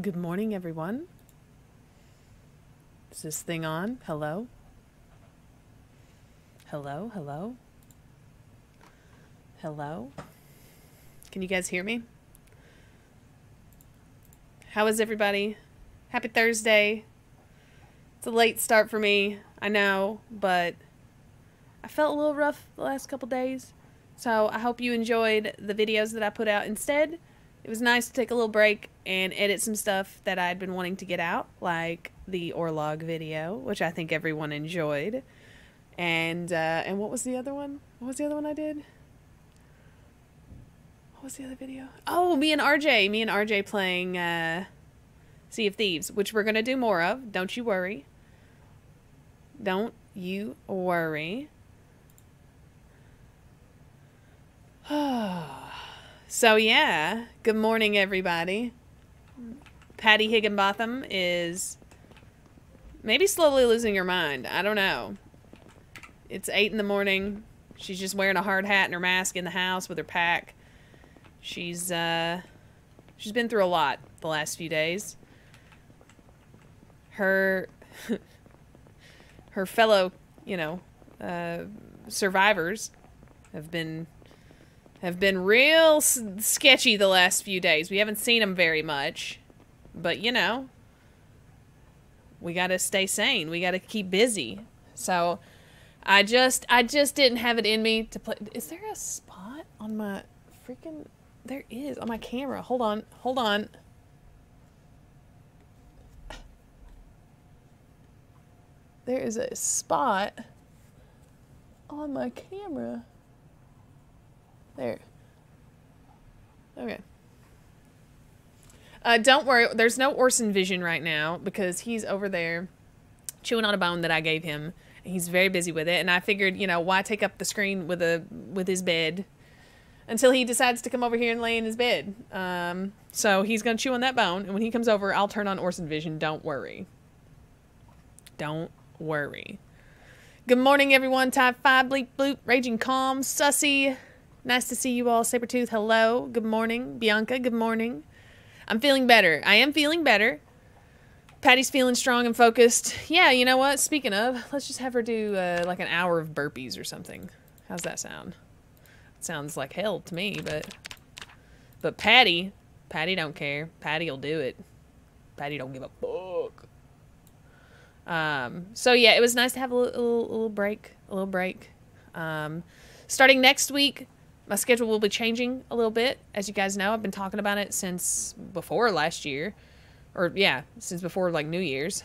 Good morning, everyone. Is this thing on? Hello? Hello? Hello? Hello? Can you guys hear me? How is everybody? Happy Thursday. It's a late start for me, I know, but I felt a little rough the last couple days. So I hope you enjoyed the videos that I put out instead. It was nice to take a little break and edit some stuff that I'd been wanting to get out, like the Orlog video, which I think everyone enjoyed. And uh, and what was the other one? What was the other one I did? What was the other video? Oh, me and RJ, me and RJ playing uh, Sea of Thieves, which we're gonna do more of. Don't you worry. Don't you worry. so yeah, good morning everybody. Patti Higginbotham is maybe slowly losing her mind. I don't know. It's eight in the morning. She's just wearing a hard hat and her mask in the house with her pack. She's uh she's been through a lot the last few days. Her her fellow, you know, uh, survivors have been have been real sketchy the last few days. We haven't seen them very much, but you know, we got to stay sane. We got to keep busy. So, I just I just didn't have it in me to play. Is there a spot on my freaking? There is on my camera. Hold on, hold on. There is a spot on my camera. There. Okay. Uh, don't worry, there's no Orson vision right now because he's over there chewing on a bone that I gave him. He's very busy with it, and I figured, you know, why take up the screen with a with his bed until he decides to come over here and lay in his bed. Um, so he's gonna chew on that bone, and when he comes over, I'll turn on Orson vision. Don't worry. Don't worry. Good morning, everyone. Type 5, Bleep Bloop, Raging Calm, Sussy. Nice to see you all. Sabretooth, hello. Good morning. Bianca, good morning. I'm feeling better. I am feeling better. Patti's feeling strong and focused. Yeah, you know what? Speaking of, let's just have her do uh, like an hour of burpees or something. How's that sound? sounds like hell to me, but but Patti, Patti don't care. Patti will do it. Patti don't give a fuck. Um, so yeah, it was nice to have a little, a little, a little break, a little break. Um, starting next week, my schedule will be changing a little bit. As you guys know, I've been talking about it since before last year, or yeah, since before like New Year's.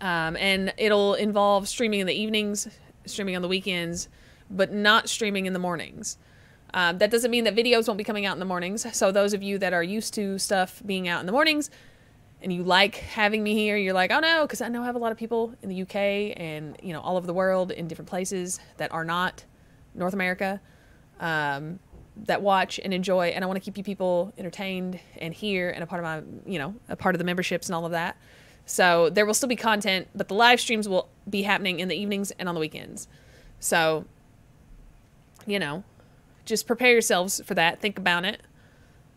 Um, and it'll involve streaming in the evenings, streaming on the weekends, but not streaming in the mornings. Um, that doesn't mean that videos won't be coming out in the mornings. So those of you that are used to stuff being out in the mornings, and you like having me here, you're like, oh no, because I know I have a lot of people in the UK and you know all over the world in different places that are not North America um, that watch and enjoy, and I want to keep you people entertained and here and a part of my you know a part of the memberships and all of that. So there will still be content, but the live streams will be happening in the evenings and on the weekends. So you know, just prepare yourselves for that. Think about it,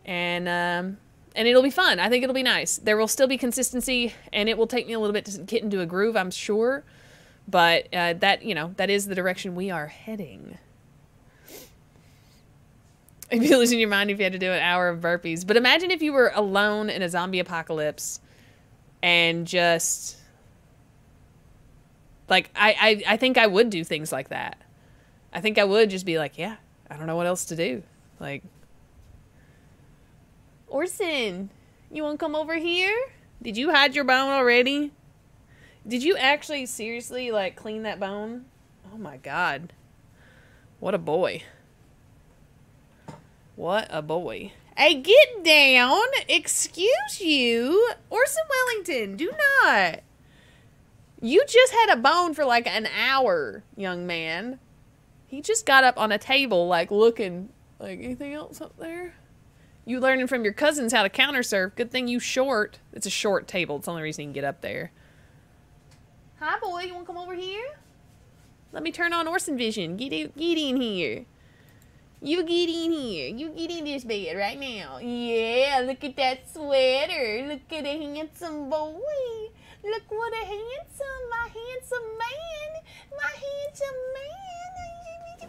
and um, and it'll be fun. I think it'll be nice. There will still be consistency, and it will take me a little bit to get into a groove, I'm sure. But uh, that you know that is the direction we are heading. If be losing your mind if you had to do an hour of burpees, but imagine if you were alone in a zombie apocalypse, and just like I, I I think I would do things like that. I think I would just be like, yeah, I don't know what else to do. Like, Orson, you want to come over here? Did you hide your bone already? Did you actually seriously like clean that bone? Oh my god. What a boy. What a boy. Hey, get down. Excuse you. Orson Wellington, do not. You just had a bone for like an hour, young man. He just got up on a table, like looking like anything else up there. You learning from your cousins how to counter surf. Good thing you short. It's a short table. It's the only reason you can get up there. Hi, boy. You want to come over here? Let me turn on Orson Vision. Get, in, get in here. You get in here. You get in this bed right now. Yeah, look at that sweater. Look at a handsome boy. Look what a handsome, my handsome man. My handsome man.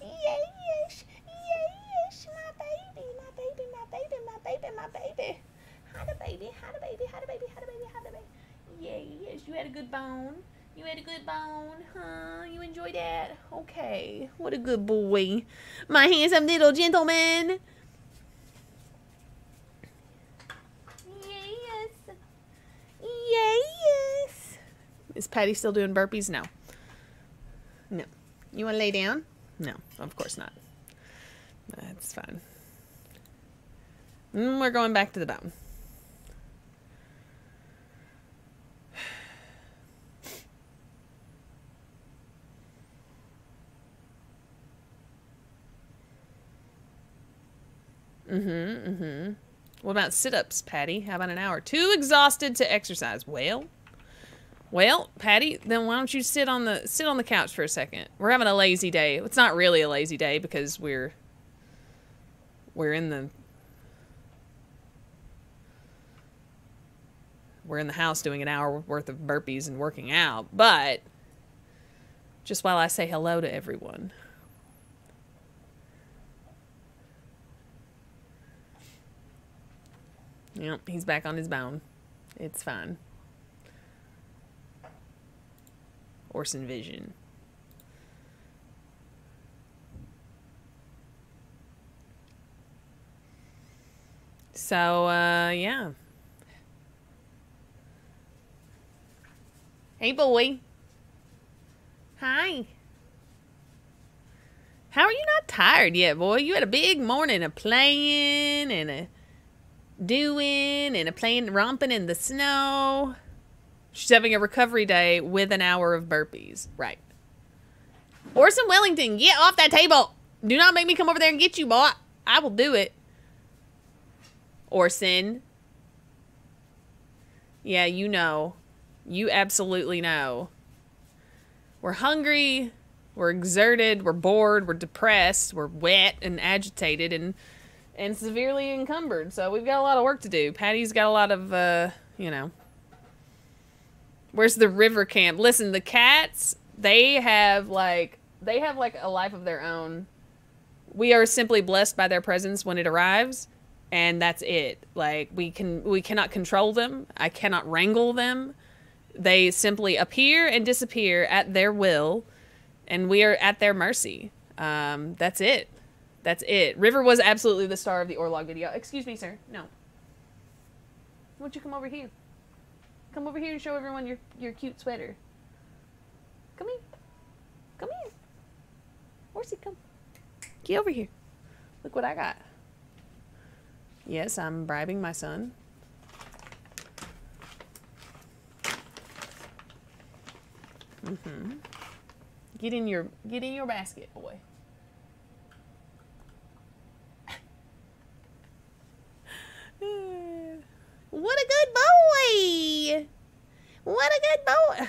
Yes, yes, my baby, my baby, my baby, my baby, my baby. Hi, the baby, hi, the baby, hi, the baby, hi, the baby, hi, the baby. Yeah, yes, you had a good bone. You had a good bone, huh? You enjoyed that? Okay. What a good boy. My handsome little gentleman. Yes. Yes. Is Patti still doing burpees? No. No. You want to lay down? No, of course not. That's fine. Mm, we're going back to the bone. Mm-hmm. Mm-hmm. What about sit-ups, Patti? How about an hour? Too exhausted to exercise. Well, well, Patti, then why don't you sit on the sit on the couch for a second? We're having a lazy day. It's not really a lazy day because we're we're in the we're in the house doing an hour worth of burpees and working out, but just while I say hello to everyone. Yep, he's back on his bone. It's fine. Orson Vision. So, uh, yeah. Hey, boy. Hi. How are you not tired yet, boy? You had a big morning of playing and a doing and a playing romping in the snow. She's having a recovery day with an hour of burpees. Right. Orson Wellington, get off that table. Do not make me come over there and get you, boy. I will do it. Orson. Yeah, you know. You absolutely know. We're hungry. We're exerted. We're bored. We're depressed. We're wet and agitated and and severely encumbered. So we've got a lot of work to do. Patti's got a lot of, uh, you know. Where's the river camp? Listen, the cats, they have like they have like a life of their own. We are simply blessed by their presence when it arrives, and that's it. Like we can we cannot control them. I cannot wrangle them. They simply appear and disappear at their will, and we are at their mercy. Um, that's it. That's it. River was absolutely the star of the Orlog video. Excuse me, sir. No. Why don't you come over here? Come over here and show everyone your, your cute sweater. Come here. Come here. Horsey, come. Get over here. Look what I got. Yes, I'm bribing my son. Mm-hmm. Get in your get in your basket, boy. What a good boy! What a good boy!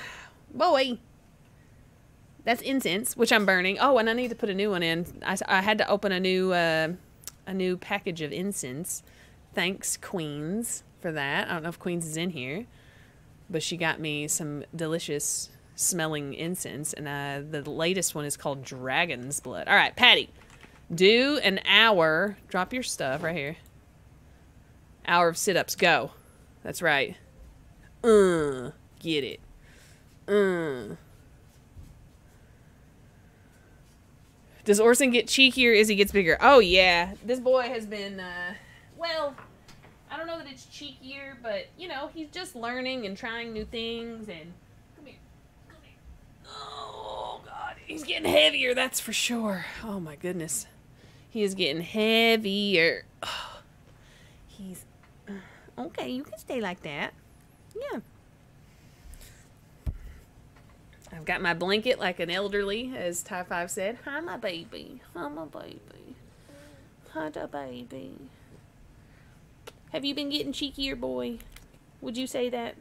Boy. That's incense, which I'm burning. Oh, and I need to put a new one in. I, I had to open a new uh, a new package of incense. Thanks, Queens, for that. I don't know if Queens is in here, but she got me some delicious smelling incense, and uh, the latest one is called Dragon's Blood. All right, Patti, do an hour. Drop your stuff right here. Hour of sit-ups. Go. That's right. Uh, get it. Uh. Does Orson get cheekier as he gets bigger? Oh yeah, this boy has been. Uh, well, I don't know that it's cheekier, but you know he's just learning and trying new things. And come here, come here. Oh God, he's getting heavier. That's for sure. Oh my goodness, he is getting heavier. Oh, Okay, you can stay like that. Yeah. I've got my blanket like an elderly, as Ty Five said. Hi, my baby. Hi, my baby. Hi, the baby. Have you been getting cheekier, boy? Would you say that?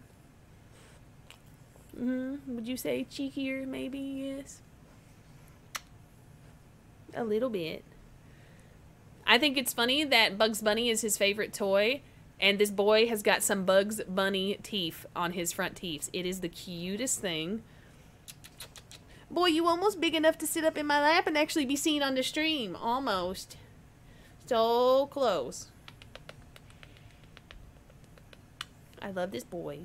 Mm hmm Would you say cheekier, maybe? Yes. A little bit. I think it's funny that Bugs Bunny is his favorite toy, and this boy has got some Bugs Bunny teeth on his front teeth. It is the cutest thing. Boy, you almost big enough to sit up in my lap and actually be seen on the stream. Almost. So close. I love this boy.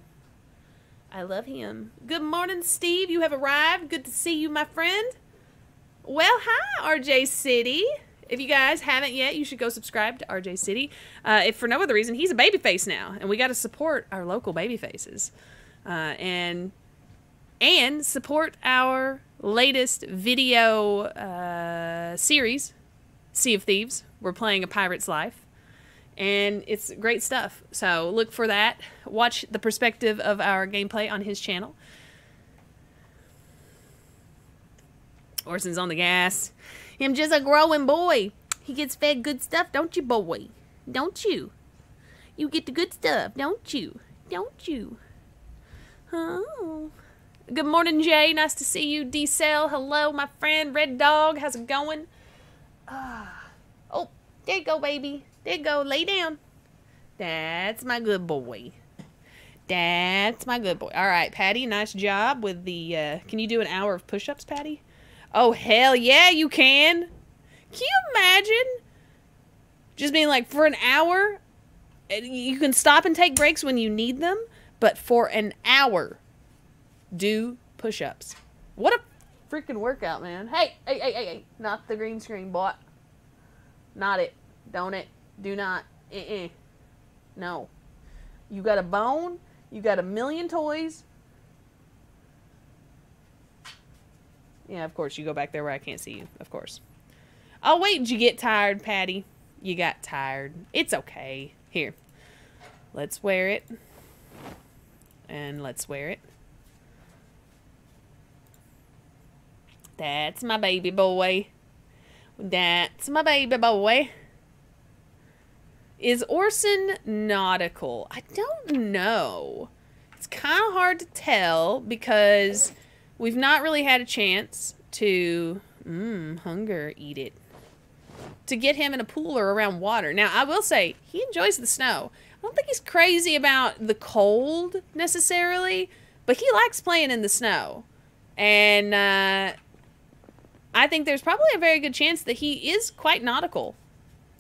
I love him. Good morning, Steve. You have arrived. Good to see you, my friend. Well, hi, RJ City. If you guys haven't yet, you should go subscribe to RJ City. Uh, if for no other reason, he's a babyface now, and we got to support our local babyfaces, uh, and and support our latest video uh, series, Sea of Thieves. We're playing a pirate's life and it's great stuff. So look for that. Watch the perspective of our gameplay on his channel. Orson's on the gas. Him just a growing boy. He gets fed good stuff, don't you, boy? Don't you? You get the good stuff, don't you? Don't you? Oh. Good morning, Jay. Nice to see you. D-Cell. Hello, my friend. Red Dog. How's it going? Ah. Oh, there you go, baby. There you go. Lay down. That's my good boy. That's my good boy. All right, Patti, nice job with the, uh, can you do an hour of push-ups, Patti? Oh, hell yeah, you can. Can you imagine just being like, for an hour, eh, you can stop and take breaks when you need them, but for an hour, do push-ups. What a freaking workout, man. Hey, hey, hey, hey, hey. Not the green screen, boy. Not it. Don't it. Do not. Uh-uh. No. You got a bone. You got a million toys. Yeah, of course. You go back there where I can't see you. Of course. Oh, wait. Did you get tired, Patti? You got tired. It's okay. Here. Let's wear it. And let's wear it. That's my baby boy. That's my baby boy. Is Orson nautical? I don't know. It's kind of hard to tell because we've not really had a chance to, mmm, hunger, eat it, to get him in a pool or around water. Now, I will say, he enjoys the snow. I don't think he's crazy about the cold necessarily, but he likes playing in the snow. And uh, I think there's probably a very good chance that he is quite nautical.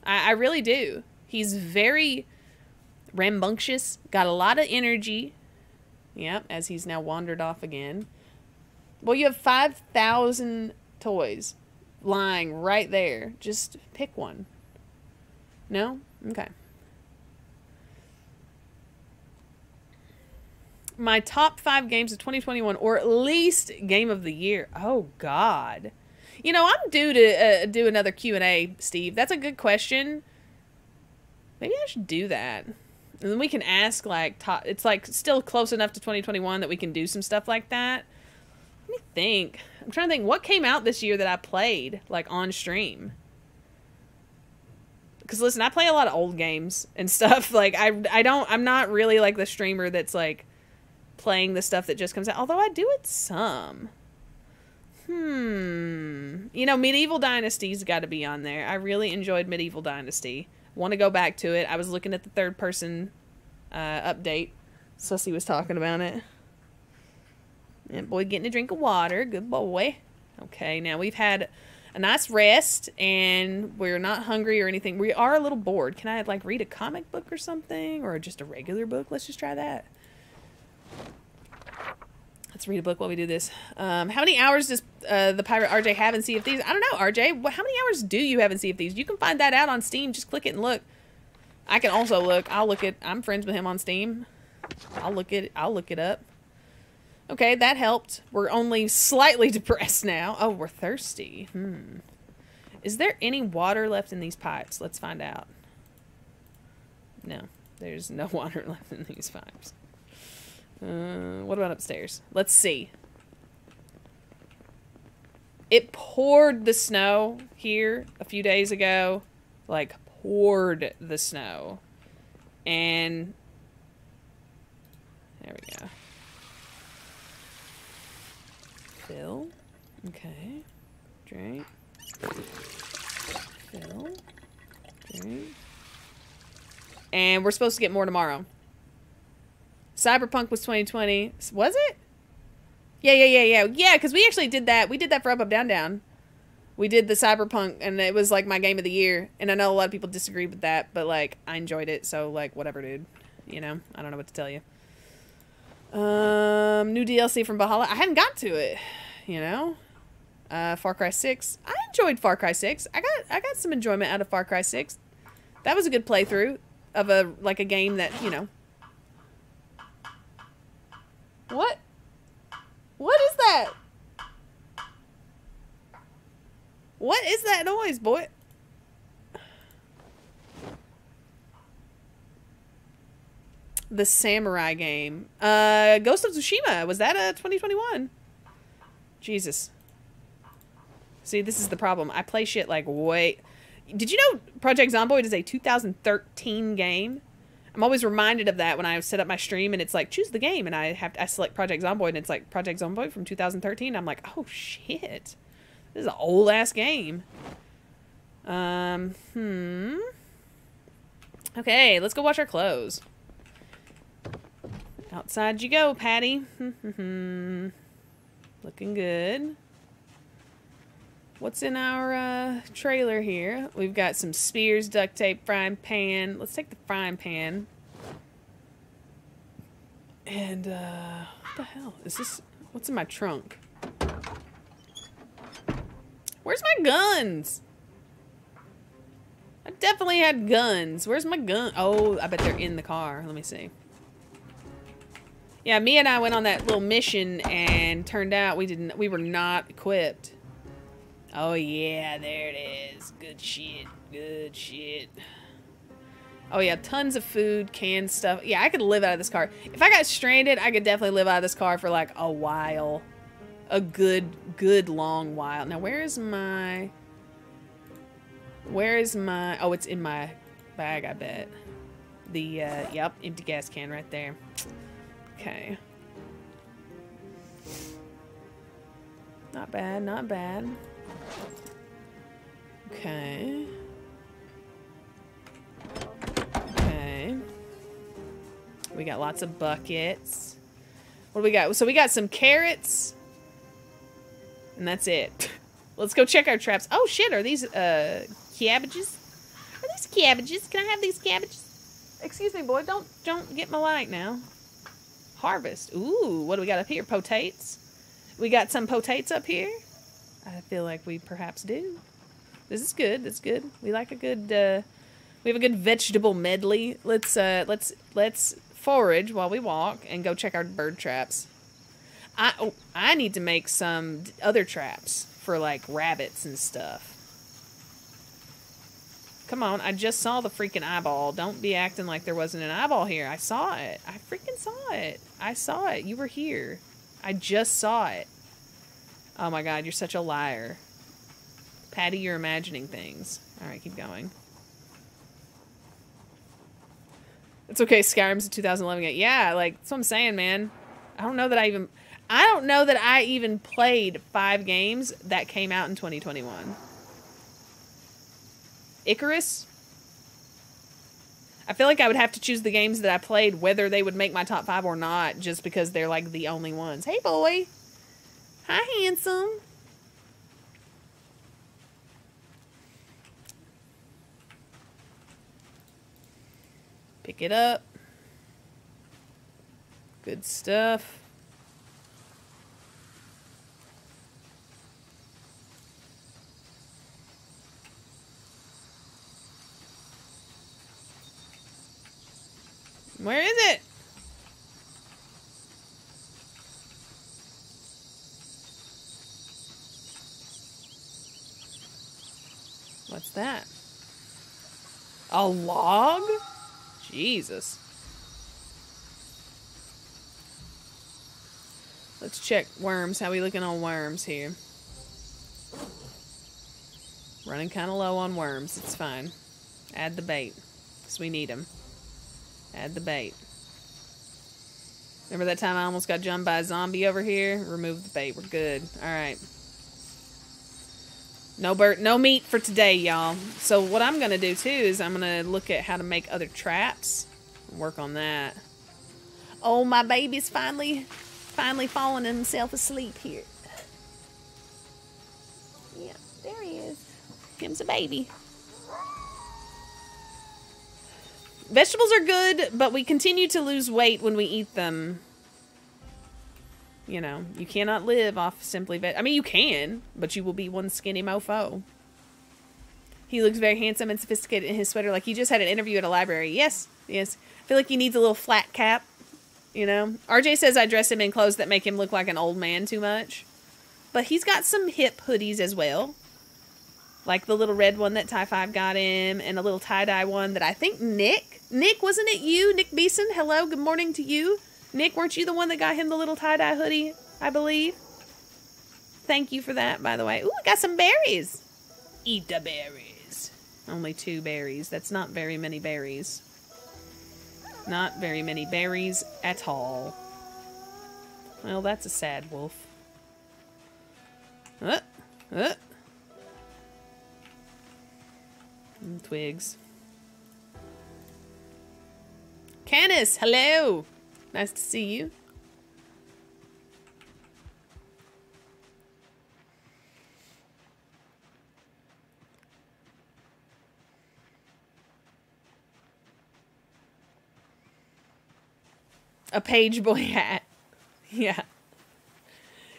I, I really do. He's very rambunctious, got a lot of energy. Yep, as he's now wandered off again. Well, you have 5,000 toys lying right there. Just pick one. No? Okay. My top five games of 2021, or at least game of the year. Oh, God. You know, I'm due to uh, do another Q&A, Steve. That's a good question. Maybe I should do that. And then we can ask like top, it's like still close enough to 2021 that we can do some stuff like that. Me think. I'm trying to think what came out this year that I played like on stream. Cuz listen, I play a lot of old games and stuff. Like I I don't I'm not really like the streamer that's like playing the stuff that just comes out. Although I do it some. Hmm. You know, Medieval Dynasty's got to be on there. I really enjoyed Medieval Dynasty. Want to go back to it. I was looking at the third person uh, update. Sussy was talking about it. And boy getting a drink of water. Good boy. Okay, now we've had a nice rest and we're not hungry or anything. We are a little bored. Can I like read a comic book or something or just a regular book? Let's just try that. Let's read a book while we do this. Um, how many hours does uh, the pirate RJ have in Sea of Thieves? I don't know, RJ. how many hours do you have in Sea of Thieves? You can find that out on Steam. Just click it and look. I can also look. I'll look at. I'm friends with him on Steam. I'll look at. I'll look it up. Okay, that helped. We're only slightly depressed now. Oh, we're thirsty. Hmm. Is there any water left in these pipes? Let's find out. No, there's no water left in these pipes. Uh, what about upstairs? Let's see. It poured the snow here a few days ago. Like, poured the snow. And... There we go. Fill. Okay. Drink. Fill. Okay. And we're supposed to get more tomorrow. Cyberpunk was 2020. Was it? Yeah, yeah, yeah, yeah. Yeah, because we actually did that. We did that for Up, Up, Down, Down. We did the Cyberpunk, and it was like my game of the year. And I know a lot of people disagree with that, but like I enjoyed it. So like whatever, dude. You know, I don't know what to tell you. Um, new DLC from Valhalla. I hadn't got to it. You know, uh, Far Cry Six. I enjoyed Far Cry Six. I got I got some enjoyment out of Far Cry Six. That was a good playthrough of a like a game that you know. What? What is that? What is that noise, boy? The samurai game. Uh, Ghost of Tsushima. Was that a 2021? Jesus. See, this is the problem. I play shit like way... Did you know Project Zomboid is a 2013 game? I'm always reminded of that when I set up my stream and it's like choose the game and I have to, I select Project Zomboid and it's like Project Zomboid from 2013. I'm like, oh shit, this is an old ass game. Um, hmm. Okay, let's go wash our clothes. Outside you go, Patti. Looking good. What's in our uh, trailer here? We've got some spears, duct tape, frying pan. Let's take the frying pan. And, uh, what the hell? Is this, what's in my trunk? Where's my guns? I definitely had guns. Where's my gun? Oh, I bet they're in the car. Let me see. Yeah, me and I went on that little mission and turned out we didn't, we were not equipped. Oh yeah, there it is. Good shit. Good shit. Oh yeah, tons of food, canned stuff. Yeah, I could live out of this car. If I got stranded, I could definitely live out of this car for like a while. A good, good long while. Now where is my... Where is my... Oh, it's in my bag, I bet. The, uh, yep, empty gas can right there. Okay. Not bad, not bad. Okay. Okay. We got lots of buckets. What do we got? So we got some carrots. And that's it. Let's go check our traps. Oh shit, are these uh cabbages? Are these cabbages? Can I have these cabbages? Excuse me, boy, don't don't get my light now. Harvest. Ooh, what do we got up here? Potates. We got some potates up here. I feel like we perhaps do. This is good. That's good. We like a good. Uh, we have a good vegetable medley. Let's uh, let's let's forage while we walk and go check our bird traps. I oh, I need to make some other traps for like rabbits and stuff. Come on, I just saw the freaking eyeball. Don't be acting like there wasn't an eyeball here. I saw it. I freaking saw it. I saw it. You were here. I just saw it. Oh my god, you're such a liar. Patti, you're imagining things. Alright, keep going. It's okay, Skyrim's a 2011 game. Yeah, like, that's what I'm saying, man. I don't know that I even... I don't know that I even played five games that came out in 2021. Icarus? I feel like I would have to choose the games that I played, whether they would make my top five or not, just because they're like the only ones. Hey, boy. Hi, handsome. Pick it up. Good stuff. Where is it? What's that? A log? Jesus. Let's check worms. How we looking on worms here? Running kind of low on worms. It's fine. Add the bait. Because we need them. Add the bait. Remember that time I almost got jumped by a zombie over here? Remove the bait. We're good. Alright. No bird, no meat for today, y'all. So what I'm gonna do too is I'm gonna look at how to make other traps. Work on that. Oh, my baby's finally, finally falling himself asleep here. Yeah, there he is. Him's a baby. Vegetables are good, but we continue to lose weight when we eat them. You know, you cannot live off simply veg. I mean, you can, but you will be one skinny mofo. He looks very handsome and sophisticated in his sweater, like he just had an interview at a library. Yes, yes. I feel like he needs a little flat cap. You know, RJ says I dress him in clothes that make him look like an old man too much, but he's got some hip hoodies as well, like the little red one that Tie Five got him, and a little tie dye one that I think Nick, Nick, wasn't it you, Nick Beeson? Hello, good morning to you. Nick, weren't you the one that got him the little tie-dye hoodie, I believe? Thank you for that, by the way. Ooh, I got some berries. Eat the berries. Only two berries. That's not very many berries. Not very many berries at all. Well, that's a sad wolf. Uh, uh. Twigs. Canis, hello! Nice to see you. A page boy hat. Yeah.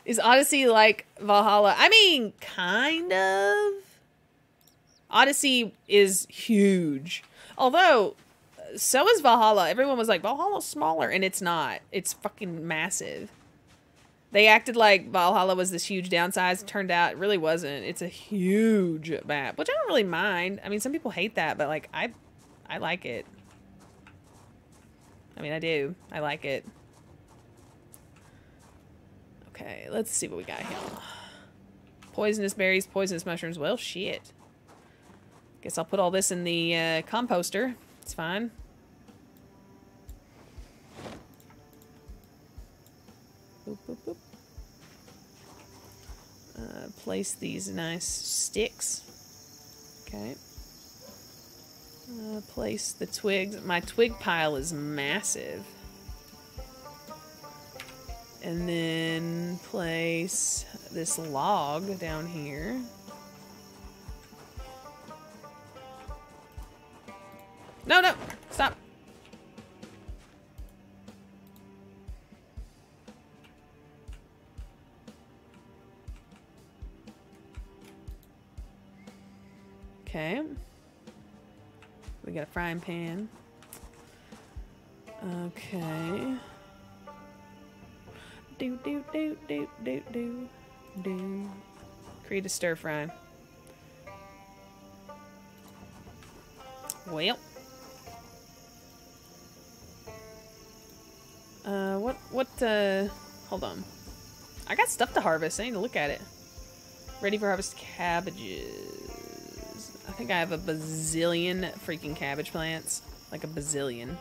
Is Odyssey like Valhalla? I mean, kind of. Odyssey is huge. Although so is Valhalla. Everyone was like, Valhalla's smaller, and it's not. It's fucking massive. They acted like Valhalla was this huge downsize. Turned out it really wasn't. It's a huge map, which I don't really mind. I mean, some people hate that, but like I, I like it. I mean, I do. I like it. Okay, let's see what we got here. Poisonous berries, poisonous mushrooms. Well, shit. Guess I'll put all this in the uh, composter. It's fine. Boop, boop, boop. Uh, place these nice sticks. Okay. Uh, place the twigs. My twig pile is massive. And then place this log down here. No, no, stop. Okay. We got a frying pan. Okay. Do do do do do do do. Create a stir fry. Well. Uh, what, what, uh, hold on. I got stuff to harvest. I need to look at it. Ready for harvest cabbages. I think I have a bazillion freaking cabbage plants. Like a bazillion.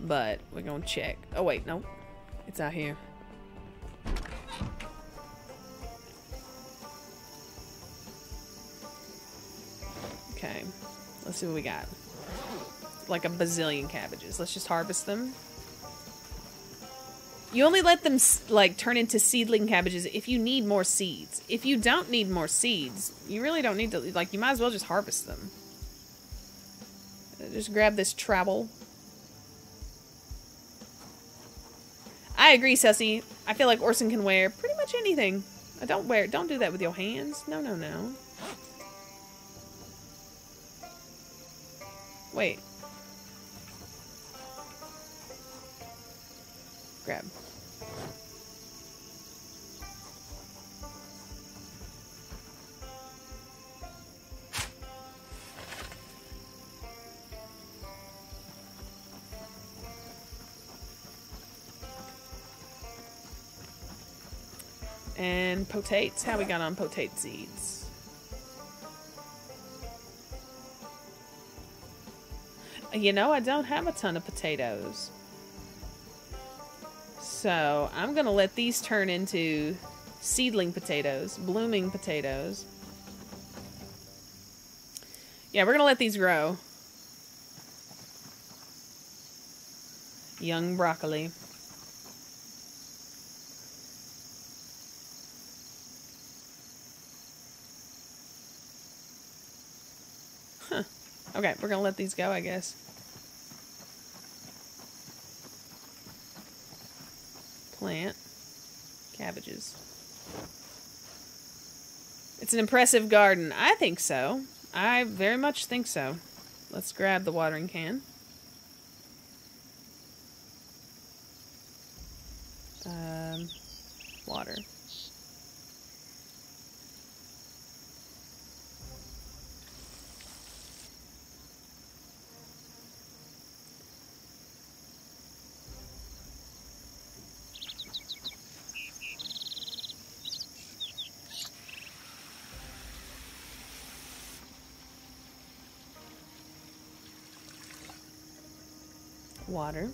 But we're gonna check. Oh wait, no. It's out here. Okay. Let's see what we got. Like a bazillion cabbages. Let's just harvest them. You only let them like turn into seedling cabbages if you need more seeds. If you don't need more seeds, you really don't need to like you might as well just harvest them. Uh, just grab this travel. I agree, Sussy. I feel like Orson can wear pretty much anything. I don't wear don't do that with your hands. No, no, no. Wait. Potates. How we got on potate seeds? You know, I don't have a ton of potatoes. So, I'm going to let these turn into seedling potatoes, blooming potatoes. Yeah, we're gonna let these grow. Young broccoli. Huh. Okay, we're gonna let these go, I guess. Plant. Cabbages. It's an impressive garden. I think so. I very much think so. Let's grab the watering can. Um, water. Water.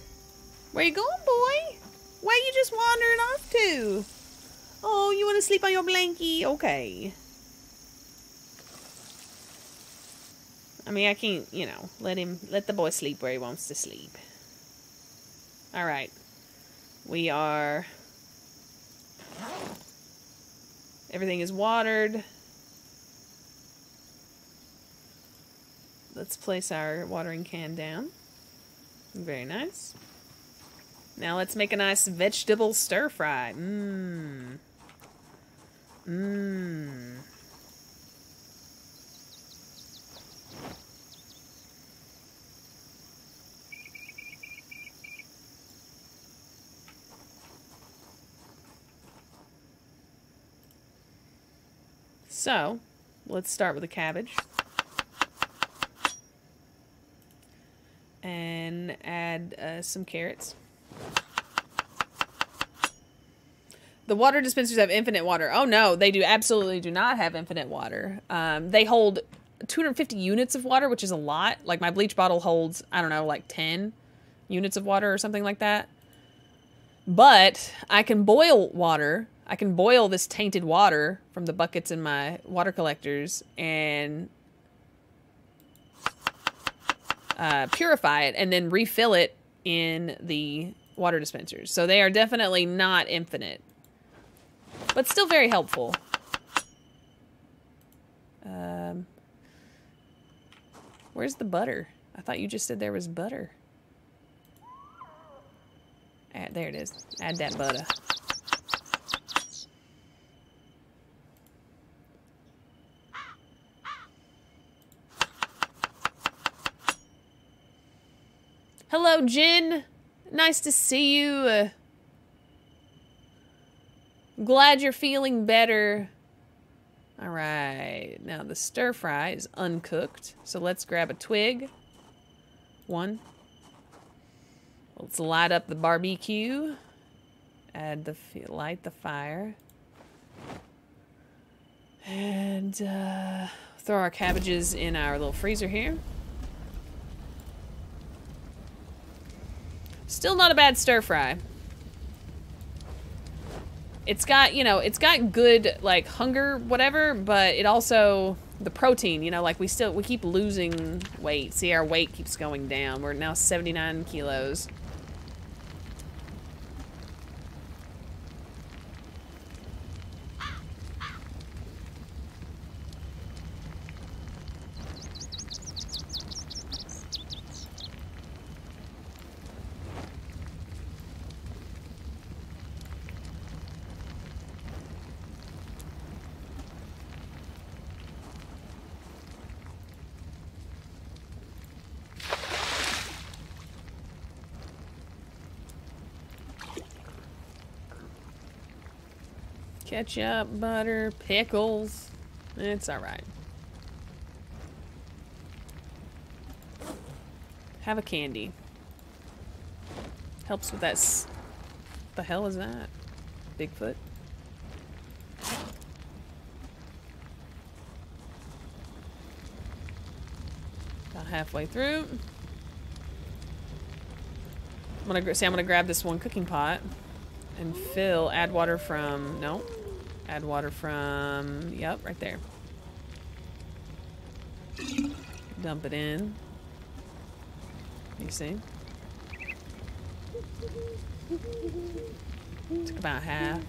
Where you going, boy? Where you just wandering off to? Oh, you want to sleep on your blankie? Okay. I mean, I can't, you know, let him, let the boy sleep where he wants to sleep. All right. We are, everything is watered. Let's place our watering can down. Very nice. Now let's make a nice vegetable stir fry. Mmm. Mmm. So, let's start with the cabbage. And add uh, some carrots. The water dispensers have infinite water. Oh no, they do absolutely do not have infinite water. Um, they hold 250 units of water, which is a lot. Like my bleach bottle holds, I don't know, like 10 units of water or something like that. But I can boil water. I can boil this tainted water from the buckets in my water collectors and uh, purify it and then refill it in the water dispensers. So they are definitely not infinite but still very helpful. Um, where's the butter? I thought you just said there was butter. Add, there it is. Add that butter. Hello, Jen. Nice to see you. Glad you're feeling better. All right, now the stir fry is uncooked. So let's grab a twig. One. Let's light up the barbecue. Add the, light the fire. And uh, throw our cabbages in our little freezer here. Still not a bad stir fry. It's got you know it's got good like hunger whatever but it also the protein you know like we still we keep losing weight. See our weight keeps going down. We're now 79 kilos Ketchup, butter, pickles. It's alright. Have a candy. Helps with that. the hell is that? Bigfoot? About halfway through. I'm gonna see. I'm gonna grab this one cooking pot and fill. Add water from no. Add water from, yep, right there. Dump it in. You see? Took about half.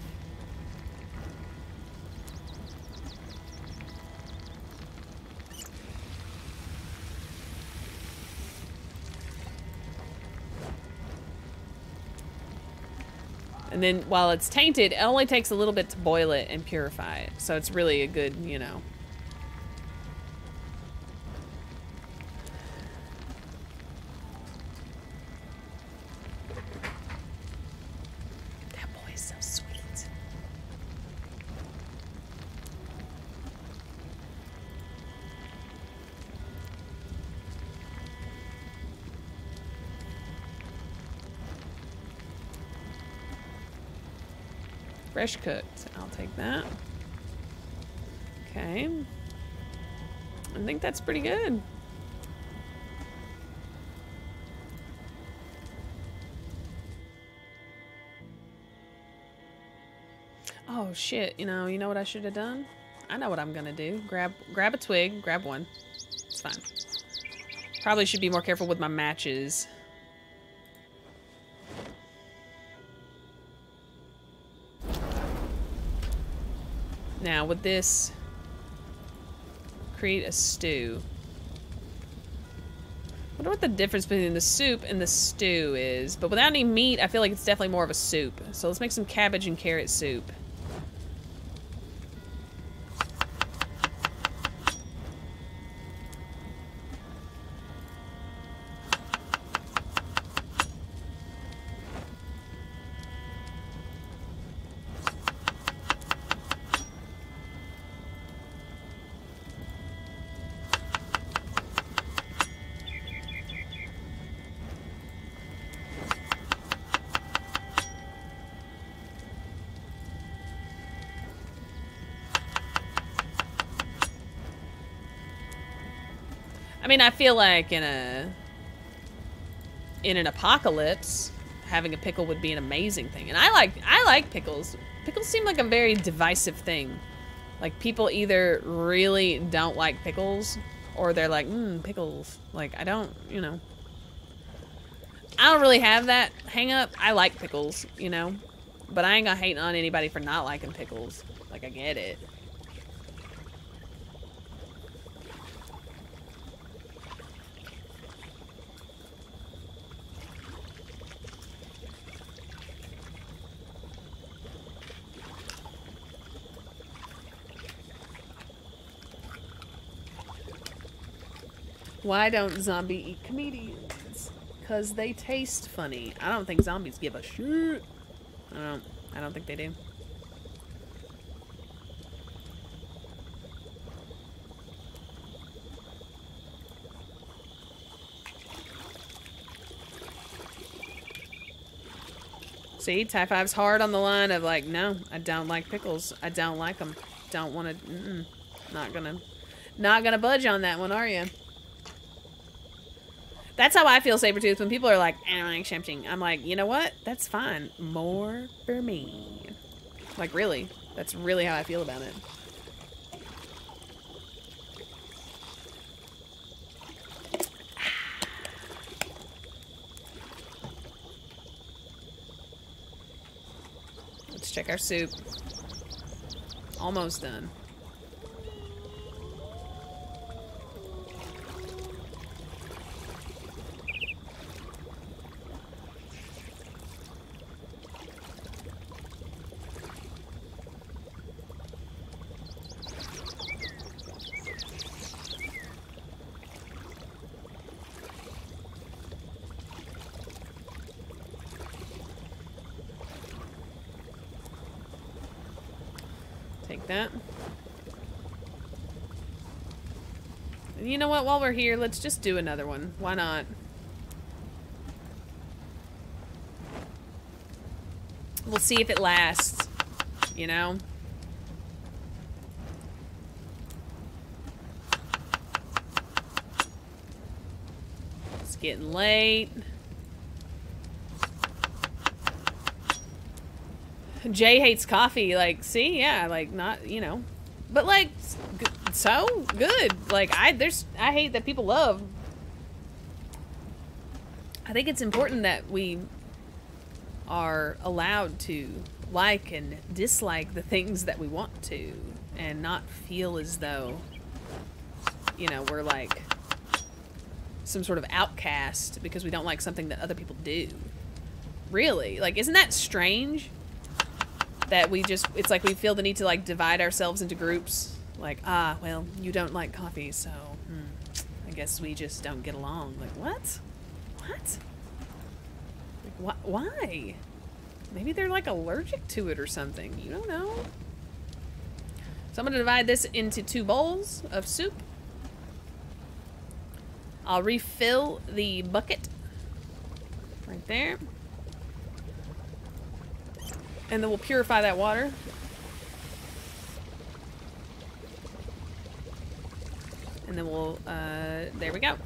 And then while it's tainted, it only takes a little bit to boil it and purify it. So it's really a good, you know. That boy is so sweet. Fresh cooked. I'll take that. Okay. I think that's pretty good. Oh shit, you know, you know what I should have done? I know what I'm gonna do. Grab grab a twig, grab one. It's fine. Probably should be more careful with my matches. Now, would this, create a stew. I wonder what the difference between the soup and the stew is. But without any meat, I feel like it's definitely more of a soup. So let's make some cabbage and carrot soup. Mean, I feel like in a in an apocalypse, having a pickle would be an amazing thing. And I like I like pickles. Pickles seem like a very divisive thing. Like people either really don't like pickles or they're like, mmm, pickles. Like I don't, you know. I don't really have that hang up. I like pickles, you know. But I ain't gonna hate on anybody for not liking pickles. Like I get it. Why don't zombie eat comedians? Cause they taste funny. I don't think zombies give a shit. I don't. I don't think they do. See, Tie Five's hard on the line of like, no, I don't like pickles. I don't like them. Don't want to. Mm -mm. Not gonna. Not gonna budge on that one, are you? That's how I feel, Sabretooth, when people are like, I don't like. I'm like, you know what? That's fine. More for me. Like, really. That's really how I feel about it. Let's check our soup. Almost done. Take that. And you know what? While we're here, let's just do another one. Why not? We'll see if it lasts. You know? It's getting late. Jay hates coffee. Like, see, yeah, like not, you know, but like, so good. Like, I there's I hate that people love. I think it's important that we are allowed to like and dislike the things that we want to, and not feel as though, you know, we're like some sort of outcast because we don't like something that other people do. Really? Like, isn't that strange? That we just, it's like we feel the need to like divide ourselves into groups. Like, ah, well, you don't like coffee, so hmm, I guess we just don't get along. Like, what? What? Like, wh why? Maybe they're like allergic to it or something. You don't know. So I'm going to divide this into two bowls of soup. I'll refill the bucket right there. And then we'll purify that water. And then we'll, uh, there we go.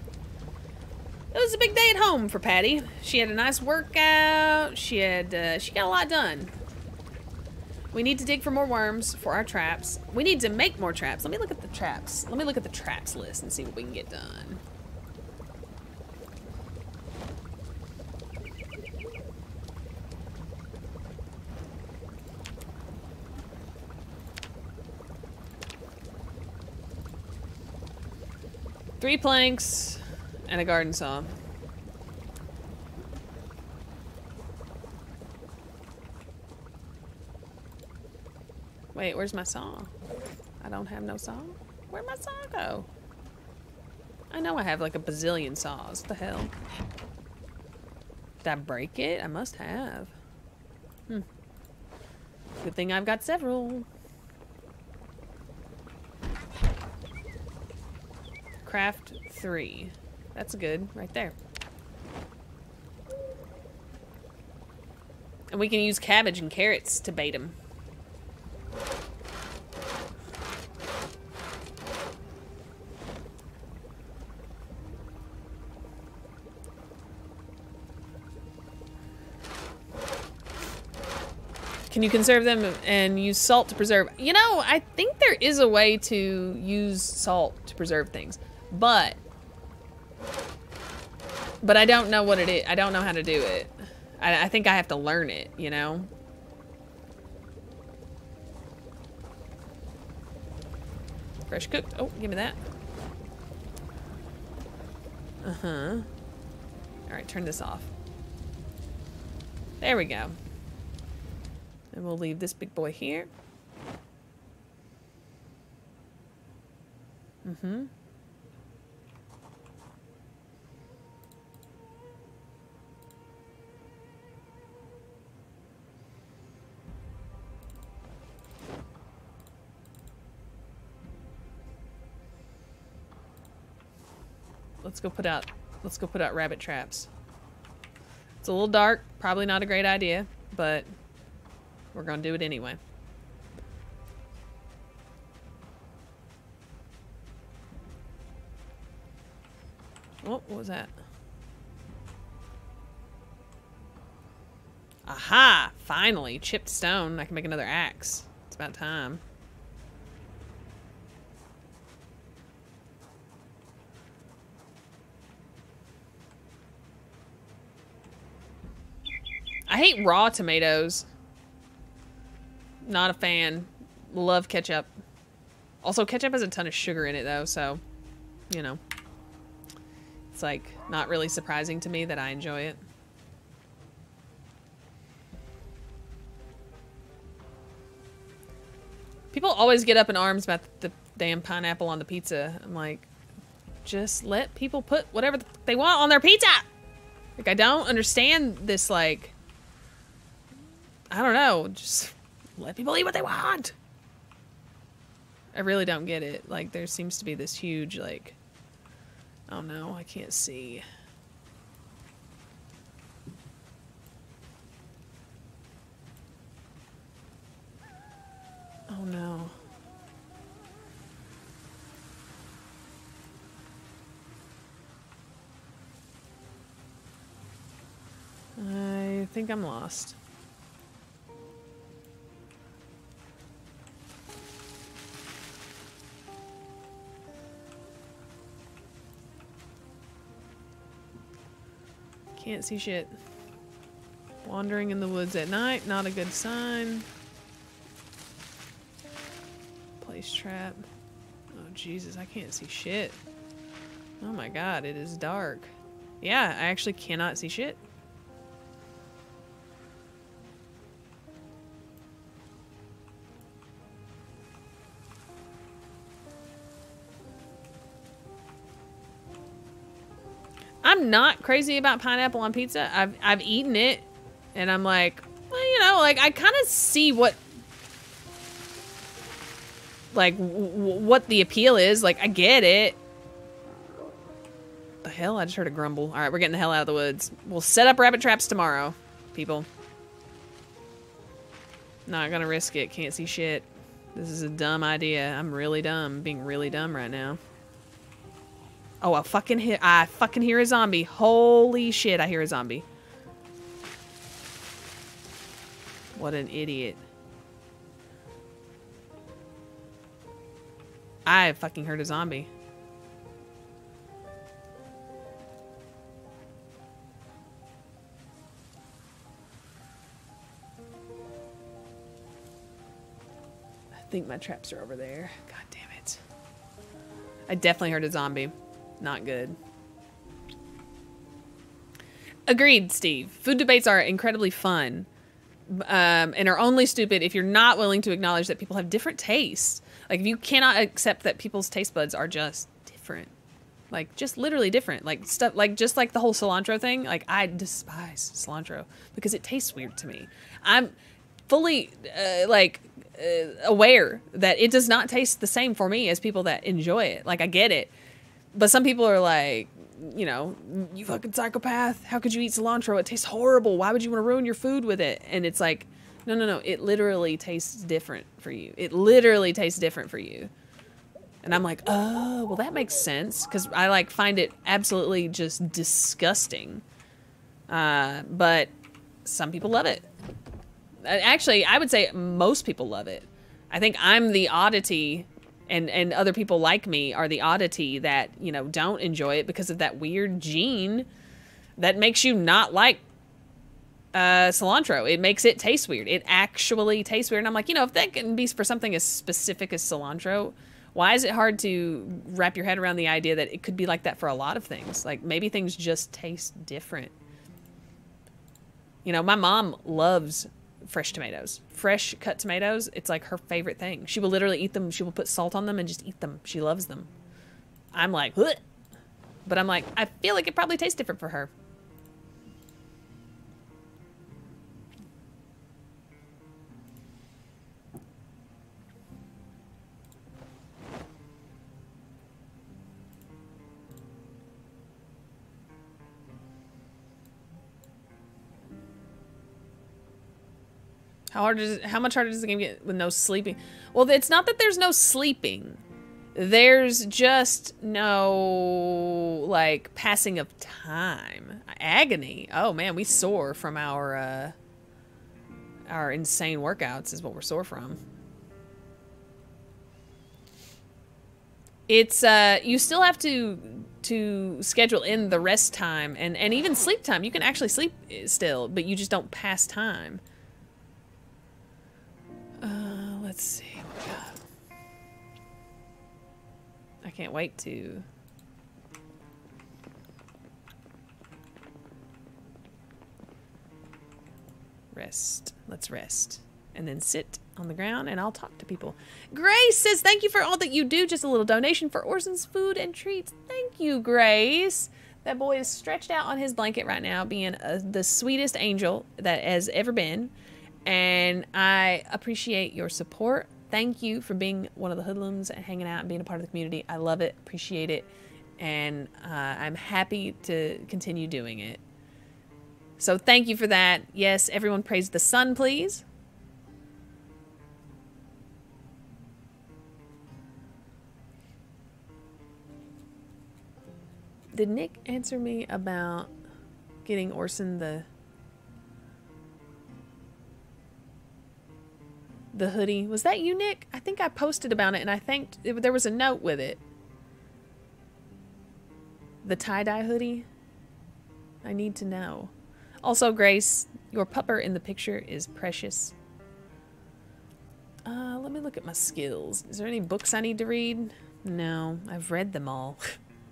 It was a big day at home for Patti. She had a nice workout. She had, uh, she got a lot done. We need to dig for more worms for our traps. We need to make more traps. Let me look at the traps. Let me look at the traps list and see what we can get done. Three planks and a garden saw. Wait, where's my saw? I don't have no saw. Where'd my saw go? I know I have like a bazillion saws. What the hell? Did I break it? I must have. Hmm. Good thing I've got several. Craft three. That's good, right there. And we can use cabbage and carrots to bait them. Can you conserve them and use salt to preserve? You know, I think there is a way to use salt to preserve things. But, but I don't know what it is. I don't know how to do it. I, I think I have to learn it, you know? Fresh cooked. Oh, give me that. Uh-huh. All right, turn this off. There we go. And we'll leave this big boy here. Mm-hmm. Let's go put out let's go put out rabbit traps. It's a little dark, probably not a great idea, but we're gonna do it anyway. Oh, what was that? Aha! Finally, chipped stone. I can make another axe. It's about time. I hate raw tomatoes. Not a fan. Love ketchup. Also, ketchup has a ton of sugar in it, though, so, you know. It's, like, not really surprising to me that I enjoy it. People always get up in arms about the damn pineapple on the pizza. I'm like, just let people put whatever they want on their pizza! Like, I don't understand this, like I don't know. Just let people eat what they want. I really don't get it. Like, there seems to be this huge, like, oh no, I can't see. Oh no. I think I'm lost. Can't see shit. Wandering in the woods at night, not a good sign. Place trap. Oh, Jesus, I can't see shit. Oh my god, it is dark. Yeah, I actually cannot see shit. Not crazy about pineapple on pizza. I've I've eaten it, and I'm like, well, you know, like I kind of see what, like, what the appeal is. Like, I get it. The hell! I just heard a grumble. All right, we're getting the hell out of the woods. We'll set up rabbit traps tomorrow, people. Not gonna risk it. Can't see shit. This is a dumb idea. I'm really dumb. Being really dumb right now. Oh, I fucking hear I fucking hear a zombie. Holy shit, I hear a zombie. What an idiot. I fucking heard a zombie. I think my traps are over there. God damn it. I definitely heard a zombie. Not good. Agreed, Steve. Food debates are incredibly fun um, and are only stupid if you're not willing to acknowledge that people have different tastes. Like, if you cannot accept that people's taste buds are just different, like, just literally different. Like, stuff, like, just like the whole cilantro thing. Like, I despise cilantro because it tastes weird to me. I'm fully, uh, like, uh, aware that it does not taste the same for me as people that enjoy it. Like, I get it but some people are like, you know, you fucking psychopath. How could you eat cilantro? It tastes horrible. Why would you want to ruin your food with it? And it's like, no, no, no. It literally tastes different for you. It literally tastes different for you. And I'm like, oh, well, that makes sense because I like find it absolutely just disgusting. Uh, but some people love it. Actually, I would say most people love it. I think I'm the oddity and and other people like me are the oddity that you know don't enjoy it because of that weird gene that makes you not like uh, cilantro. It makes it taste weird. It actually tastes weird. And I'm like, you know, if that can be for something as specific as cilantro, why is it hard to wrap your head around the idea that it could be like that for a lot of things? Like maybe things just taste different. You know, my mom loves fresh tomatoes. Fresh cut tomatoes, it's like her favorite thing. She will literally eat them. She will put salt on them and just eat them. She loves them. I'm like, but I'm like, I feel like it probably tastes different for her. How hard is how much harder does the game get with no sleeping? Well, it's not that there's no sleeping. There's just no like passing of time. Agony. Oh man, we sore from our uh our insane workouts is what we're sore from. It's uh you still have to to schedule in the rest time and and even sleep time. You can actually sleep still, but you just don't pass time. Uh, let's see. I can't wait to... Rest. Let's rest. And then sit on the ground and I'll talk to people. Grace says, thank you for all that you do. Just a little donation for Orson's food and treats. Thank you, Grace. That boy is stretched out on his blanket right now, being uh, the sweetest angel that has ever been and I appreciate your support. Thank you for being one of the hoodlums and hanging out and being a part of the community. I love it, appreciate it, and uh, I'm happy to continue doing it. So thank you for that. Yes, everyone praise the sun, please. Did Nick answer me about getting Orson the the hoodie. Was that you, Nick? I think I posted about it, and I think it, there was a note with it. The tie-dye hoodie. I need to know. Also, Grace, your pupper in the picture is precious. Uh, let me look at my skills. Is there any books I need to read? No, I've read them all.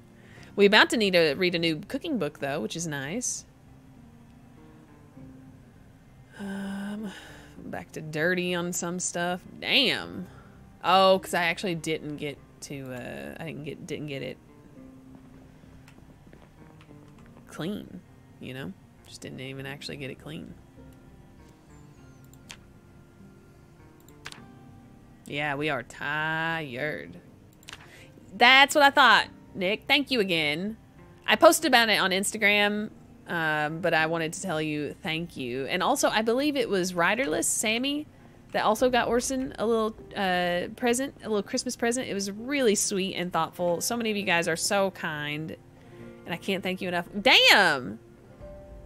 we about to need to read a new cooking book though, which is nice. Um, back to dirty on some stuff. Damn. Oh, because I actually didn't get to. Uh, I didn't get didn't get it clean. You know, just didn't even actually get it clean. Yeah, we are tired. That's what I thought, Nick. Thank you again. I posted about it on Instagram, um, but I wanted to tell you thank you. And also, I believe it was Riderless, Sammy, that also got Orson a little uh, present, a little Christmas present. It was really sweet and thoughtful. So many of you guys are so kind, and I can't thank you enough. Damn!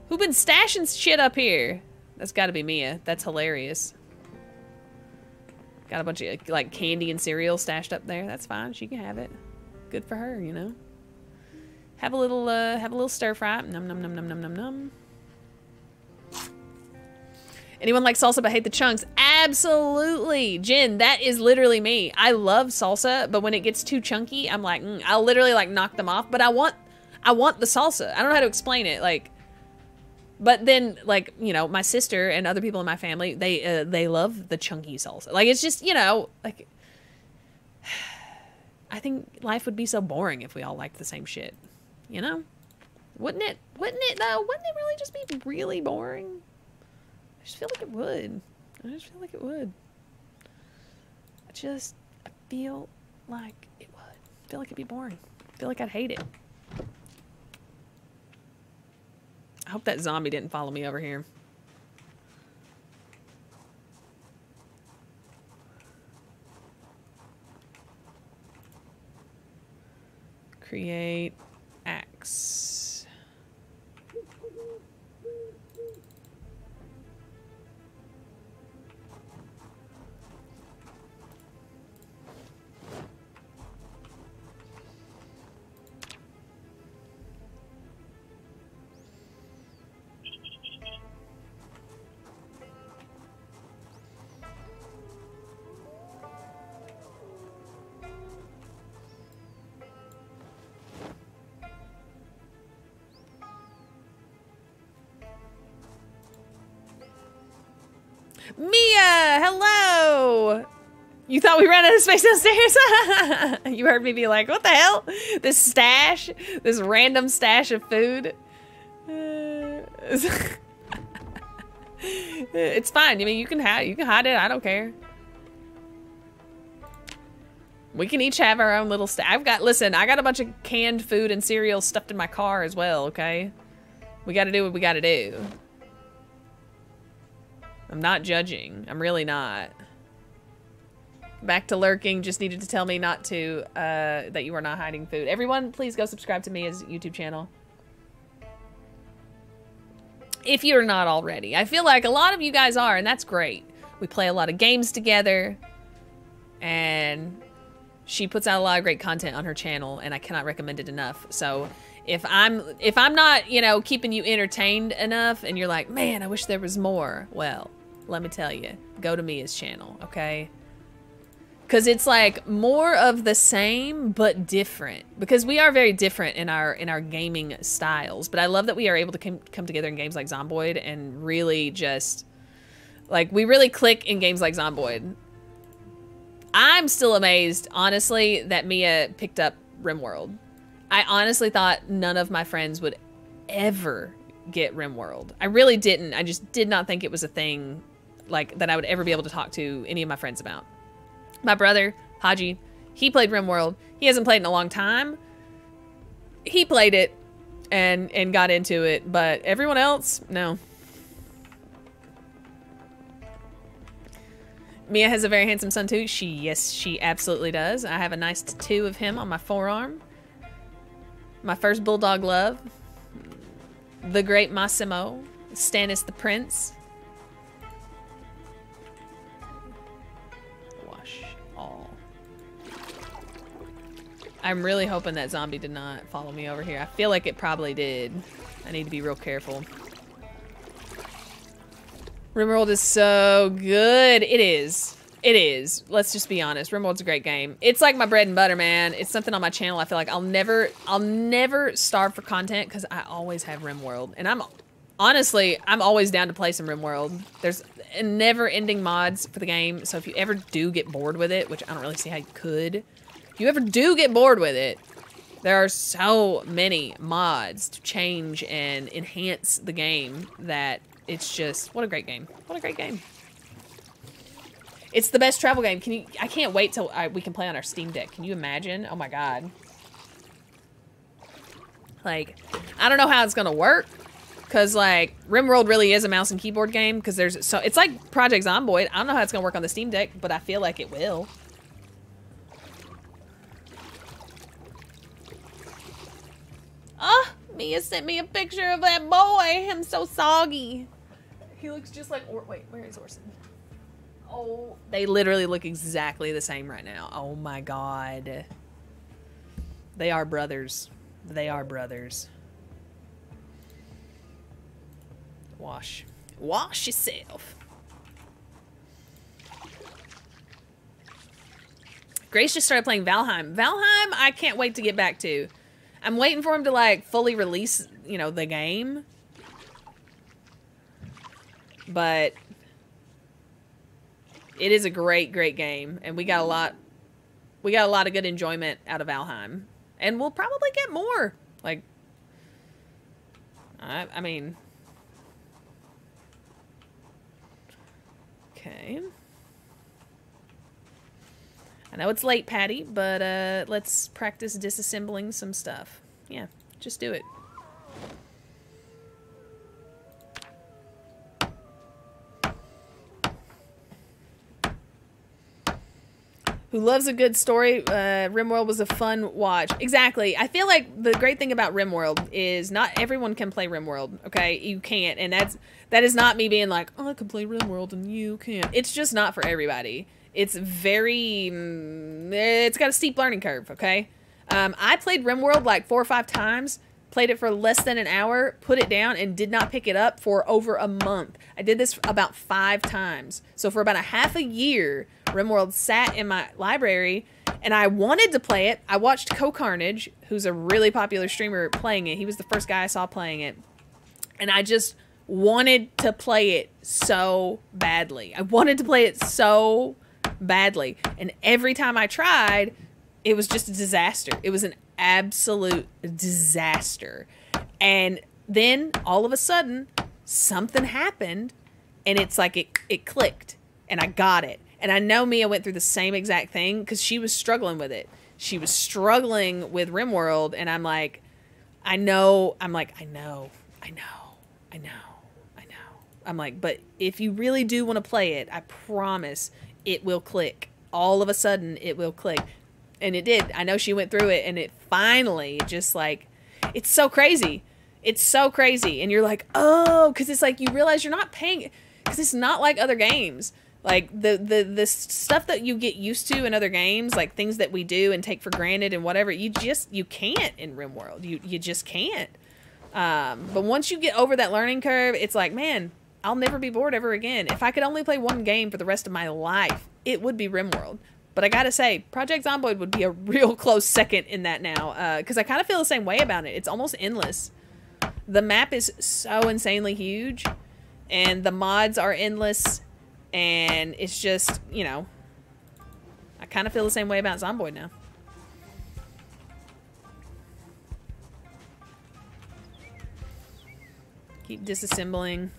Who been stashing shit up here? That's got to be Mia. That's hilarious. Got a bunch of like candy and cereal stashed up there. That's fine. She can have it. Good for her, you know. Have a little uh have a little stir fry. Num num num num num num num. Anyone like salsa but hate the chunks? Absolutely. Jen, that is literally me. I love salsa, but when it gets too chunky, I'm like, mm, I'll literally like knock them off, but I want I want the salsa. I don't know how to explain it. Like but then, like you know, my sister and other people in my family, they uh, they love the chunky salsa. Like it's just you know, like I think life would be so boring if we all liked the same shit. You know, wouldn't it? Wouldn't it though? Wouldn't it really just be really boring? I just feel like it would. I just feel like it would. I just I feel like it would. I feel like it'd be boring. I feel like I'd hate it. I hope that zombie didn't follow me over here. Create axe. You thought we ran out of space downstairs? you heard me be like, what the hell? This stash, this random stash of food. it's fine. I mean, you can hide, you can hide it. I don't care. We can each have our own little stash. I've got, listen, I got a bunch of canned food and cereal stuffed in my car as well, okay? We got to do what we got to do. I'm not judging. I'm really not. Back to lurking. Just needed to tell me not to, uh, that you are not hiding food. Everyone, please go subscribe to Mia's YouTube channel. If you're not already. I feel like a lot of you guys are, and that's great. We play a lot of games together. And she puts out a lot of great content on her channel, and I cannot recommend it enough. So if I'm if I'm not, you know, keeping you entertained enough and you're like, man, I wish there was more, well, let me tell you, go to Mia's channel, okay? Because it's like more of the same but different. Because we are very different in our in our gaming styles. But I love that we are able to come, come together in games like Zomboid and really just like we really click in games like Zomboid. I'm still amazed, honestly, that Mia picked up RimWorld. I honestly thought none of my friends would ever get RimWorld. I really didn't. I just did not think it was a thing like that I would ever be able to talk to any of my friends about. My brother, Haji, he played RimWorld. He hasn't played in a long time. He played it and and got into it, but everyone else, no. Mia has a very handsome son too. She, yes, she absolutely does. I have a nice tattoo of him on my forearm. My first bulldog love. The great Massimo. Stannis the Prince. I'm really hoping that zombie did not follow me over here. I feel like it probably did. I need to be real careful. RimWorld is so good. It is. It is. Let's just be honest. RimWorld's a great game. It's like my bread and butter, man. It's something on my channel. I feel like I'll never, I'll never starve for content because I always have RimWorld, and I'm honestly, I'm always down to play some RimWorld. There's never-ending mods for the game, so if you ever do get bored with it, which I don't really see how you could, if you ever do get bored with it, there are so many mods to change and enhance the game that it's just what a great game. What a great game. It's the best travel game. Can you? I can't wait till I, we can play on our Steam Deck. Can you imagine? Oh my god. Like, I don't know how it's gonna work, cause like RimWorld really is a mouse and keyboard game. Cause there's so it's like Project Zomboid. I don't know how it's gonna work on the Steam Deck, but I feel like it will. Oh, Mia sent me a picture of that boy. I'm so soggy. He looks just like or wait, where is Orson? Oh, they literally look exactly the same right now. Oh my god. They are brothers. They are brothers. Wash. Wash yourself. Grace just started playing Valheim. Valheim, I can't wait to get back to. I'm waiting for him to like fully release, you know, the game. But it is a great, great game, and we got a lot. We got a lot of good enjoyment out of Valheim, and we'll probably get more. Like, I, I mean, okay. I know it's late, Patti, but uh, let's practice disassembling some stuff. Yeah, just do it. who loves a good story. Uh, RimWorld was a fun watch. Exactly. I feel like the great thing about RimWorld is not everyone can play RimWorld. Okay, you can't, and that's that is not me being like, oh, I can play RimWorld and you can't. It's just not for everybody. It's very, mm, it's got a steep learning curve. Okay, um, I played RimWorld like four or five times played it for less than an hour, put it down, and did not pick it up for over a month. I did this about five times. So for about a half a year, RimWorld sat in my library, and I wanted to play it. I watched CohhCarnage, who's a really popular streamer, playing it. He was the first guy I saw playing it. And I just wanted to play it so badly. I wanted to play it so badly. And every time I tried, it was just a disaster. It was an absolute disaster. And then all of a sudden, something happened and it's like it, it clicked and I got it. And I know Mia went through the same exact thing because she was struggling with it. She was struggling with RimWorld, and I'm like, I know, I'm like, I know, I know, I know, I know. I'm like, but if you really do want to play it, I promise it will click. All of a sudden, it will click and it did. I know she went through it, and it finally just like, it's so crazy. It's so crazy, and you're like, oh, because it's like you realize you're not paying, because it's not like other games. Like the the the stuff that you get used to in other games, like things that we do and take for granted and whatever, you just you can't in RimWorld. You you just can't. Um, but once you get over that learning curve, it's like, man, I'll never be bored ever again. If I could only play one game for the rest of my life, it would be RimWorld. But I gotta say, Project Zomboid would be a real close second in that now, because uh, I kind of feel the same way about it. It's almost endless. The map is so insanely huge, and the mods are endless, and it's just, you know, I kind of feel the same way about Zomboid now. Keep disassembling.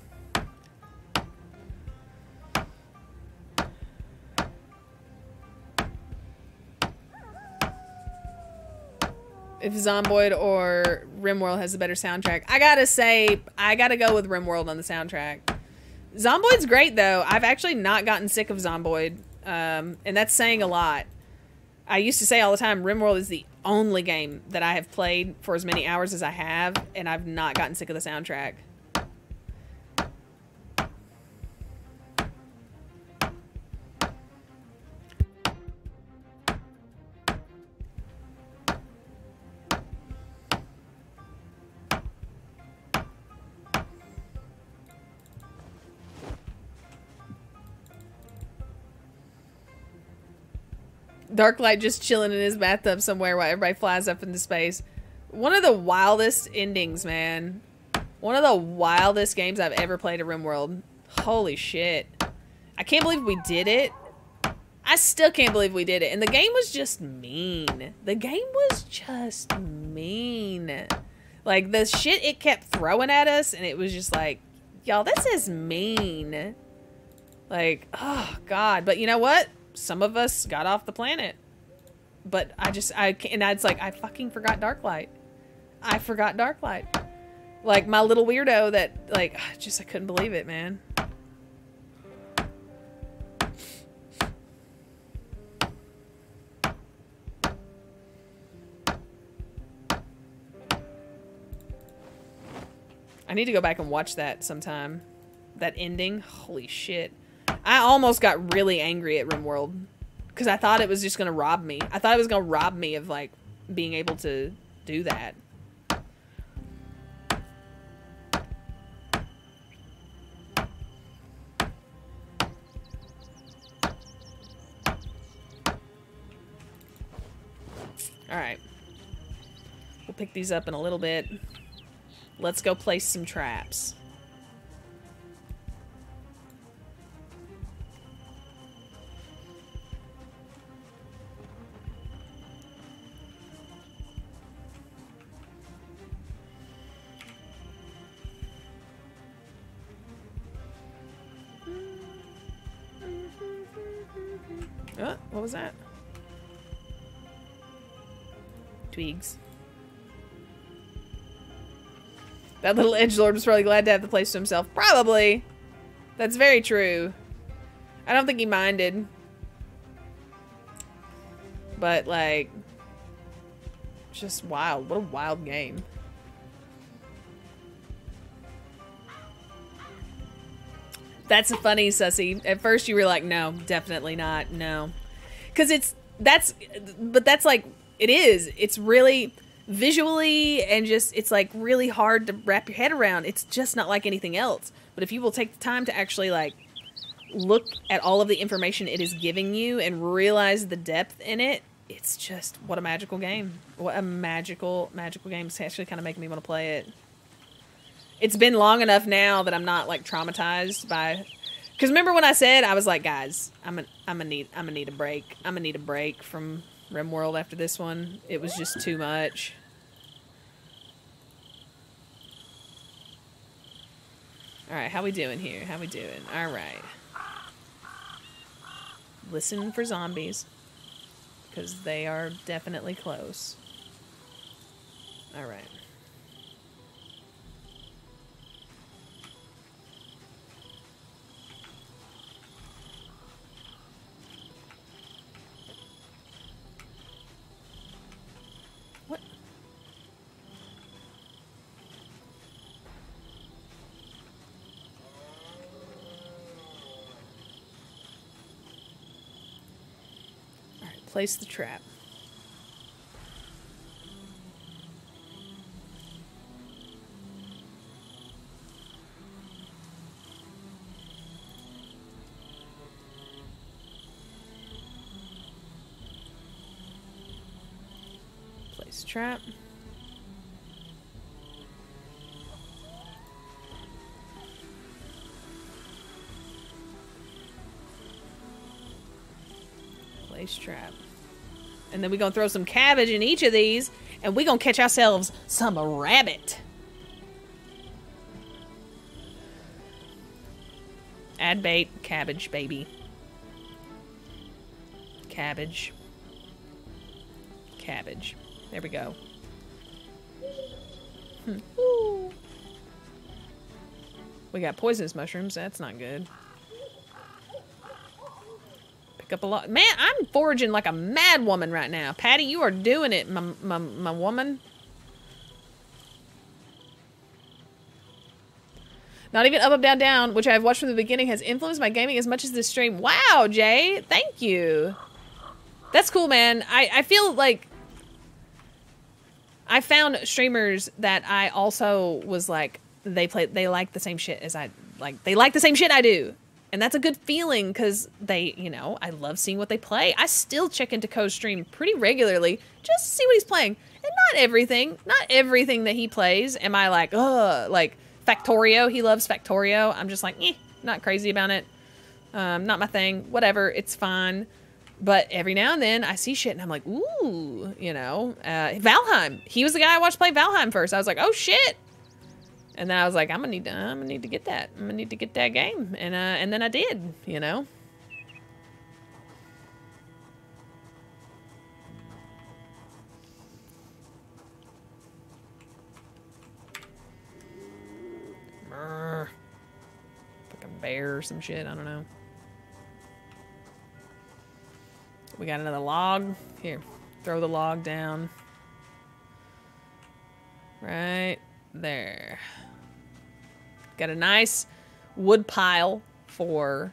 If Zomboid or RimWorld has a better soundtrack. I gotta say, I gotta go with RimWorld on the soundtrack. Zomboid's great though. I've actually not gotten sick of Zomboid, um, and that's saying a lot. I used to say all the time, RimWorld is the only game that I have played for as many hours as I have, and I've not gotten sick of the soundtrack. Darklight just chilling in his bathtub somewhere while everybody flies up into space. One of the wildest endings, man. One of the wildest games I've ever played at RimWorld. Holy shit. I can't believe we did it. I still can't believe we did it. And the game was just mean. The game was just mean. Like, the shit it kept throwing at us, and it was just like, y'all, this is mean. Like, oh, God. But you know what? Some of us got off the planet. But I just, I, and it's like, I fucking forgot Darklight. I forgot Darklight. Like, my little weirdo that, like, just, I couldn't believe it, man. I need to go back and watch that sometime. That ending. Holy shit. I almost got really angry at RimWorld. Because I thought it was just going to rob me. I thought it was going to rob me of, like, being able to do that. Alright. We'll pick these up in a little bit. Let's go place some traps. Was that? Twigs. That little edge lord was probably glad to have the place to himself. Probably. That's very true. I don't think he minded. But, like, just wild. What a wild game. That's a funny, Sussy. At first you were like, no, definitely not. No. Because it's, that's, but that's like, it is. It's really, visually and just it's like really hard to wrap your head around. It's just not like anything else. But if you will take the time to actually like look at all of the information it is giving you and realize the depth in it, it's just what a magical game. What a magical magical game. It's actually kind of making me want to play it. It's been long enough now that I'm not like traumatized by because remember when I said I was like, guys, I'm gonna I'm gonna need I'm gonna need a break. I'm gonna need a break from RimWorld after this one. It was just too much. Alright, how we doing here? How we doing? Alright. Listen for zombies. Because they are definitely close. Alright. Place the trap. Place trap. Place trap. Then we're going to throw some cabbage in each of these. And we're going to catch ourselves some rabbit. Add bait. Cabbage, baby. Cabbage. Cabbage. There we go. Hmm. We got poisonous mushrooms. That's not good up a lot. Man, I'm foraging like a mad woman right now. Patti, you are doing it, my, my, my woman. Not even Up, Up, Down, Down, which I've watched from the beginning, has influenced my gaming as much as this stream. Wow, Jay. Thank you. That's cool, man. I, I feel like I found streamers that I also was like, they play, they like the same shit as I, like, they like the same shit I do And that's a good feeling because they, you know, I love seeing what they play. I still check into Co's stream pretty regularly just to see what he's playing. And not everything, not everything that he plays am I like, ugh, like Factorio. He loves Factorio. I'm just like, eh, not crazy about it. Um, not my thing. Whatever, it's fine. But every now and then I see shit and I'm like, ooh, you know, uh, Valheim. He was the guy I watched play Valheim first. I was like, oh shit, and then I was like, I'm gonna need to, I'm gonna need to get that. I'm gonna need to get that game, and uh, and then I did, you know. Brr. Fucking bear or some shit. I don't know. We got another log. Here, throw the log down. Right there. Got a nice wood pile for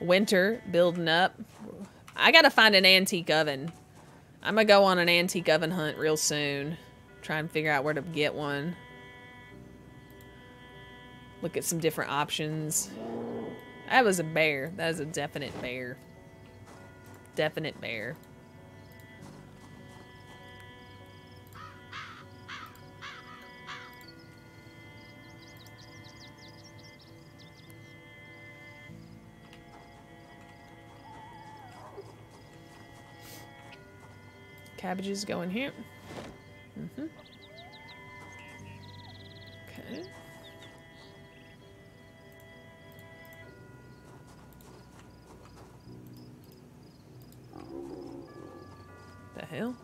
winter building up. I gotta find an antique oven. I'm gonna go on an antique oven hunt real soon. Try and figure out where to get one. Look at some different options. That was a bear. That is a definite bear. Definite bear. Cabbages go in here. Mm-hmm. Okay. The hell?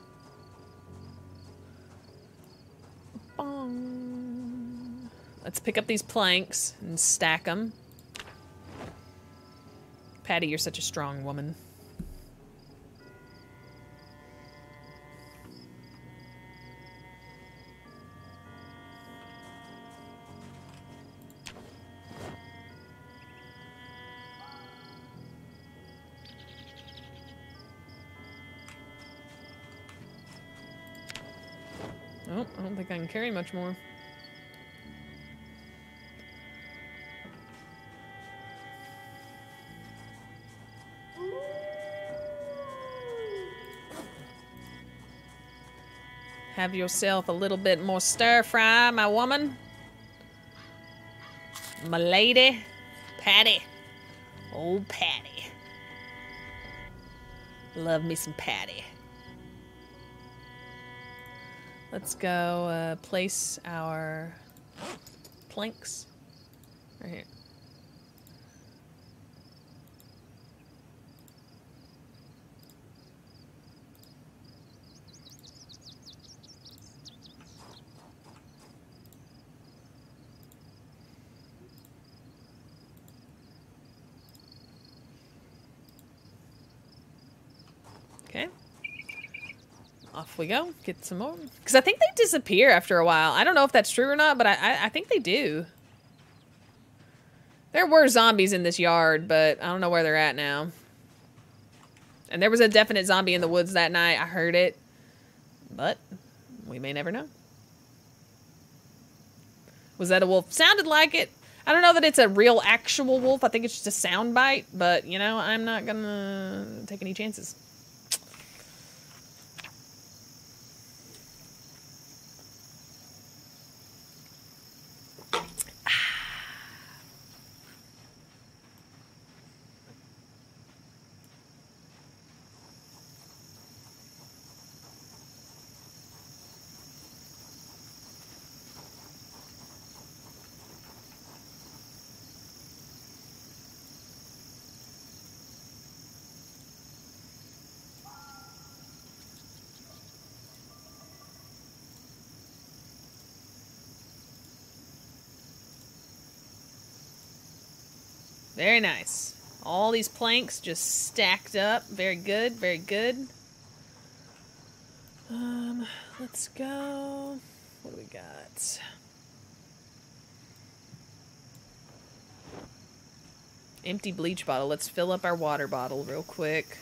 Bong. Let's pick up these planks and stack them. Patti, you're such a strong woman. Oh, I don't think I can carry much more. Have yourself a little bit more stir fry, my woman. My lady. Patti. Old Patti. Love me some Patti. Let's go uh, place our planks right here. Okay. We go. Get some more. Because I think they disappear after a while. I don't know if that's true or not, but I, I, I think they do. There were zombies in this yard, but I don't know where they're at now. And there was a definite zombie in the woods that night. I heard it. But we may never know. Was that a wolf? Sounded like it. I don't know that it's a real actual wolf. I think it's just a sound bite. But, you know, I'm not to take any chances. Very nice. All these planks just stacked up. Very good, very good. Um, let's go. What do we got? Empty bleach bottle. Let's fill up our water bottle real quick.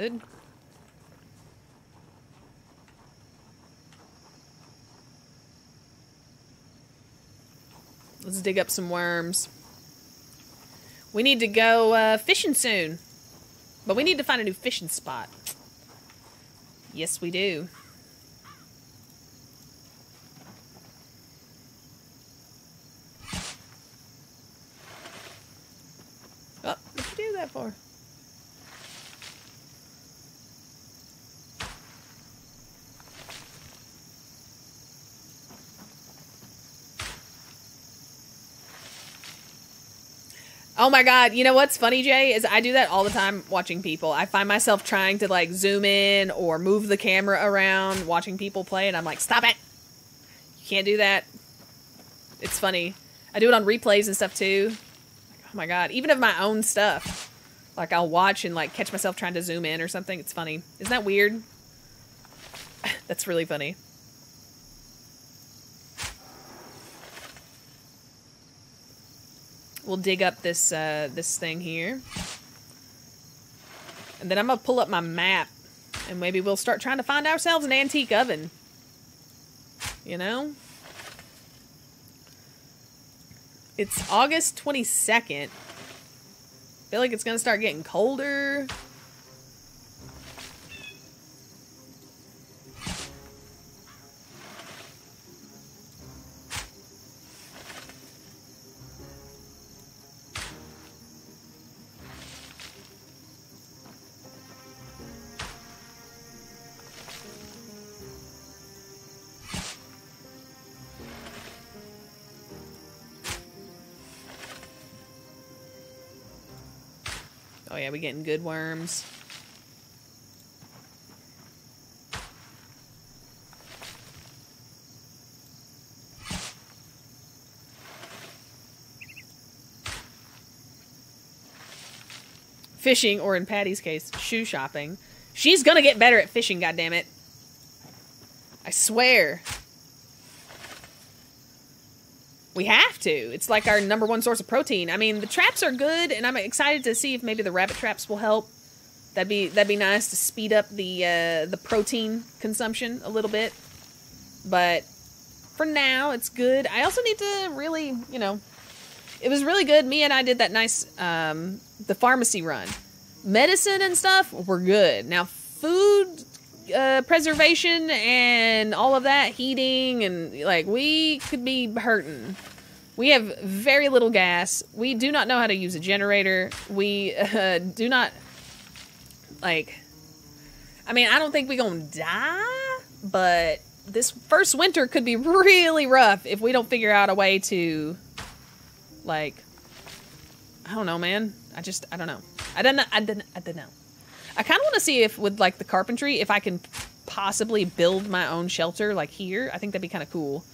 Good. Let's dig up some worms. We need to go uh, fishing soon. But we need to find a new fishing spot. Yes, we do. Oh, what'd you do that for? Oh my god, you know what's funny, Jay, is I do that all the time watching people. I find myself trying to like zoom in or move the camera around watching people play and I'm like, "Stop it. You can't do that." It's funny. I do it on replays and stuff too. Oh my god, even of my own stuff. Like I'll watch and like catch myself trying to zoom in or something. It's funny. Isn't that weird? That's really funny. We'll dig up this uh, this thing here. And then I'm gonna pull up my map and maybe we'll start trying to find ourselves an antique oven. You know? It's August 22nd. feel like it's gonna start getting colder. We getting good worms. Fishing, or in Patti's case, shoe shopping. She's gonna get better at fishing, goddammit. I swear. We have to. It's like our number one source of protein. I mean, the traps are good, and I'm excited to see if maybe the rabbit traps will help. That'd be that'd be nice to speed up the uh, the protein consumption a little bit. But for now, it's good. I also need to really, you know, it was really good. Me and I did that nice um, the pharmacy run. Medicine and stuff were good. Now food uh, preservation and all of that heating and like we could be hurting. We have very little gas. We do not know how to use a generator. We uh, do not like. I mean, I don't think we're gonna die, but this first winter could be really rough if we don't figure out a way to, like, I don't know, man. I just I don't know. I don't know. I don't. I don't know. I kind of want to see if with like the carpentry, if I can possibly build my own shelter like here. I think that'd be kind of cool.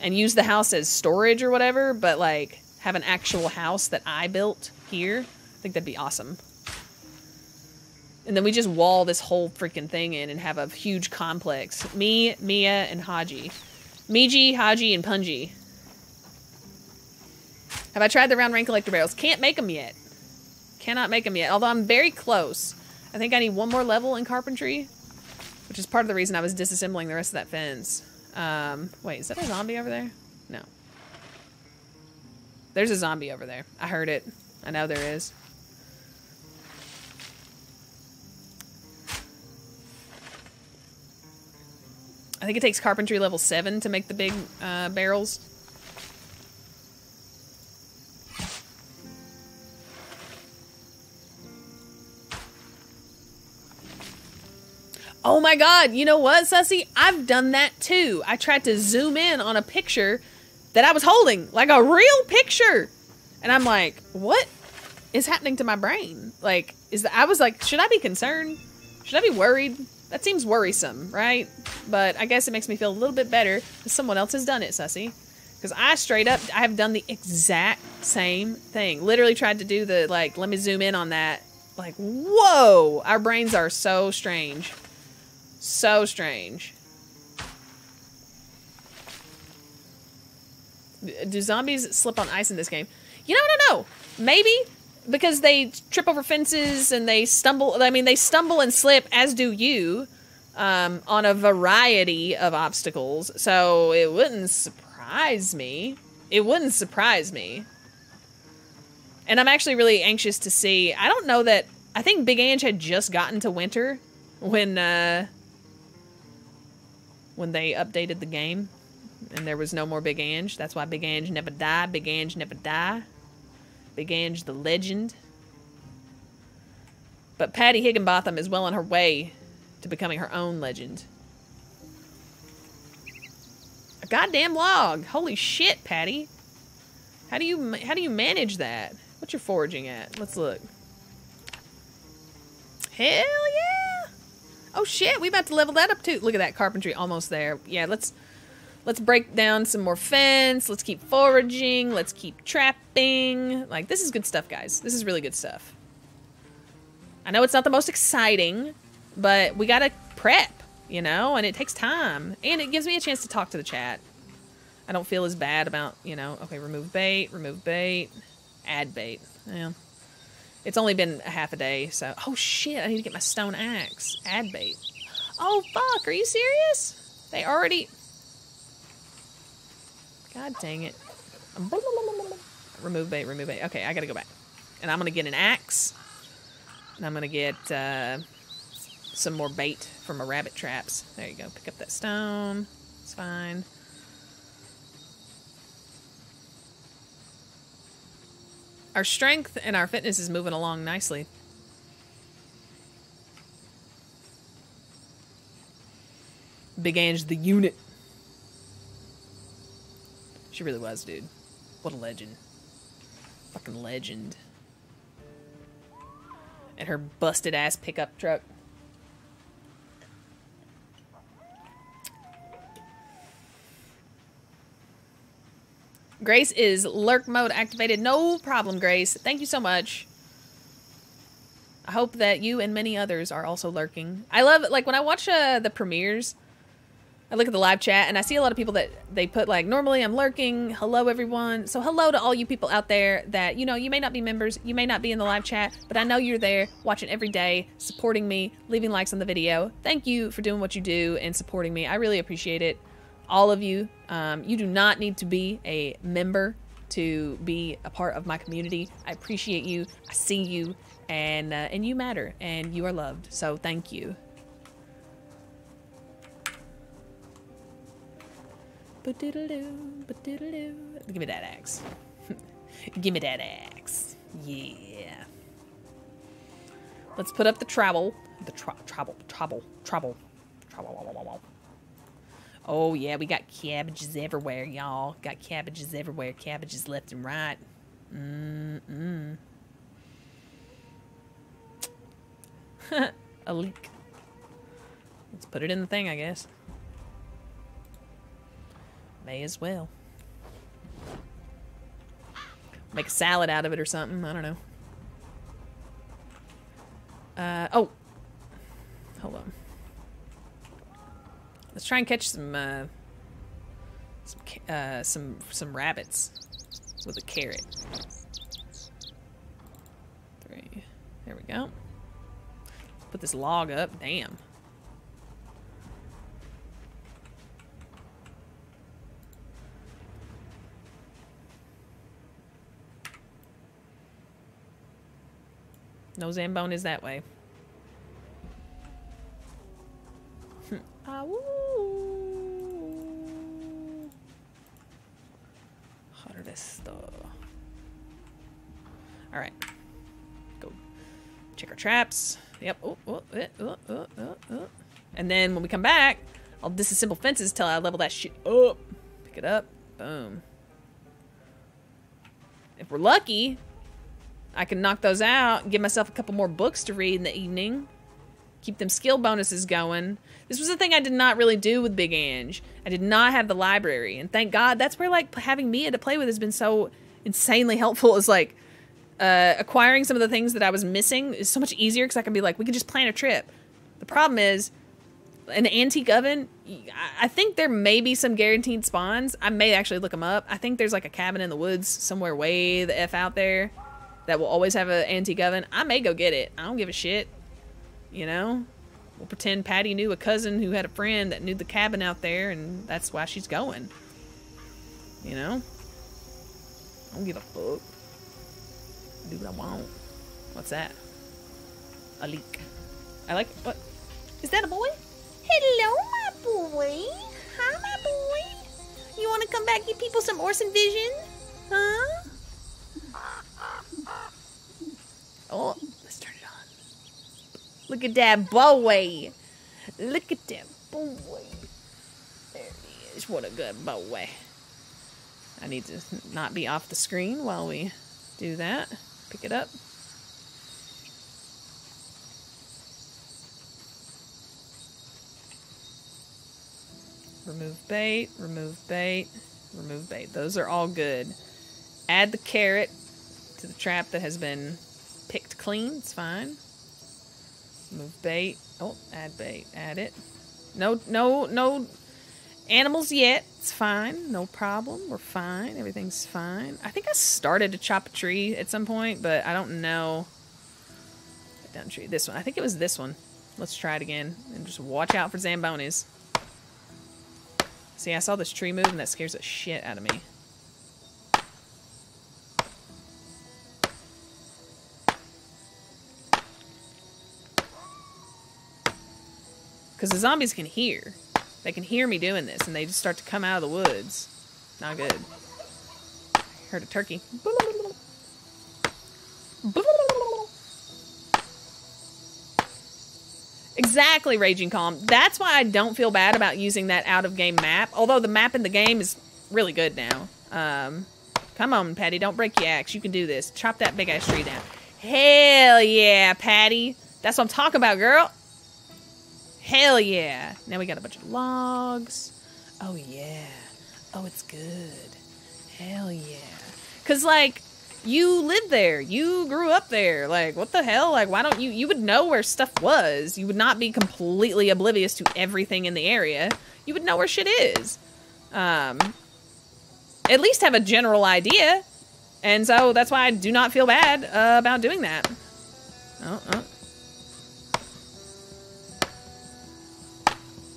And use the house as storage or whatever, but like have an actual house that I built here. I think that'd be awesome. And then we just wall this whole freaking thing in and have a huge complex. Me, Mia, and Haji. Miji, Haji, and Punji. Have I tried the round rain collector barrels? Can't make them yet. Cannot make them yet. Although I'm very close. I think I need one more level in carpentry, which is part of the reason I was disassembling the rest of that fence. Um, wait, is that a zombie over there? No. There's a zombie over there. I heard it. I know there is. I think it takes carpentry level 7 to make the big uh, barrels. Oh my god, you know what, Sussy? I've done that too. I tried to zoom in on a picture that I was holding, like a real picture. And I'm like, what is happening to my brain? Like, is that I was like, should I be concerned? Should I be worried? That seems worrisome, right? But I guess it makes me feel a little bit better that someone else has done it, Sussy. Because I straight up, I have done the exact same thing. Literally tried to do the, like, let me zoom in on that. Like, whoa! Our brains are so strange. So strange. Do zombies slip on ice in this game? You know, I don't know. Maybe. because they trip over fences and they stumble. I mean, they stumble and slip, as do you, um, on a variety of obstacles. So it wouldn't surprise me. It wouldn't surprise me. And I'm actually really anxious to see. I don't know that. I think Big Ange had just gotten to winter when uh, when they updated the game, and there was no more Big Ange. That's why Big Ange never die. Big Ange never die. Big Ange the legend. But Patti Higginbotham is well on her way to becoming her own legend. A goddamn log! Holy shit, Patti! How do you how do you manage that? What's your foraging at? Let's look. Hell yeah! Oh shit, we about to level that up too. Look at that carpentry almost there. Yeah, let's let's break down some more fence. Let's keep foraging. Let's keep trapping. Like this is good stuff, guys. This is really good stuff. I know it's not the most exciting, but we gotta prep, you know, and it takes time. And it gives me a chance to talk to the chat. I don't feel as bad about, you know, okay, remove bait, remove bait. Add bait. Yeah. It's only been a half a day, so... Oh, shit, I need to get my stone axe. Add bait. Oh, fuck, are you serious? They already... God dang it. Remove bait, remove bait. Okay, I gotta go back. And I'm gonna get an axe. And I'm gonna get, uh, some more bait from my rabbit traps. There you go. Pick up that stone. It's fine. Our strength and our fitness is moving along nicely. Big Ange, the unit. She really was, dude. What a legend. Fucking legend. And her busted ass pickup truck. Grace is lurk mode activated. No problem, Grace. Thank you so much. I hope that you and many others are also lurking. I love, like, when I watch uh, the premieres, I look at the live chat and I see a lot of people that they put, like, normally I'm lurking. Hello, everyone. So, hello to all you people out there that, you know, you may not be members, you may not be in the live chat, but I know you're there watching every day, supporting me, leaving likes on the video. Thank you for doing what you do and supporting me. I really appreciate it all of you. Um, you do not need to be a member to be a part of my community. I appreciate you. I see you, and uh, and you matter, and you are loved. So thank you. Give me that axe. Give me that axe. Yeah. Let's put up the travel. The tra travel, travel, travel, travel. Oh, yeah, we got cabbages everywhere, y'all. Got cabbages everywhere. Cabbages left and right. Mm-mm. a leak. Let's put it in the thing, I guess. May as well. Make a salad out of it or something. I don't know. Uh, oh. Hold on. Let's try and catch some, uh, some, uh, some, some rabbits with a carrot. Three. There we go. Put this log up. Damn. No Zambone is that way. Ah, woo. Alright. Go check our traps. Yep. Oh, oh, oh, oh, oh, oh. And then when we come back, I'll disassemble fences till I level that shit up. Pick it up. Boom. If we're lucky, I can knock those out give myself a couple more books to read in the evening. Keep them skill bonuses going. This was the thing I did not really do with Big Ange. I did not have the library. And thank God, that's where like having Mia to play with has been so insanely helpful is like uh, acquiring some of the things that I was missing is so much easier because I can be like, we can just plan a trip. The problem is, an antique oven, I think there may be some guaranteed spawns. I may actually look them up. I think there's like a cabin in the woods somewhere way the F out there that will always have an antique oven, I may go get it. I don't give a shit. You know? We'll pretend Patti knew a cousin who had a friend that knew the cabin out there, and that's why she's going. You know? I don't give a fuck. Do what I want. What's that? A leak. I like what? Is that a boy? Hello, my boy. Hi, my boy. You want to come back give people some Orson Vision? Huh? Oh, let's turn it on. Look at that boy. Look at that boy. There he is. What a good boy. I need to not be off the screen while we do that. Pick it up. Remove bait, remove bait, remove bait. Those are all good. Add the carrot to the trap that has been picked clean. It's fine. Move bait. Oh, add bait. Add it. No, no, no animals yet. It's fine. No problem. We're fine. Everything's fine. I think I started to chop a tree at some point, but I don't know. Down tree. This one. I think it was this one. Let's try it again. And just watch out for Zambonis. See, I saw this tree move and that scares the shit out of me. Because the zombies can hear. They can hear me doing this, and they just start to come out of the woods. Not good. Heard a turkey. Exactly, Raging Calm. That's why I don't feel bad about using that out-of-game map. Although the map in the game is really good now. Um, come on, Patti. Don't break your axe. You can do this. Chop that big-ass tree down. Hell yeah, Patti. That's what I'm talking about, girl. Hell yeah. Now we got a bunch of logs. Oh, yeah. Oh, it's good. Hell yeah. Because, like, you live there. You grew up there. Like, what the hell? Like, why don't you? You would know where stuff was. You would not be completely oblivious to everything in the area. You would know where shit is. Um, at least have a general idea. And so that's why I do not feel bad uh, about doing that. Oh, oh.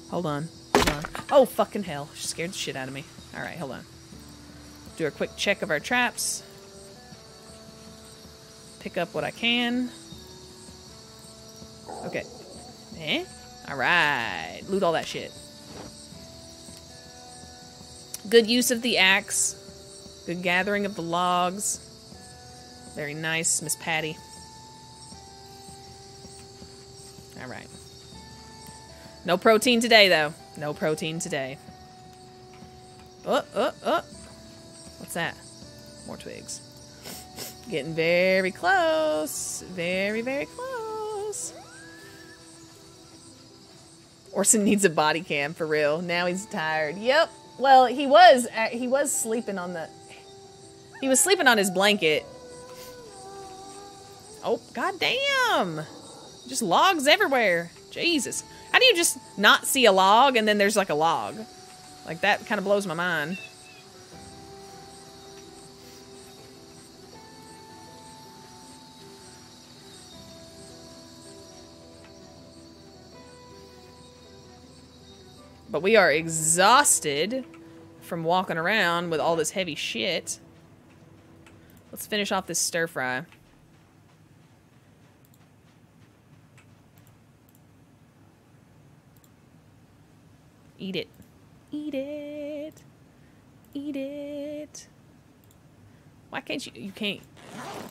Hold on. Hold on. Oh, fucking hell. She scared the shit out of me. Alright, hold on. Do a quick check of our traps. Pick up what I can. Okay. Eh? Alright. Loot all that shit. Good use of the axe. Good gathering of the logs. Very nice, Miss Patti. Alright. No protein today, though. No protein today. Oh, oh, oh. What's that? More twigs. Getting very close. Very, very close. Orson needs a body cam for real. Now he's tired. Yep. Well, he was uh, he was sleeping on the he was sleeping on his blanket. Oh, goddamn. Just logs everywhere. Jesus. How do you just not see a log and then there's like a log? Like that kind of blows my mind. But we are exhausted from walking around with all this heavy shit. Let's finish off this stir fry. Eat it. Eat it. Eat it. Why can't you? You can't.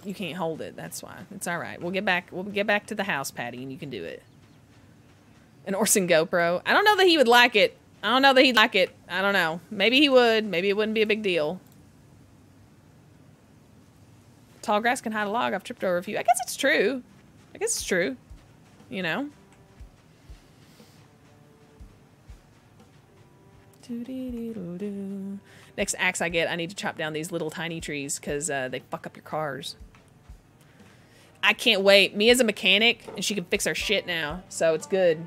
You can't hold it. That's why. It's all right. We'll get back. We'll get back to the house, Patti, and you can do it. An Orson GoPro. I don't know that he would like it. I don't know that he'd like it. I don't know. Maybe he would. Maybe it wouldn't be a big deal. Tall grass can hide a log. I've tripped over a few. I guess it's true. I guess it's true. You know. Next axe I get, I need to chop down these little tiny trees because uh, they fuck up your cars. I can't wait. Me as a mechanic, and she can fix our shit now, so it's good.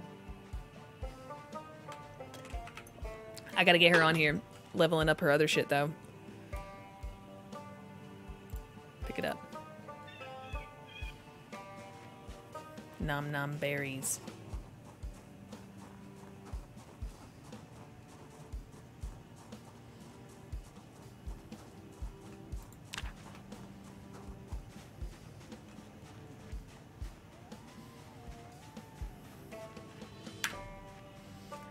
I gotta get her on here. Leveling up her other shit, though. Pick it up. Nom nom berries.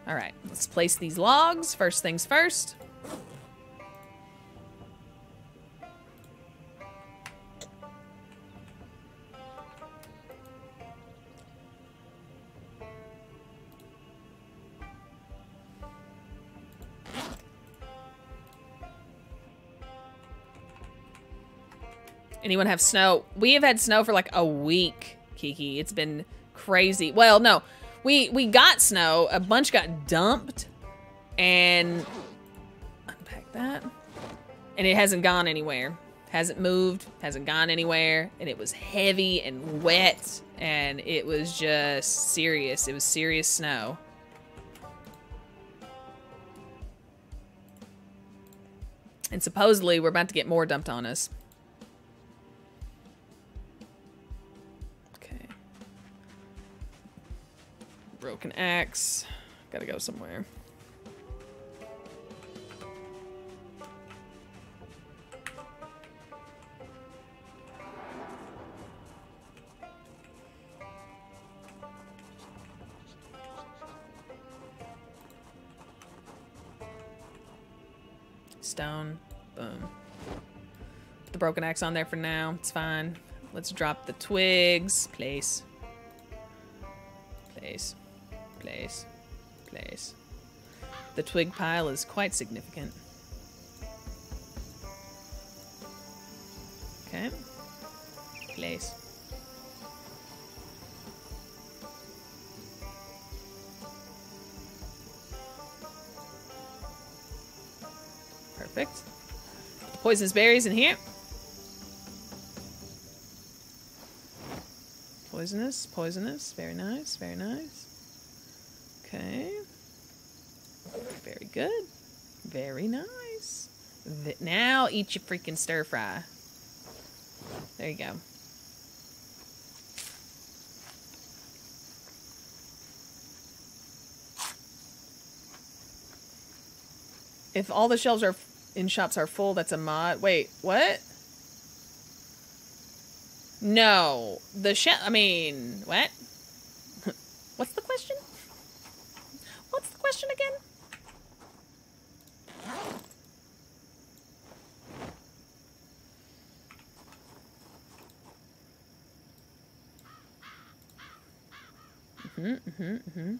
All right, let's place these logs. First things first. Anyone have snow? We have had snow for like a week, Kiki. It's been crazy. Well, no. We we got snow. A bunch got dumped and unpack that. And it hasn't gone anywhere. Hasn't moved, hasn't gone anywhere, and it was heavy and wet and it was just serious. It was serious snow. And supposedly we're about to get more dumped on us. Broken axe. Gotta go somewhere. Stone. Boom. Put the broken axe on there for now. It's fine. Let's drop the twigs. Place. Place. Place. Place. The twig pile is quite significant. Okay. Place. Perfect. Poisonous berries in here. Poisonous, poisonous. Very nice, very nice. Okay. Very good. Very nice. Now eat your freaking stir fry. There you go. If all the shelves are in shops are full, that's a mod. Wait, what? No, the shell. I mean, what? What's the question? Question again? Mm-hmm, mm-hmm, mm-hmm.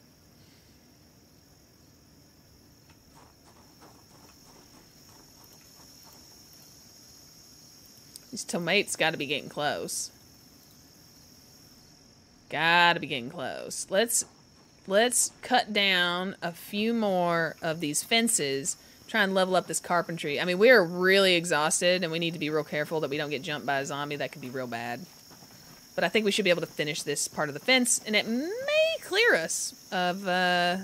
These tomatoes got to be getting close. Got to be getting close. Let's let's cut down a few more of these fences. Try and level up this carpentry. I mean, we are really exhausted, and we need to be real careful that we don't get jumped by a zombie. That could be real bad. But I think we should be able to finish this part of the fence, and it may clear us of uh,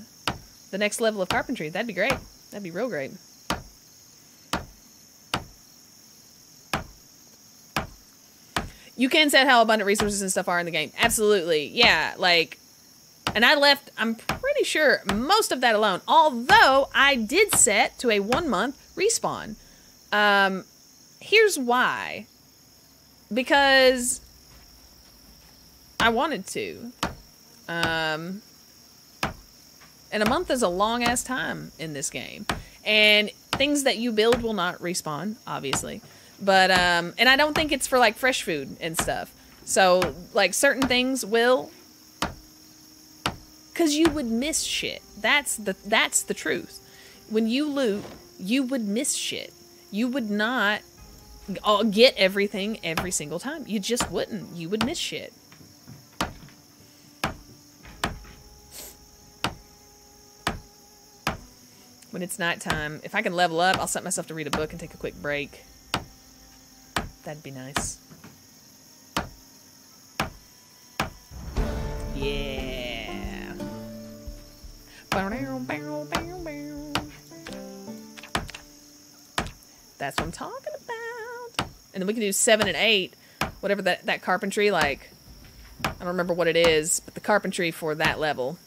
the next level of carpentry. That'd be great. That'd be real great. you can set how abundant resources and stuff are in the game. Absolutely. Yeah, like and I left I'm pretty sure most of that alone. Although I did set to a 1 month respawn. Um here's why. Because I wanted to. Um and a month is a long ass time in this game. And things that you build will not respawn, obviously. But um and I don't think it's for like fresh food and stuff. So like certain things will cuz you would miss shit. That's the that's the truth. When you loot, you would miss shit. You would not get everything every single time. You just wouldn't. You would miss shit. When it's nighttime, if I can level up, I'll set myself to read a book and take a quick break. That'd be nice. Yeah. That's what I'm talking about. And then we can do seven and eight, whatever that, that carpentry, like, I don't remember what it is, but the carpentry for that level.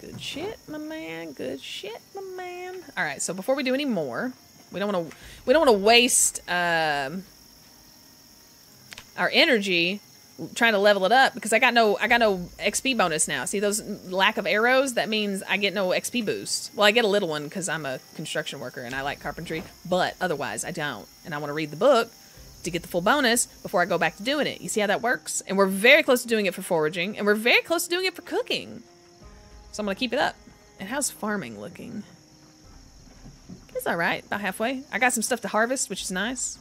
Good shit, my man. Good shit, my man. All right, so before we do any more, we don't want to we don't want to waste um, our energy trying to level it up because I got no I got no XP bonus now. See those lack of arrows? That means I get no XP boost. Well, I get a little one because I'm a construction worker and I like carpentry, but otherwise I don't. And I want to read the book to get the full bonus before I go back to doing it. You see how that works? And we're very close to doing it for foraging, and we're very close to doing it for cooking. So I'm gonna keep it up. And how's farming looking? It's all right, about halfway. I got some stuff to harvest, which is nice.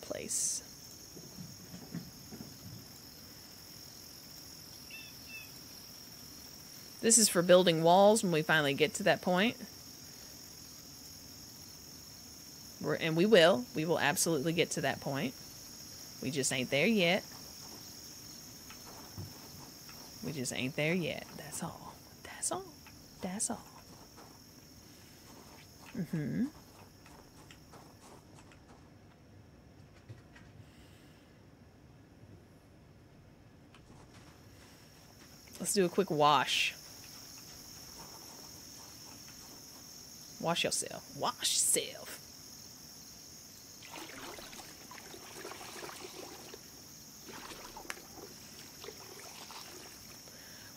Place. This is for building walls when we finally get to that point. We're, and we will. We will absolutely get to that point. We just ain't there yet. We just ain't there yet. That's all. That's all. That's all. Mm-hmm. Let's do a quick wash. Wash yourself. Wash yourself.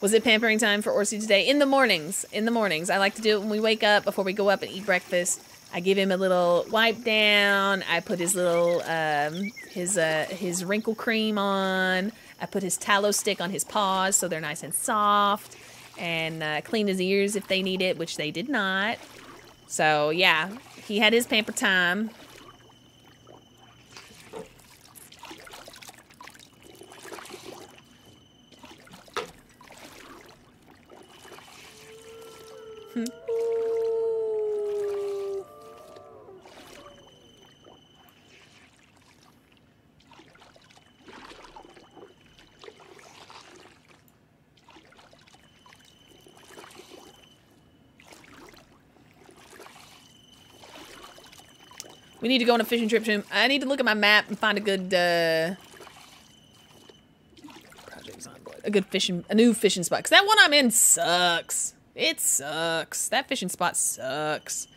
Was it pampering time for Orsi today? In the mornings. In the mornings. I like to do it when we wake up before we go up and eat breakfast. I give him a little wipe down. I put his little um, his uh, his wrinkle cream on. I put his tallow stick on his paws so they're nice and soft, and uh, clean his ears if they need it, which they did not. So yeah, he had his pamper time. We need to go on a fishing trip soon. I need to look at my map and find a good uh Project Zomboid. A good fishing a new fishing spot. Cause that one I'm in sucks. It sucks. That fishing spot sucks.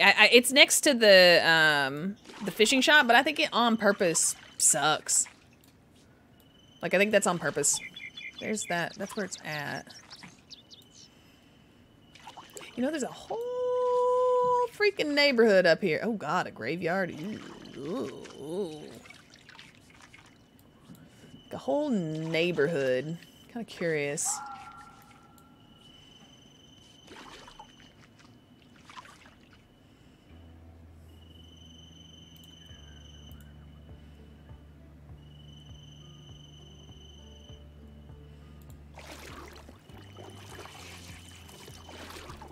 I, I, it's next to the um the fishing shop, but I think it on purpose sucks. Like I think that's on purpose. There's that. That's where it's at. You know, there's a whole freaking neighborhood up here. Oh god, a graveyard. Ooh. The whole neighborhood. Kind of curious.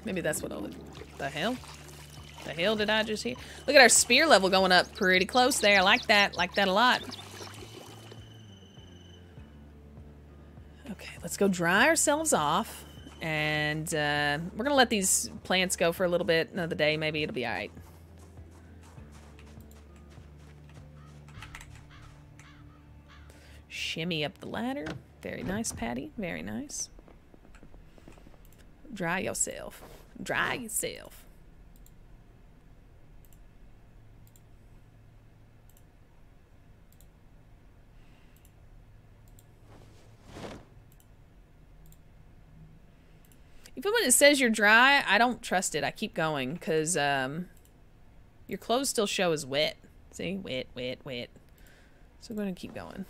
Maybe that's what all the hell? The hell did I just hear? Look at our spear level going up pretty close there. I like that. Like that a lot. Okay, let's go dry ourselves off. And uh, we're going to let these plants go for a little bit. Another day, maybe it'll be all right. Shimmy up the ladder. Very nice, Patti. Very nice. Dry yourself. Dry yourself. Even when it says you're dry, I don't trust it. I keep going because um, your clothes still show as wet. See? Wet, wet, wet. So I'm going to keep going.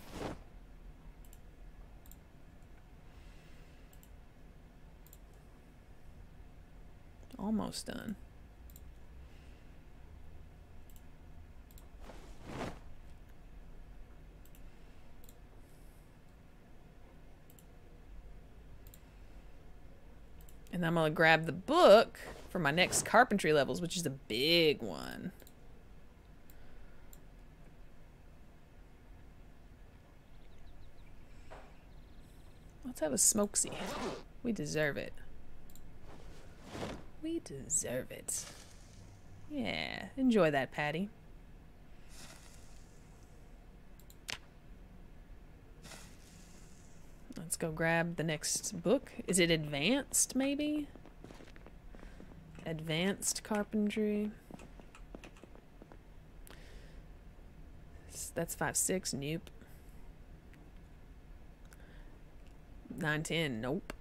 Almost done. And I'm going to grab the book for my next carpentry levels, which is a big one. Let's have a smokesy. We deserve it. We deserve it. Yeah, enjoy that, Patti. Let's go grab the next book. Is it advanced, maybe? Advanced carpentry. That's 5 6. Nope. 9 10. Nope.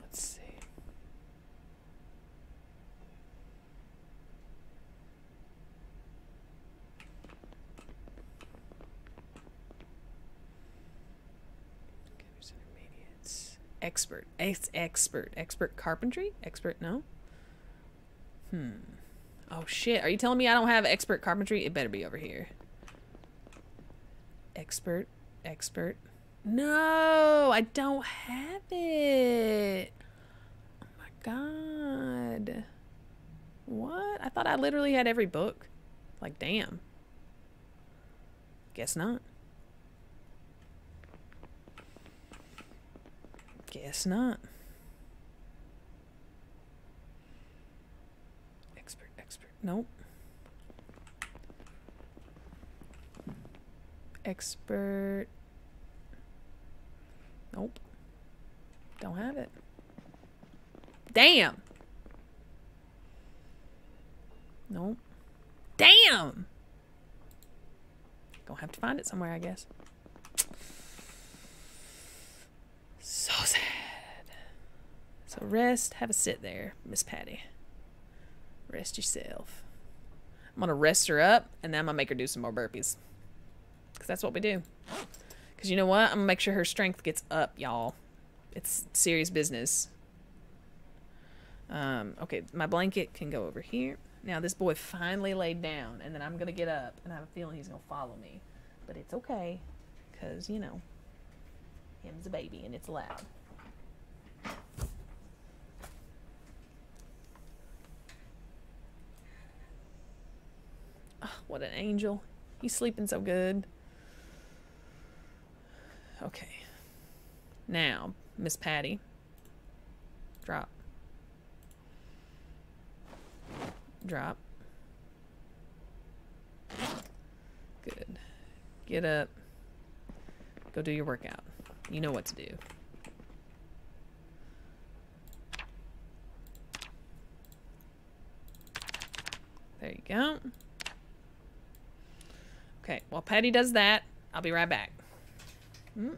Let's see. Beginners, intermediates. Expert. Ex- expert. Expert carpentry? Expert, no? Hmm. Oh shit. Are you telling me I don't have expert carpentry? It better be over here. Expert. Expert. No, I don't have it. Oh my god. What? I thought I literally had every book. Like, damn. Guess not. Guess not. Expert, expert. Nope. Expert. Nope. Don't have it. Damn. Nope. Damn. Gonna have to find it somewhere, I guess. So sad. So rest, have a sit there, Miss Patti. Rest yourself. I'm gonna rest her up, and then I'm gonna make her do some more burpees. Cause that's what we do. Cause you know what? I'm gonna make sure her strength gets up, y'all. It's serious business. Um, okay, my blanket can go over here. Now this boy finally laid down, and then I'm gonna get up, and I have a feeling he's gonna follow me, but it's okay, cause you know, him's a baby, and it's loud. Ah, what an angel! He's sleeping so good. Okay. Now, Miss Patti. Drop. Drop. Good. Get up. Go do your workout. You know what to do. There you go. Okay, while Patti does that, I'll be right back. Mm.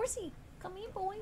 Horsey, come here, boy.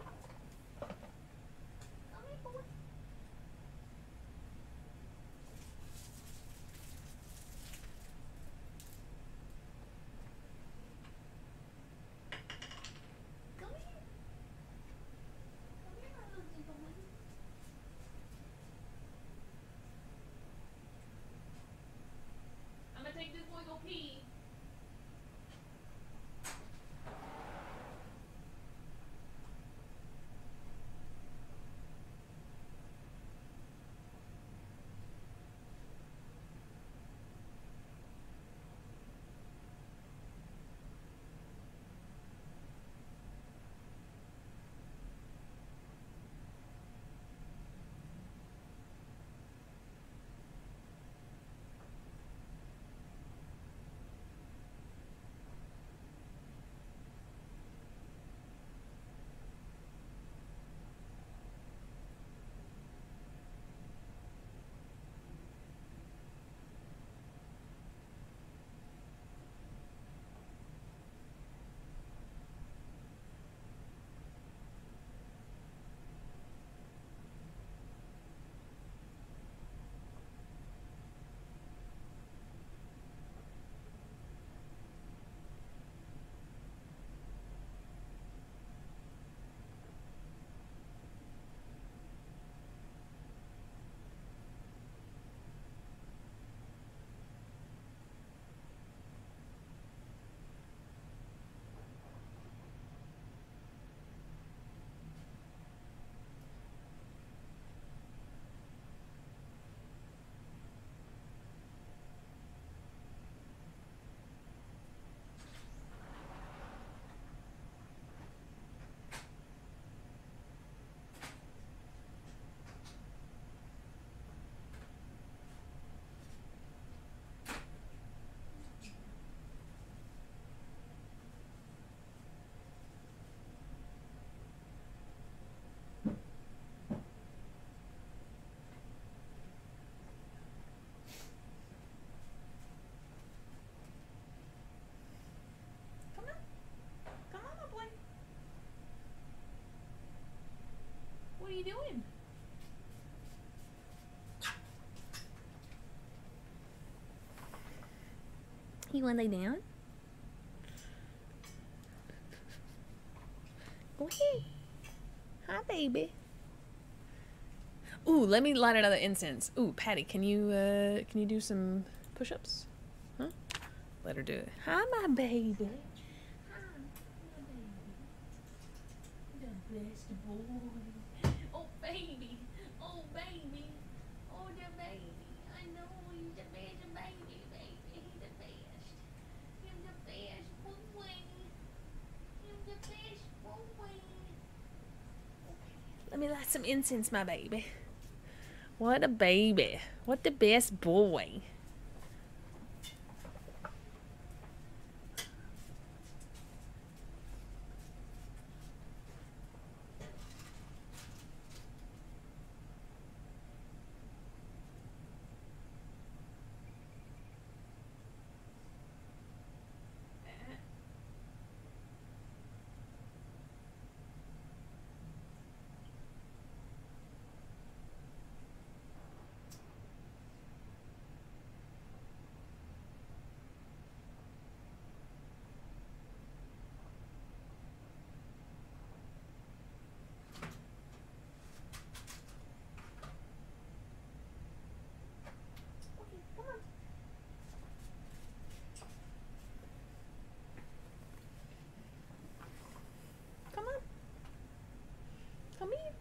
You want to lay down? Go ahead. Hi, baby. Ooh, let me light another incense. Ooh, Patti, can you uh can you do some push-ups? Huh? Let her do it. Hi, my baby. The best boy. Oh, baby. Oh, baby. Oh, the baby. I know he's the best baby, baby. He's the best. He's the best boy. He's the best boy. Let light some incense, my baby. What a baby. What the best boy. Okay, come on. Come on. Come here.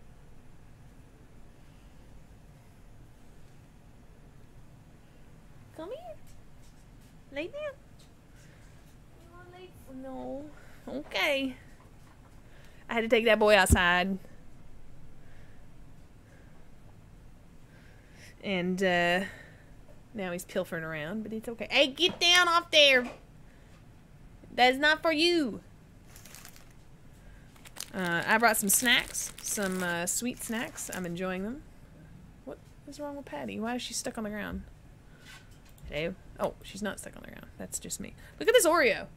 Come here. Lay down. You want to lay? No. Okay. I had to take that boy outside. And uh now he's pilfering around, but it's okay. Hey, get down off there. That is not for you. Uh, I brought some snacks, some uh, sweet snacks. I'm enjoying them. What is wrong with Patti? Why is she stuck on the ground? Hello? Oh, she's not stuck on the ground. That's just me. Look at this Oreo.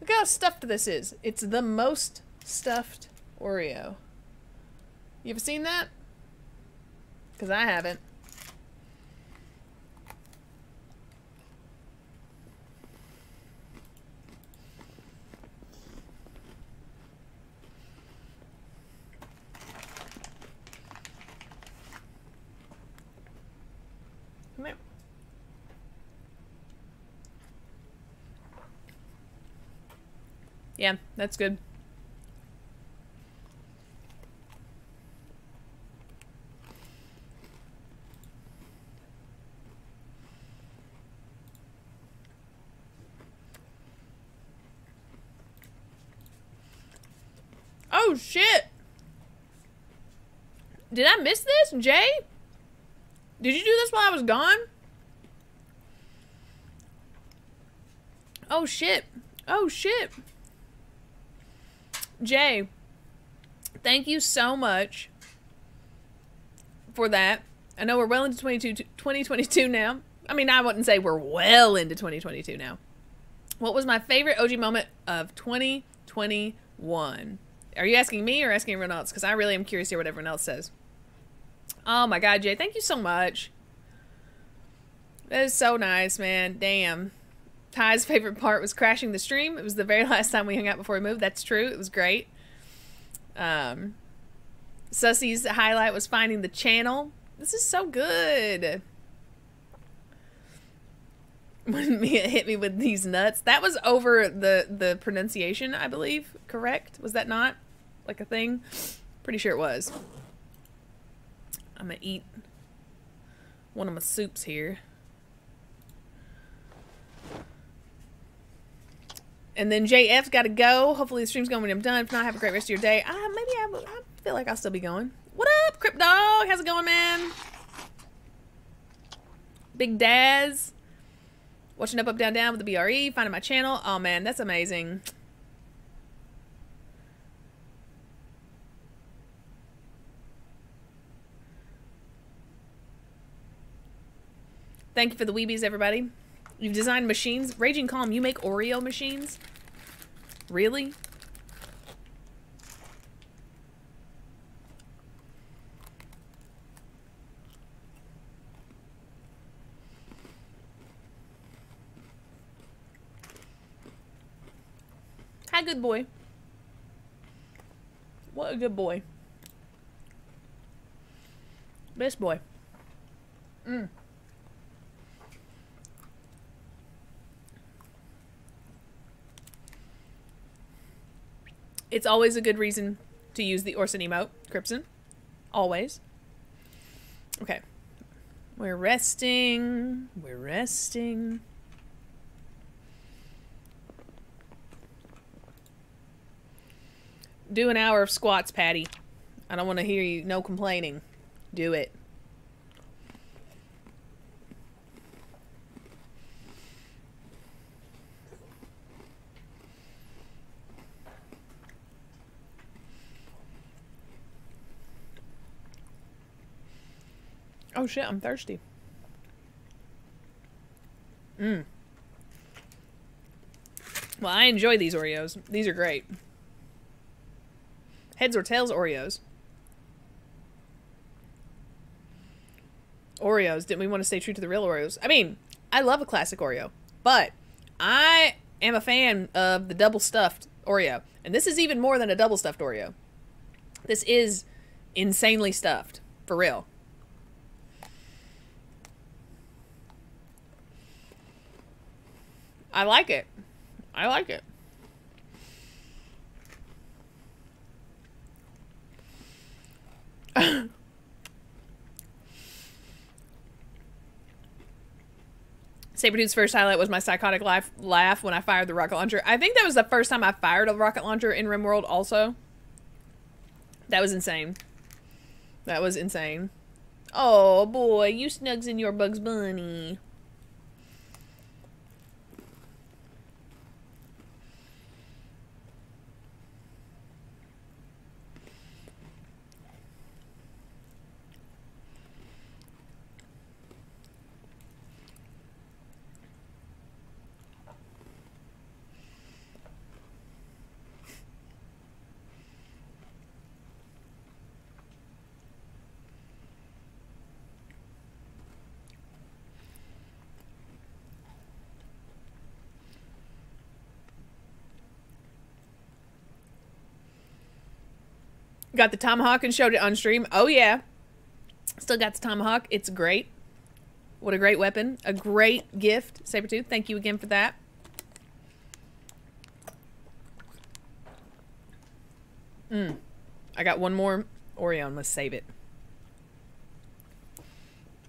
Look how stuffed this is. It's the most stuffed Oreo. You ever seen that? Because I haven't. Come here. Yeah, that's good. Oh shit! Did I miss this, Jay? Did you do this while I was gone? Oh shit. Oh shit. Jay, thank you so much for that. I know we're well into 22, 2022 now. I mean, I wouldn't say we're well into 2022 now. What was my favorite OG moment of 2021? Are you asking me or asking everyone else? Because I really am curious to hear what everyone else says. Oh my God, Jay, thank you so much. That is so nice, man. Damn. Ty's favorite part was crashing the stream. It was the very last time we hung out before we moved. That's true. It was great. Um, Sussy's highlight was finding the channel. This is so good. When Mia hit me with these nuts, that was over the the pronunciation, I believe. Correct? Was that not like a thing? Pretty sure it was. I'm gonna eat one of my soups here. And then JF's got to go. Hopefully the stream's going when I'm done. If not, have a great rest of your day. Uh, maybe I, I feel like I'll still be going. What up, Crip Dog? How's it going, man? Big Daz. Watching Up, Up, Down, Down with the BRE. Finding my channel. Oh, man, that's amazing. Thank you for the Weebies, everybody. You've designed machines. Raging Calm, you make Oreo machines? Really? Hi, good boy. What a good boy. Best boy. Mm. It's always a good reason to use the Orson emote, Cripson. Always. Okay. We're resting. We're resting. Do an hour of squats, Patti. I don't want to hear you. No complaining. Do it. Shit, I'm thirsty. Mmm. Well, I enjoy these Oreos. These are great. Heads or tails Oreos? Oreos. Didn't we want to stay true to the real Oreos? I mean, I love a classic Oreo, but I am a fan of the double stuffed Oreo. And this is even more than a double stuffed Oreo. This is insanely stuffed. For real. I like it. I like it. Sabretooth's first highlight was my psychotic laugh, laugh when I fired the rocket launcher. I think that was the first time I fired a rocket launcher in RimWorld also. That was insane. That was insane. Oh boy, you snugs in your Bugs Bunny. Got the tomahawk and showed it on stream. Oh yeah. Still got the tomahawk. It's great. What a great weapon. A great gift, Sabretooth. Thank you again for that. Mm. I got one more Oreo. Let's save it.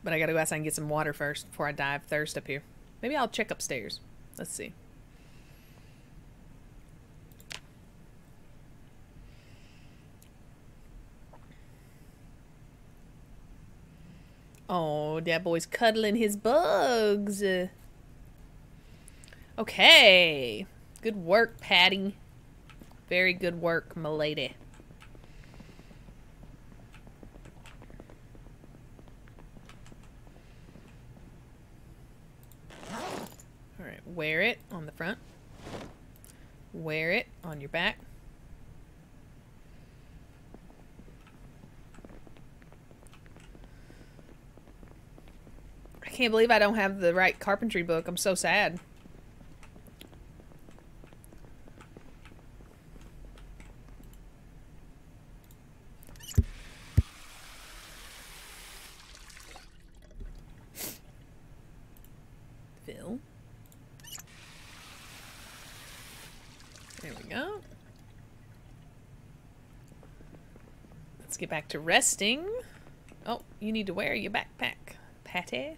But I gotta go outside and get some water first before I of thirst up here. Maybe I'll check upstairs. Let's see. Oh, that boy's cuddling his bugs. Okay. Good work, Patti. Very good work, my lady. Alright, wear it on the front. Wear it on your back. Can't believe I don't have the right carpentry book. I'm so sad. Phil. There we go. Let's get back to resting. Oh, you need to wear your backpack, Patti.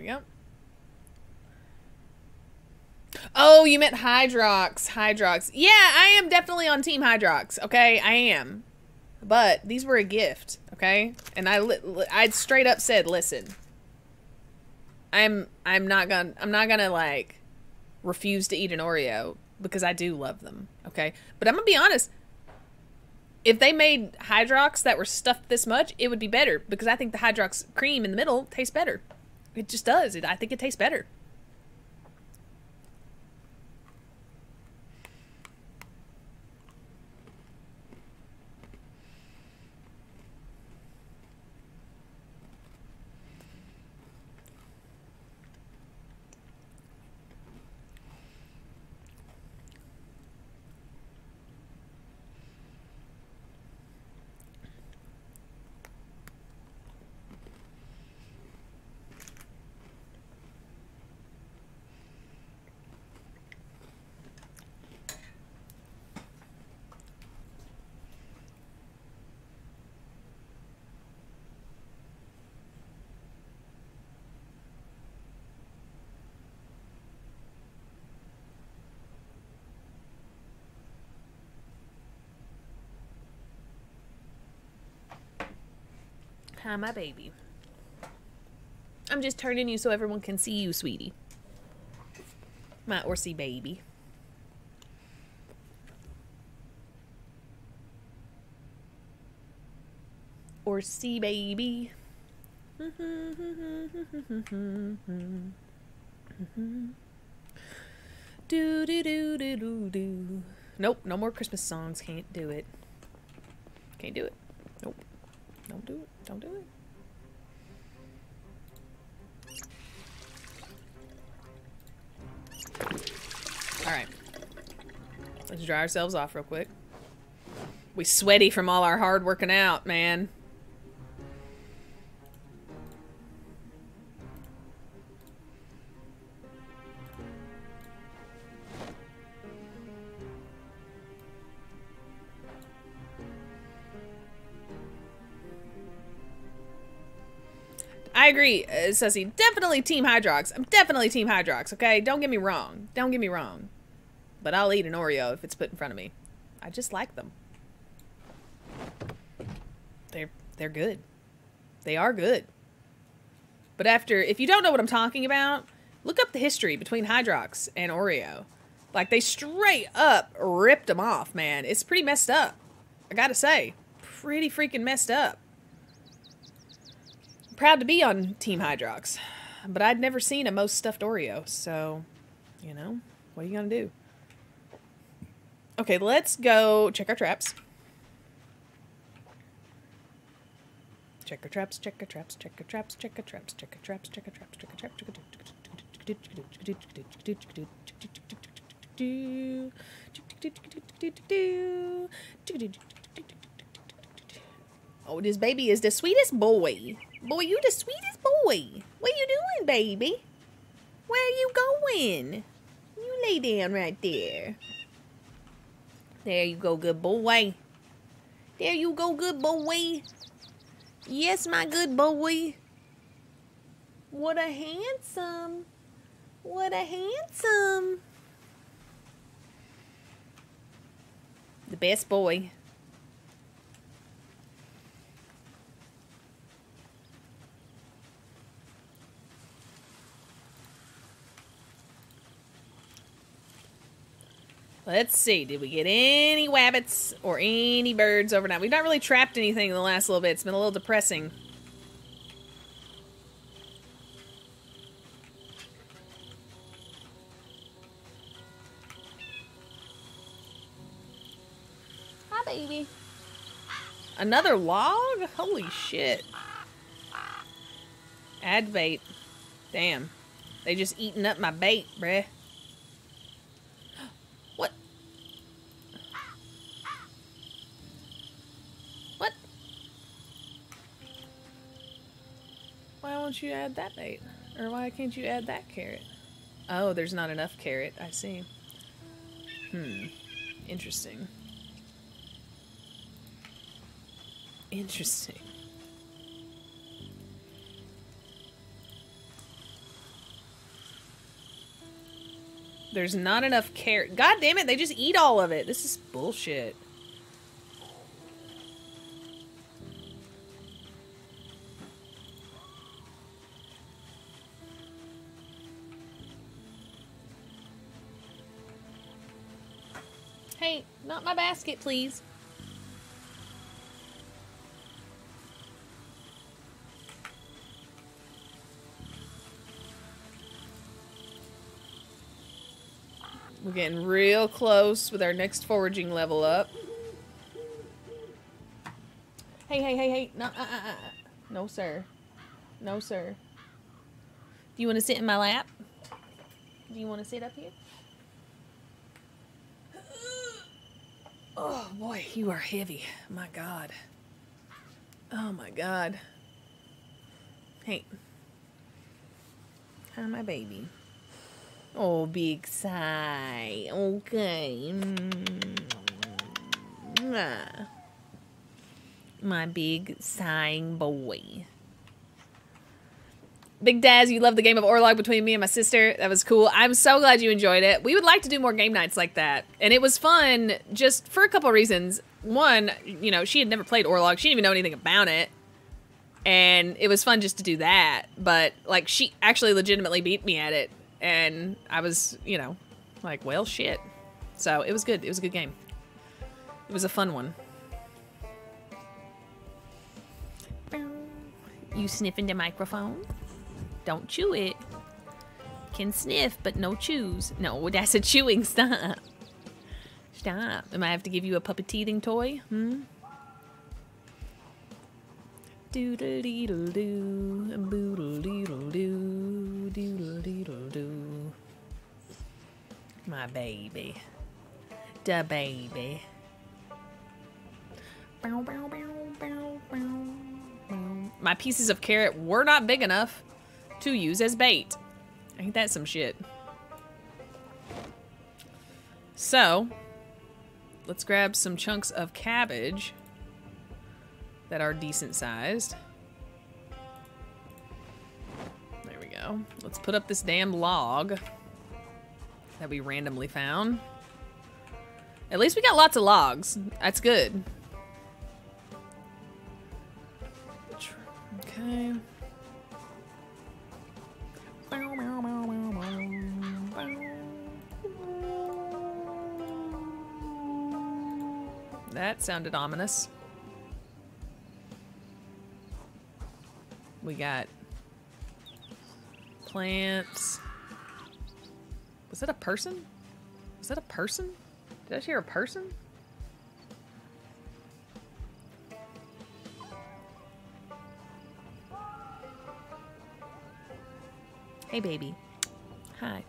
We go. Oh, you meant Hydrox. Hydrox. Yeah, I am definitely on Team Hydrox. Okay, I am. But these were a gift. Okay, and I I straight up said, listen. I'm I'm not gonna I'm not gonna like refuse to eat an Oreo because I do love them. Okay, but I'm gonna be honest. If they made Hydrox that were stuffed this much, it would be better because I think the Hydrox cream in the middle tastes better. It just does. It, I think it tastes better. Hi, my baby. I'm just turning you so everyone can see you, sweetie. My Orsi baby. Orsi baby. do do do do do do. Nope, no more Christmas songs. Can't do it. Can't do it. Nope. Don't do it. Don't do it. Alright. Let's dry ourselves off real quick. We sweaty from all our hard working out, man. Agree, uh, Sussy. Definitely Team Hydrox. I'm definitely Team Hydrox, okay? Don't get me wrong. Don't get me wrong. But I'll eat an Oreo if it's put in front of me. I just like them. They're they're good. They are good. But after if you don't know what I'm talking about, look up the history between Hydrox and Oreo. Like they straight up ripped them off, man. It's pretty messed up. I got to say, pretty freaking messed up proud to be on Team Hydrox, but I'd never seen a most stuffed Oreo, so, you know, what are you gonna do? Okay, let's go check our traps. Checker traps, checker traps, checker traps, checker traps, checker traps, checker traps, checker traps, checker Oh, this baby is the sweetest boy. Boy, you the sweetest boy. What you doing, baby? Where are you going? You lay down right there. There you go, good boy. There you go, good boy. Yes, my good boy. What a handsome. What a handsome. The best boy. Let's see. Did we get any wabbits or any birds overnight? We've not really trapped anything in the last little bit. It's been a little depressing. Hi, baby. Another log? Holy shit. Add bait. Damn. They just eating up my bait, bruh. What? What? Why won't you add that bait? Or why can't you add that carrot? Oh, there's not enough carrot. I see. Hmm. Interesting. Interesting. There's not enough carrot. God damn it, they just eat all of it. This is bullshit. Not my basket, please. We're getting real close with our next foraging level up. Hey, hey, hey, hey. No, uh, uh, uh. no sir. No, sir. Do you want to sit in my lap? Do you want to sit up here? Oh, boy, you are heavy. My God. Oh, my God. Hey. Hi, my baby. Oh, big sigh. Okay. Mm. My big sighing boy. Big Daz, you love the game of Orlog between me and my sister. That was cool. I'm so glad you enjoyed it. We would like to do more game nights like that. And it was fun just for a couple reasons. One, you know, she had never played Orlog. She didn't even know anything about it. And it was fun just to do that. But, like, she actually legitimately beat me at it and I was, you know, like, well, shit. So it was good. It was a good game. It was a fun one. You sniffing the microphone? Don't chew it. Can sniff, but no chews. No, that's a chewing. Stop. Stop. Am I have to give you a puppet teething toy? Hmm? Doodle deedle doo, boodle deedle doo, doodle deedle doo. My baby. Da baby. Bow, bow, bow, bow, bow. My pieces of carrot were not big enough to use as bait. Ain't that some shit? So, let's grab some chunks of cabbage that are decent sized. There we go. Let's put up this damn log that we randomly found. At least we got lots of logs. That's good. Okay. That sounded ominous. We got plants. Was that a person? Was that a person? Did I hear a person? Hey, baby. Hi.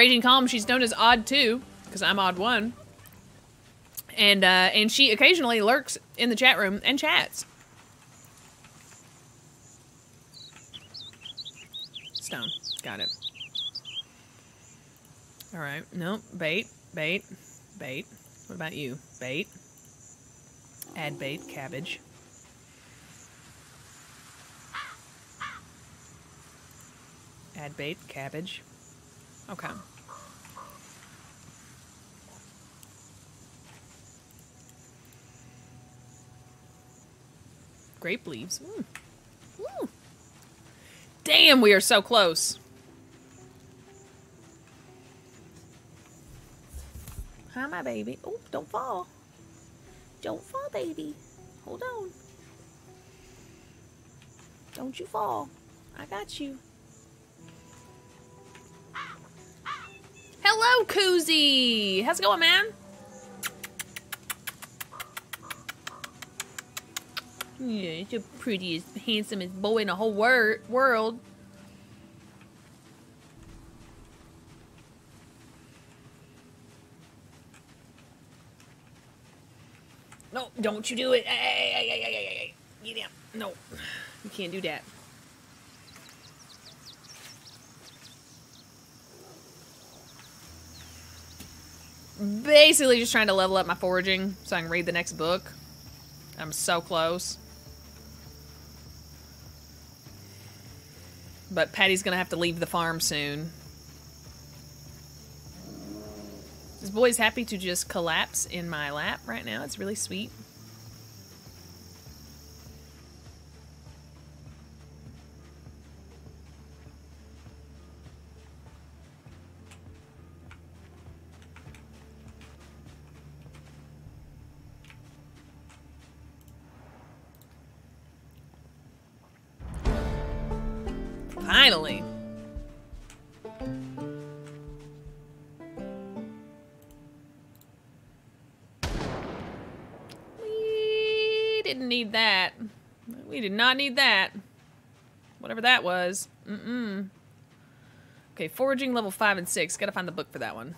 Raging Calm, she's known as Odd 2, because I'm Odd 1. And, uh, and she occasionally lurks in the chat room and chats. Stone. Got it. Alright. Nope. Bait. Bait. Bait. What about you? Bait. Add bait. Cabbage. Add bait. Cabbage. Okay. Grape leaves. Mm. Mm. Damn, we are so close. Hi, my baby. Oh, don't fall. Don't fall, baby. Hold on. Don't you fall. I got you. Hello, Koozie. How's it going, man? Yeah, it's the prettiest, handsomest boy in the whole wor- world. No, don't you do it. Hey, hey, hey, hey, hey, hey. No, you can't do that. Basically, just trying to level up my foraging so I can read the next book. I'm so close. But Patti's gonna have to leave the farm soon. This boy's happy to just collapse in my lap right now. It's really sweet. Finally. We didn't need that. We did not need that. Whatever that was. Mm-mm. Okay, foraging level 5 and 6. Gotta find the book for that one.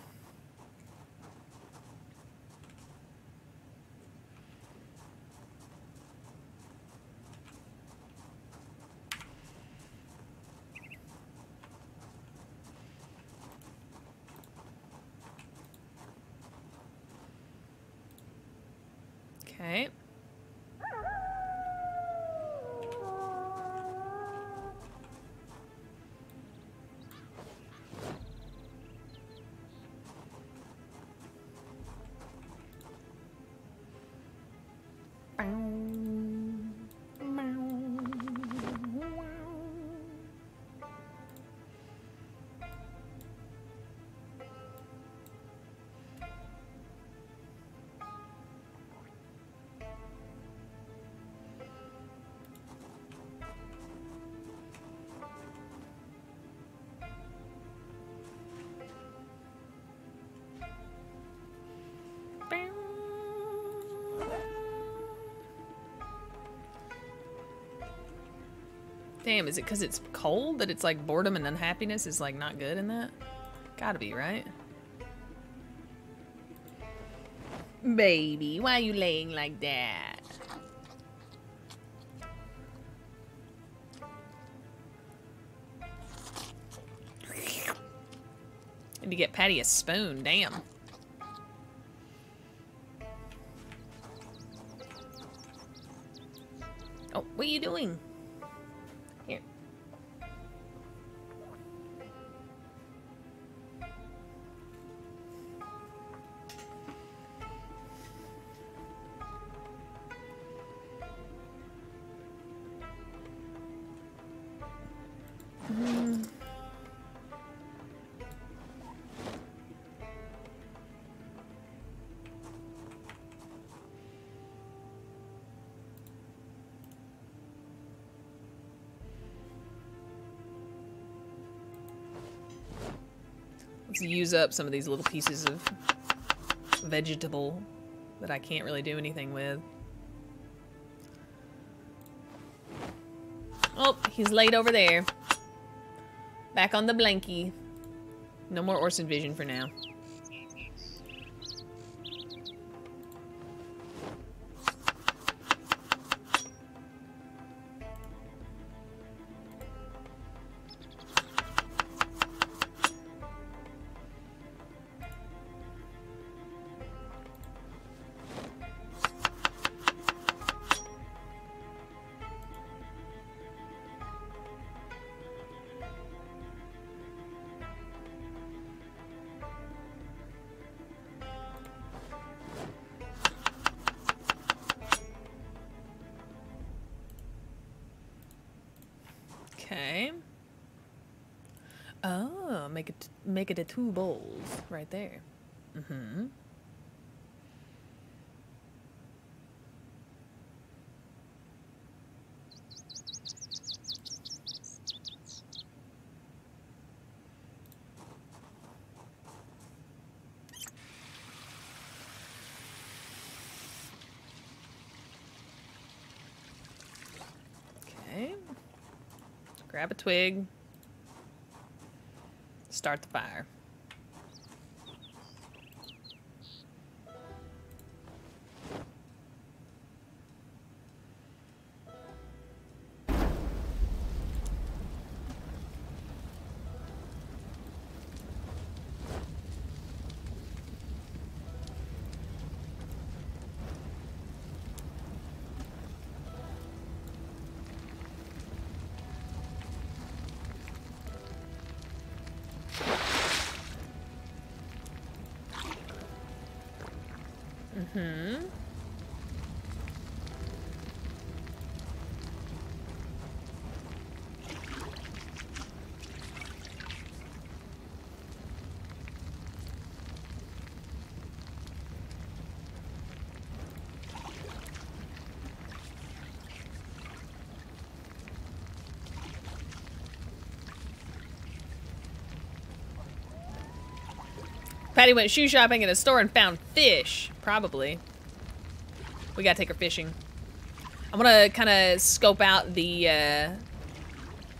Damn, is it because it's cold that it's like boredom and unhappiness is like not good in that? Gotta be, right? Baby, why are you laying like that? Need to get Patti a spoon, damn. Oh, what are you doing? Use up some of these little pieces of vegetable that I can't really do anything with. Oh, he's laid over there. Back on the blankie. No more Orson Vision for now. Make it a two bowls right there. Mm-hmm. Okay. Grab a twig. Start the fire. Patti went shoe shopping in a store and found fish. Probably. We gotta take her fishing. I want to kind of scope out the uh,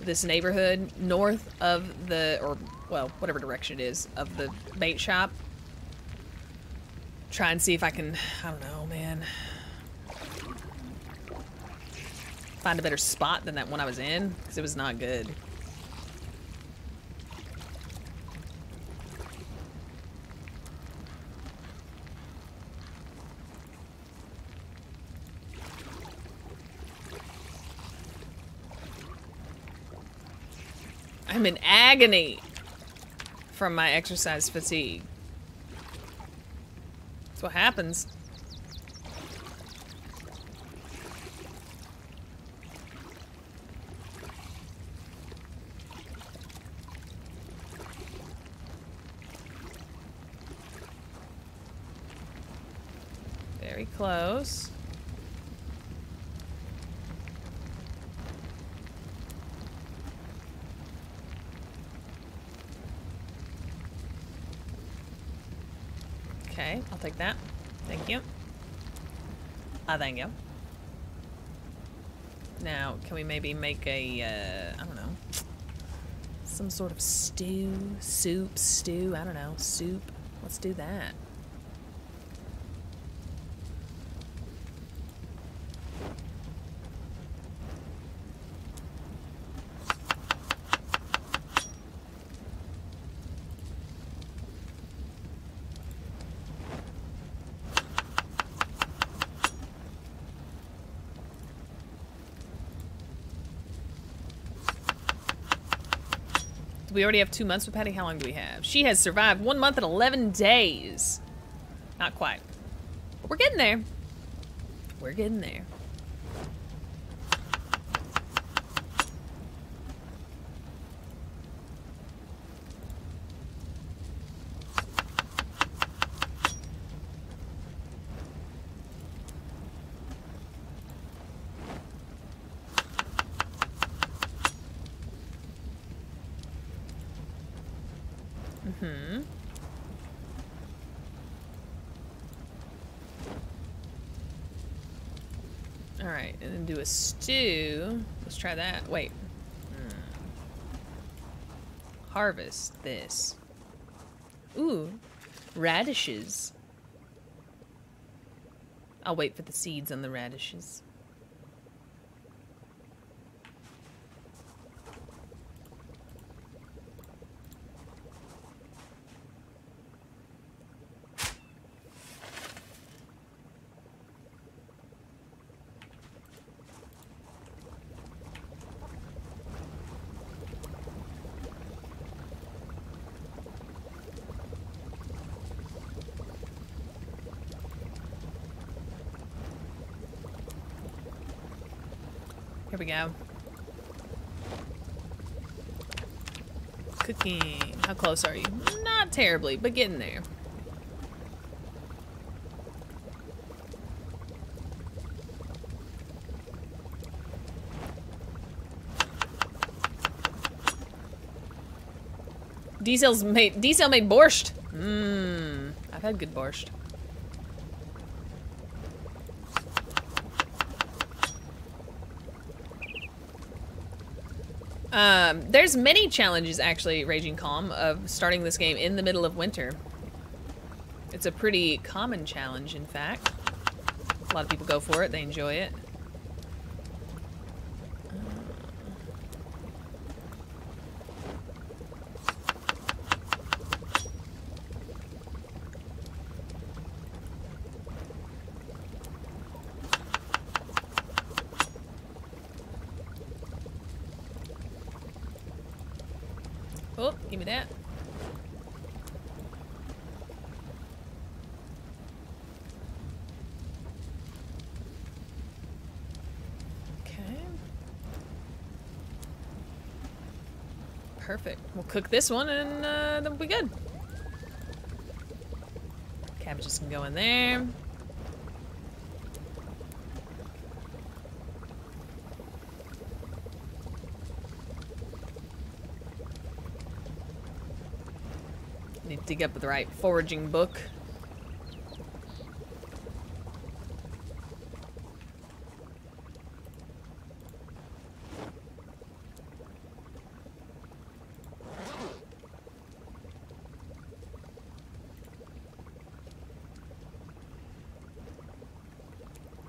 this neighborhood north of the, or well, whatever direction it is of the bait shop. Try and see if I can, I don't know, man. Find a better spot than that one I was in, because it was not good. I'm in agony from my exercise fatigue. That's what happens. Very close. Okay, I'll take that. Thank you. Ah, thank you. Now, can we maybe make a, uh, I don't know, some sort of stew, soup, stew, I don't know, soup. Let's do that. Do we already have two months with Patti? How long do we have? She has survived one month and 11 days. Not quite. But we're getting there. We're getting there. Do a stew. Let's try that. Wait. Hmm. Harvest this. Ooh, radishes. I'll wait for the seeds on the radishes. We go. Cooking. How close are you? Not terribly, but getting there. Diesel's made Diesel made borscht. Mmm. I've had good borscht. Um, there's many challenges actually, Raging Calm, of starting this game in the middle of winter. It's a pretty common challenge, in fact. A lot of people go for it, they enjoy it. Oh, give me that. Okay. Perfect. We'll cook this one and uh, then we'll be good. Cabbages can go in there. Need to dig up the right foraging book.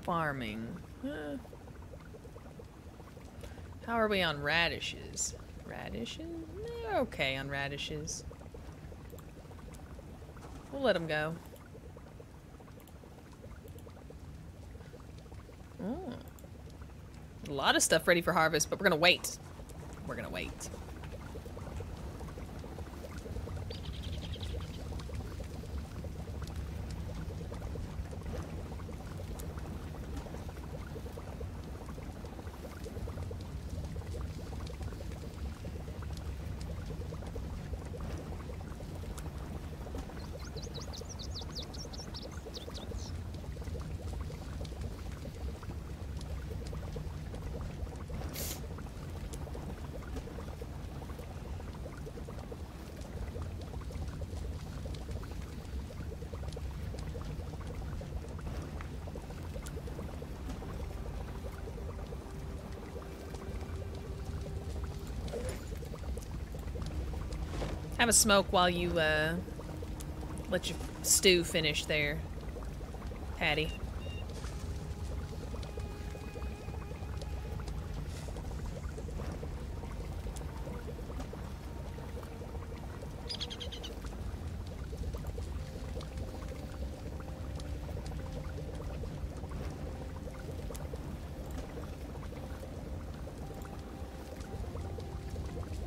Farming. Huh. How are we on radishes? Radishes? Okay on radishes. We'll let them go. Oh. A lot of stuff ready for harvest, but we're gonna wait. We're gonna wait. Have a smoke while you uh, let your stew finish there, Patti.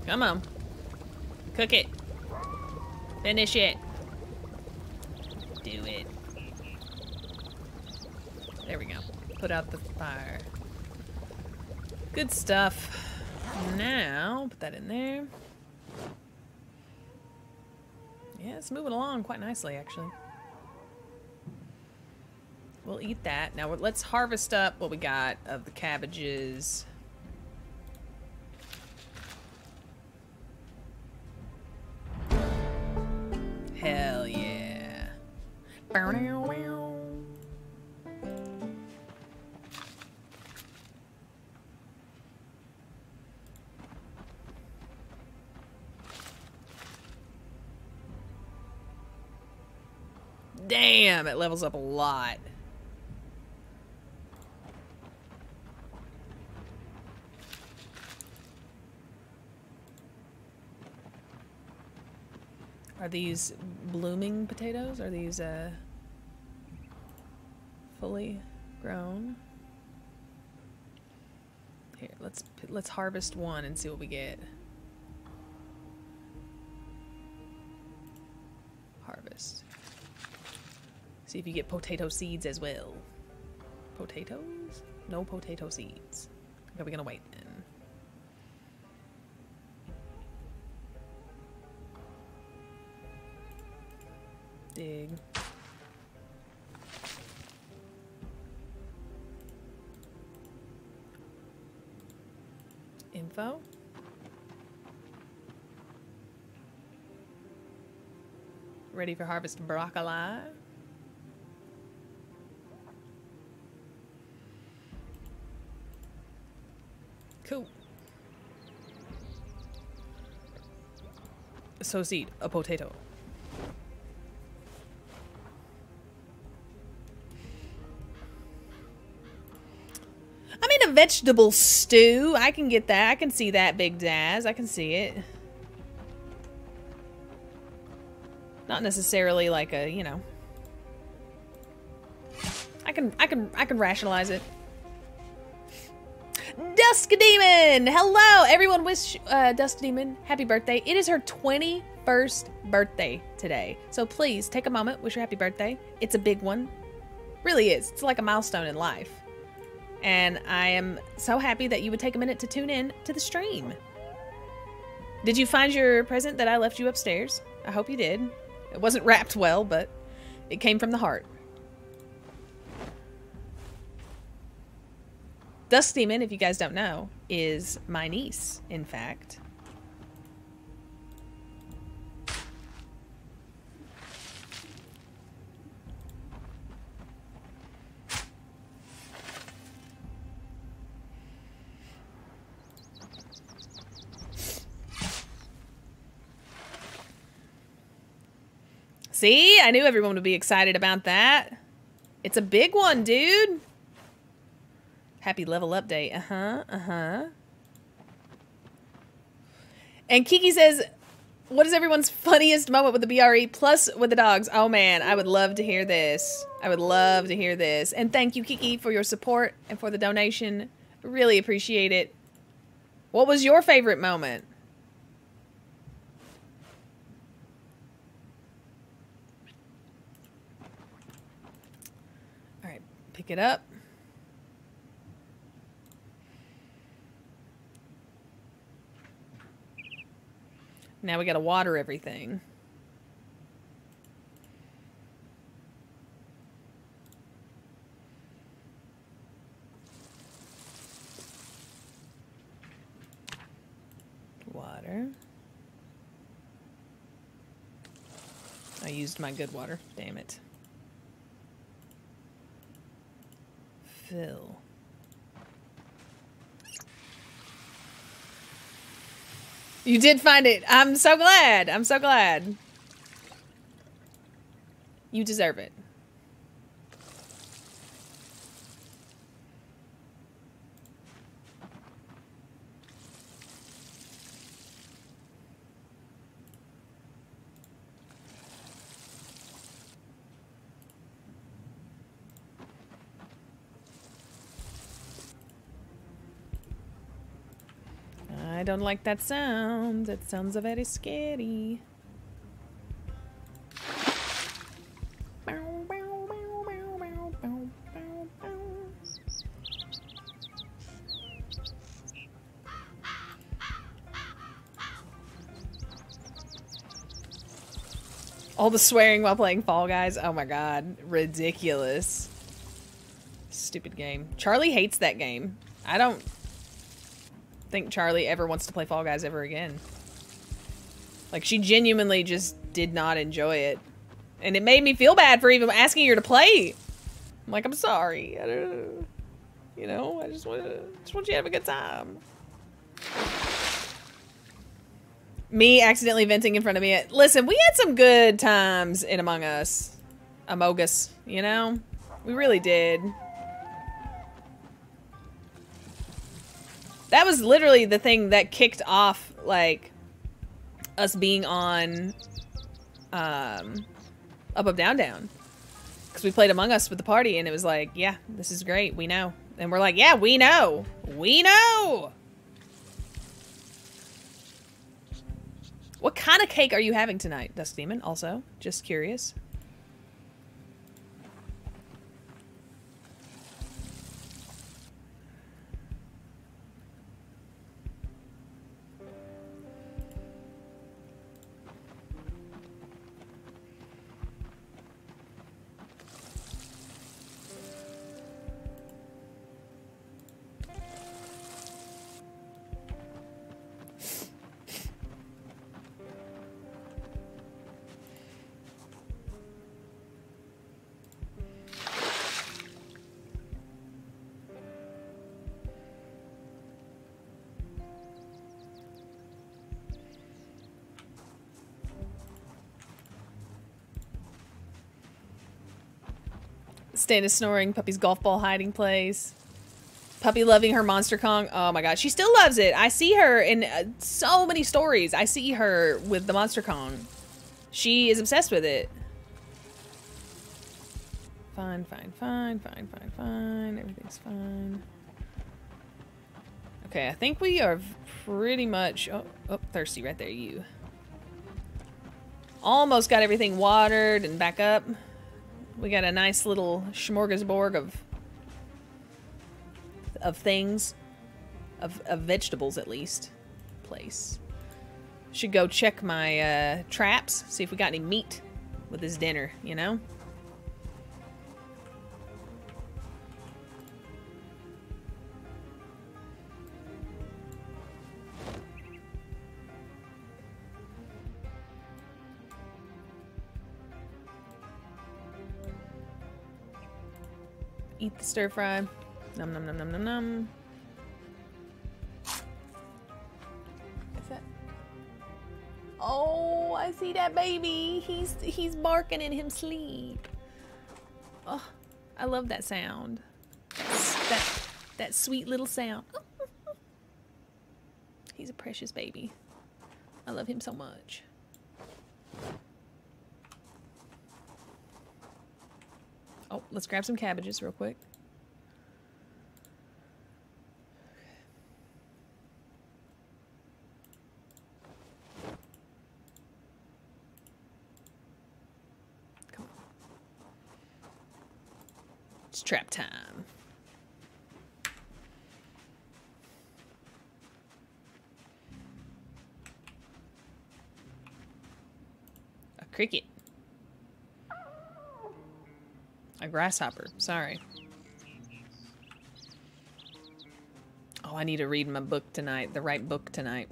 Come on. Finish it. Do it. There we go. Put out the fire. Good stuff. Now, put that in there. Yeah, it's moving along quite nicely, actually. We'll eat that. Now, let's harvest up what we got of the cabbages. Damn, it levels up a lot. Are these blooming potatoes? Are these uh, fully grown? Here, let's let's harvest one and see what we get. See if you get potato seeds as well. Potatoes? No potato seeds. Okay, we're gonna wait then. Dig. Info. Ready for harvest broccoli. So seed, a potato. I mean, a vegetable stew. I can get that. I can see that, Big Daz. I can see it. Not necessarily like a, you know. I can, I can, I can rationalize it. Dusk Demon! Hello! Everyone wish uh, Dusk Demon happy birthday. It is her 21st birthday today. So please take a moment, wish her happy birthday. It's a big one. Really is. It's like a milestone in life. And I am so happy that you would take a minute to tune in to the stream. Did you find your present that I left you upstairs? I hope you did. It wasn't wrapped well, but it came from the heart. Demon, if you guys don't know, is my niece, in fact. See? I knew everyone would be excited about that. It's a big one, dude. Happy level update. Uh-huh, uh-huh. And Kiki says, what is everyone's funniest moment with the BRE plus with the dogs? Oh man, I would love to hear this. I would love to hear this. And thank you, Kiki, for your support and for the donation. Really appreciate it. What was your favorite moment? All right, pick it up. Now we gotta water everything. Water. I used my good water. Damn it. Fill. You did find it. I'm so glad. I'm so glad. You deserve it. I don't like that sound. That sounds very scary. All the swearing while playing Fall Guys. Oh my god. Ridiculous. Stupid game. Charlie hates that game. I don't think Charlie ever wants to play Fall Guys ever again. Like, she genuinely just did not enjoy it. And it made me feel bad for even asking her to play. I'm like, I'm sorry. I don't, you know, I just want to, just want you to have a good time. Me accidentally venting in front of me. Listen, we had some good times in Among Us. Amogus, you know? We really did. That was literally the thing that kicked off, like, us being on um, Up Up Down Down. Because we played Among Us with the party, and it was like, yeah, this is great. We know. And we're like, yeah, we know. We know. What kind of cake are you having tonight, Dusk Demon? Also, just curious. Stan is snoring. Puppy's golf ball hiding place. Puppy loving her Monster Kong. Oh my god, she still loves it. I see her in uh, so many stories. I see her with the Monster Kong. She is obsessed with it. Fine, fine, fine, fine, fine, fine. Everything's fine. Okay, I think we are pretty much... Oh, oh, thirsty right there, you. Almost got everything watered and back up. We got a nice little smorgasbord of of things, of, of vegetables at least. Place. Should go check my uh, traps, see if we got any meat with this dinner, you know? Eat the stir fry. Num num num num num num. Is that? Oh, I see that baby. He's he's barking in him sleep. Oh, I love that sound. That that sweet little sound. He's a precious baby. I love him so much. Oh, let's grab some cabbages real quick. Come on. It's trap time. A cricket. A grasshopper. Sorry. Oh, I need to read my book tonight. The right book tonight.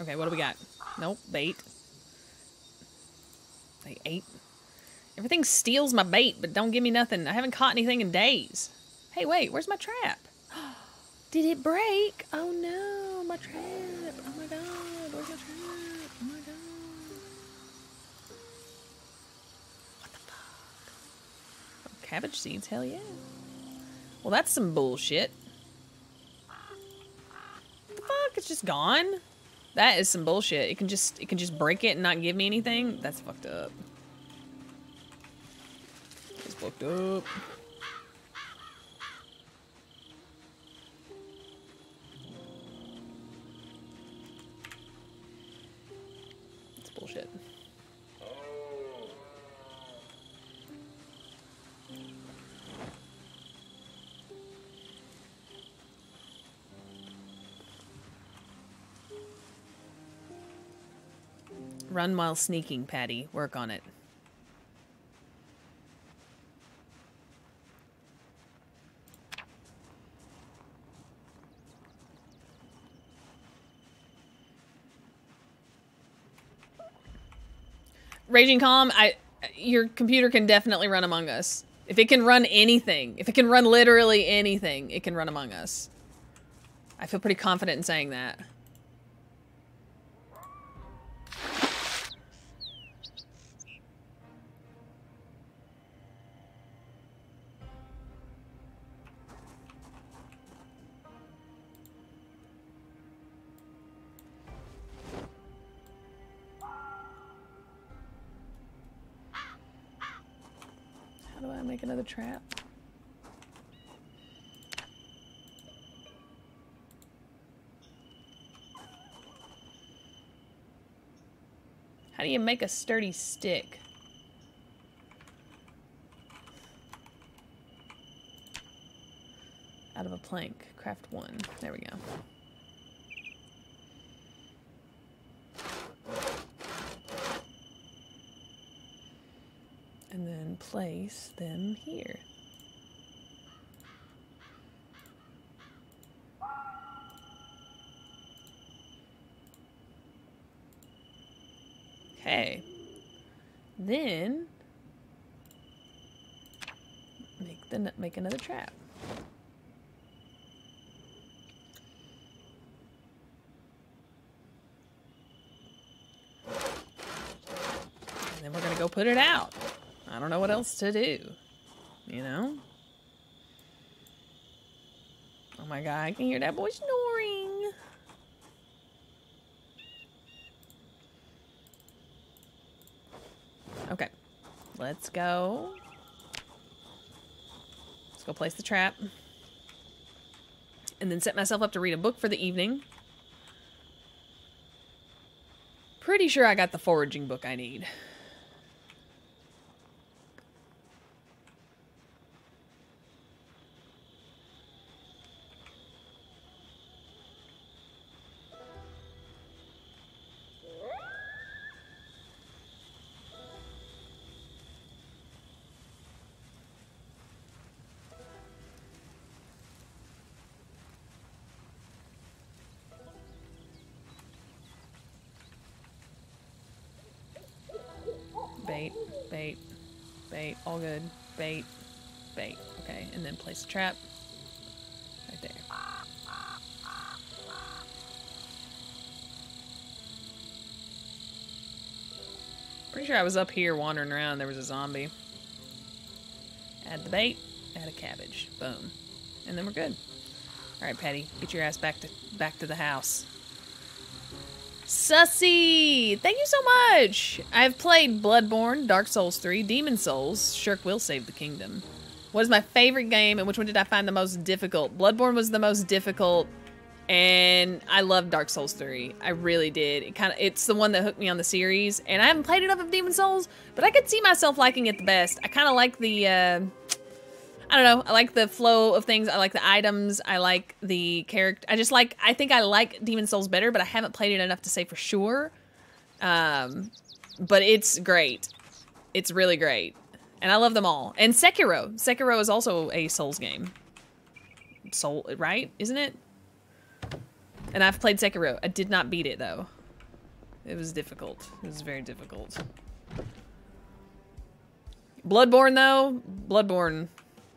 Okay, what do we got? Nope, bait. They ate. Everything steals my bait, but don't give me nothing. I haven't caught anything in days. Hey, wait, where's my trap? Did it break? Oh no, my trap. Oh my god, where's my trap? Oh my god. What the fuck? Cabbage seeds, hell yeah. Well, that's some bullshit. What the fuck? It's just gone? That is some bullshit. It can just it can just break it and not give me anything? That's fucked up. It's fucked up. Run while sneaking, Patti. Work on it. Raging Calm, I your computer can definitely run Among Us. If it can run anything, if it can run literally anything, it can run Among Us. I feel pretty confident in saying that. Another trap? How do you make a sturdy stick? Out of a plank. Craft one. There we go. And then place them here. Okay. Then make the make another trap. And then we're gonna go put it out. I don't know what else to do. You know? Oh my god, I can hear that boy snoring. Okay. Let's go. Let's go place the trap. And then set myself up to read a book for the evening. Pretty sure I got the foraging book I need. Bait, all good. Bait, bait. Okay, and then place a trap right there. Pretty sure I was up here wandering around. There was a zombie. Add the bait. Add a cabbage. Boom. And then we're good. All right, Patti, get your ass back to back to the house. Sussy! Thank you so much! I've played Bloodborne, Dark Souls 3, Demon's Souls, Shirk Will Save the Kingdom. What is my favorite game and which one did I find the most difficult? Bloodborne was the most difficult and I love Dark Souls 3. I really did. It kind of it's the one that hooked me on the series and I haven't played enough of Demon's Souls, but I could see myself liking it the best. I kind of like the uh I don't know. I like the flow of things. I like the items. I like the character. I just like. I think I like Demon's Souls better, but I haven't played it enough to say for sure. Um, but it's great. It's really great, and I love them all. And Sekiro. Sekiro is also a Souls game. Soul, right? Isn't it? And I've played Sekiro. I did not beat it though. It was difficult. It was very difficult. Bloodborne though, Bloodborne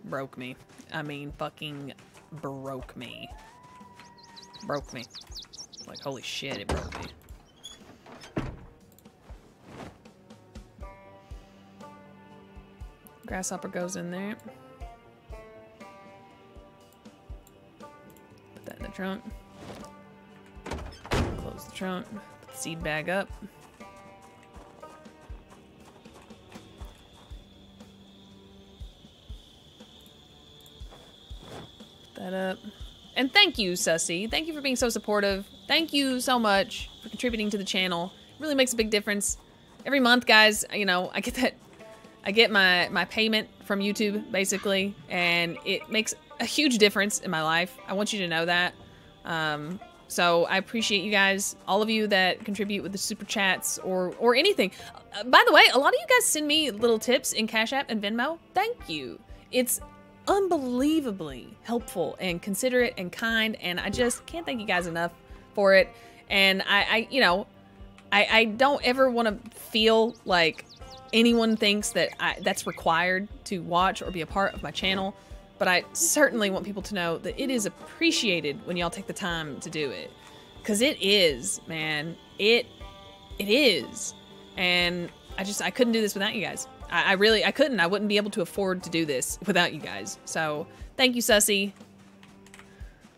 broke me. I mean, fucking broke me. Broke me. Like, holy shit, it broke me. Grasshopper goes in there. Put that in the trunk. Close the trunk. Put the seed bag up. That up. And thank you, Sussy. Thank you for being so supportive. Thank you so much for contributing to the channel. It really makes a big difference. Every month, guys, you know, I get that I get my my payment from YouTube basically, and it makes a huge difference in my life. I want you to know that. Um, So I appreciate you guys, all of you that contribute with the super chats or or anything. Uh, by the way, a lot of you guys send me little tips in Cash App and Venmo. Thank you. It's unbelievably helpful and considerate and kind, and I just can't thank you guys enough for it. And I, I you know, I, I don't ever want to feel like anyone thinks that I, that's required to watch or be a part of my channel. But I certainly want people to know that it is appreciated when y'all take the time to do it. Cause it is, man. It it is. And I just I couldn't do this without you guys. I, I really I couldn't. I wouldn't be able to afford to do this without you guys. So thank you, Sussy.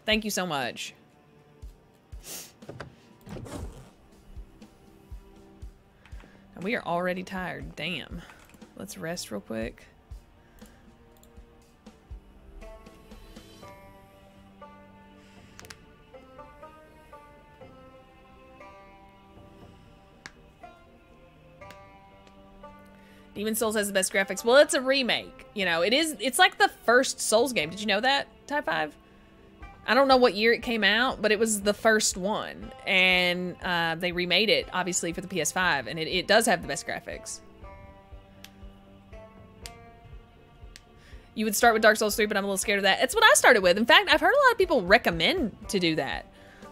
Thank you so much. And we are already tired. Damn. Let's rest real quick. Demon's Souls has the best graphics. Well, it's a remake. You know, it is. It's like the first Souls game. Did you know that, Type 5? I don't know what year it came out, but it was the first one. And uh, they remade it, obviously, for the PS5. And it, it does have the best graphics. You would start with Dark Souls 3, but I'm a little scared of that. It's what I started with. In fact, I've heard a lot of people recommend to do that.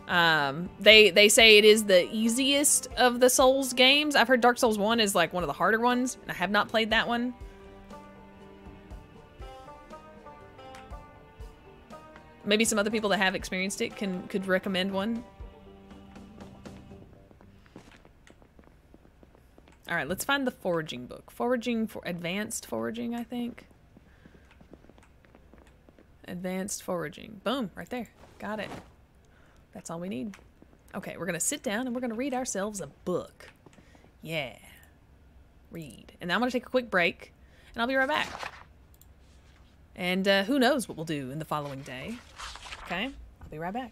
Um, they they say it is the easiest of the Souls games. I've heard Dark Souls 1 is like one of the harder ones. And I have not played that one. Maybe some other people that have experienced it can could recommend one. All right, let's find the foraging book. Foraging for advanced foraging, I think. Advanced foraging. Boom, right there. Got it. That's all we need. Okay, we're going to sit down and we're going to read ourselves a book. Yeah. Read. And now I'm going to take a quick break and I'll be right back. And uh, who knows what we'll do in the following day. Okay? I'll be right back.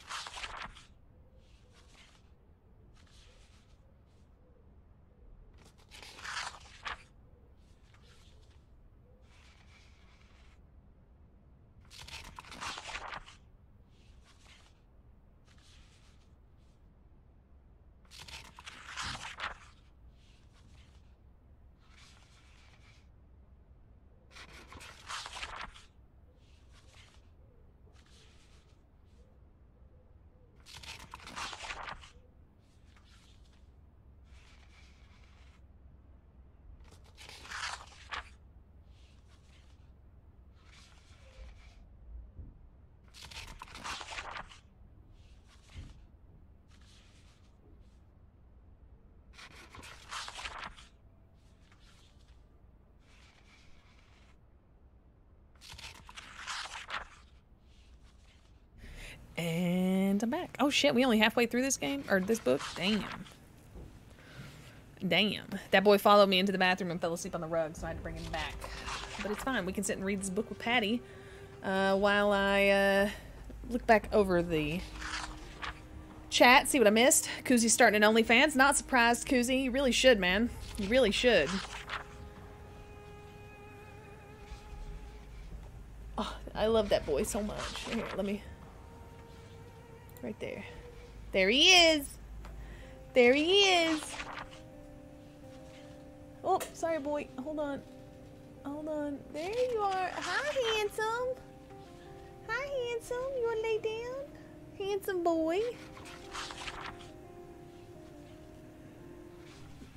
And I'm back. Oh shit, we only halfway through this game? Or this book? Damn. Damn. That boy followed me into the bathroom and fell asleep on the rug, so I had to bring him back. But it's fine. We can sit and read this book with Patti uh, while I uh, look back over the chat, see what I missed. Koozy's starting an OnlyFans. Not surprised, Koozy. You really should, man. You really should. Oh, I love that boy so much. Here, let me. Right there. There he is. There he is. Oh, sorry, boy. Hold on. Hold on. There you are. Hi, handsome. Hi, handsome. You want to lay down? Handsome boy.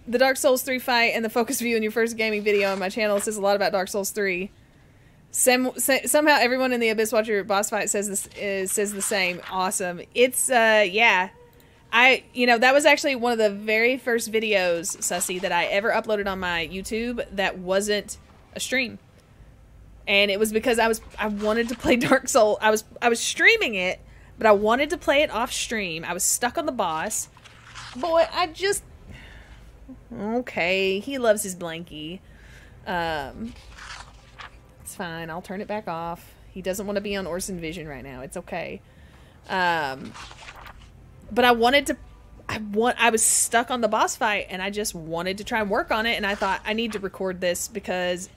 The Dark Souls 3 fight and the focus view in your first gaming video on my channel says a lot about Dark Souls 3. Sem- se- somehow everyone in the Abyss Watcher boss fight says this is, says the same. Awesome. It's uh yeah. I you know that was actually one of the very first videos, Sussy, that I ever uploaded on my YouTube that wasn't a stream. And it was because I was I wanted to play Dark Soul. I was I was streaming it, but I wanted to play it off stream. I was stuck on the boss. Boy, I just Okay, he loves his blankie. Um it's fine. I'll turn it back off. He doesn't want to be on Orson Vision right now. It's okay. Um, but I wanted to. I want. I was stuck on the boss fight, and I just wanted to try and work on it. And I thought I need to record this because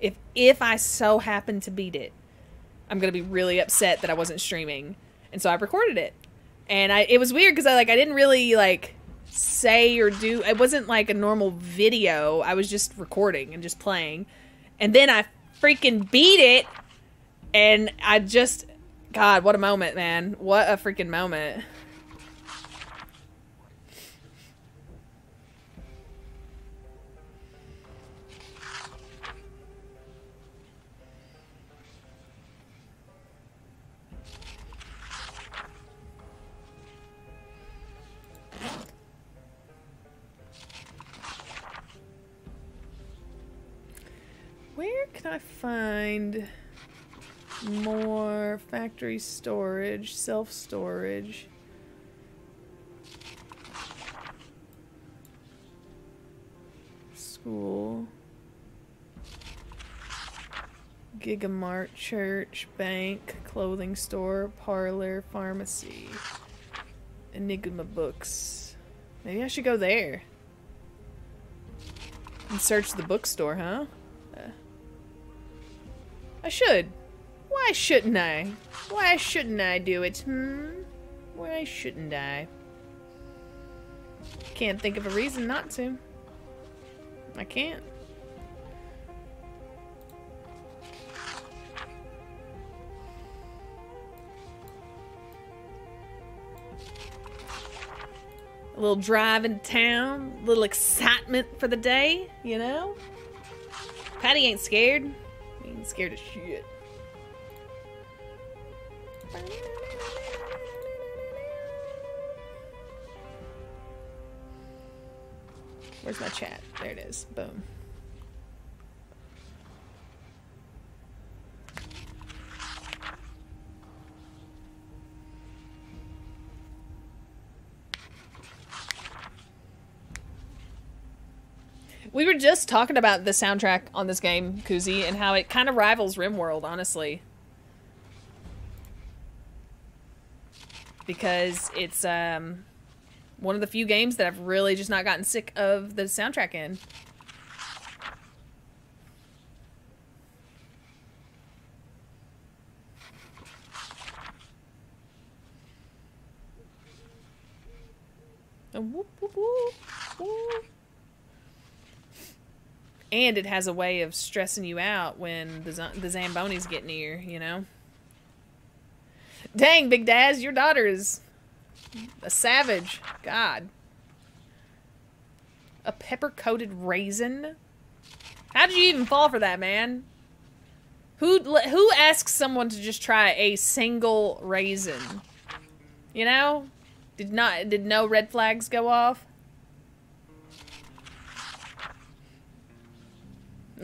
if if I so happen to beat it, I'm gonna be really upset that I wasn't streaming. And so I recorded it, and I it was weird because I like I didn't really like say or do. It wasn't like a normal video. I was just recording and just playing, and then I freaking beat it. And I just, God, what a moment, man. What a freaking moment. Can I find more factory storage, self storage? School. Gigamart, church, bank, clothing store, parlor, pharmacy, Enigma books. Maybe I should go there. And search the bookstore, huh? I should. Why shouldn't I? Why shouldn't I do it, hmm? Why shouldn't I? Can't think of a reason not to. I can't. A little drive into town, a little excitement for the day, you know? Patti ain't scared. Scared of shit. Where's my chat? There it is. Boom. We were just talking about the soundtrack on this game, Koozy, and how it kind of rivals RimWorld, honestly. Because it's um, one of the few games that I've really just not gotten sick of the soundtrack in. Whoop, whoop, whoop, whoop. And it has a way of stressing you out when the, the Zambonis get near, you know? Dang, Big Daz, your daughter is a savage. God. A pepper coated raisin? How did you even fall for that, man? Who who asks someone to just try a single raisin? You know? Did not did no red flags go off?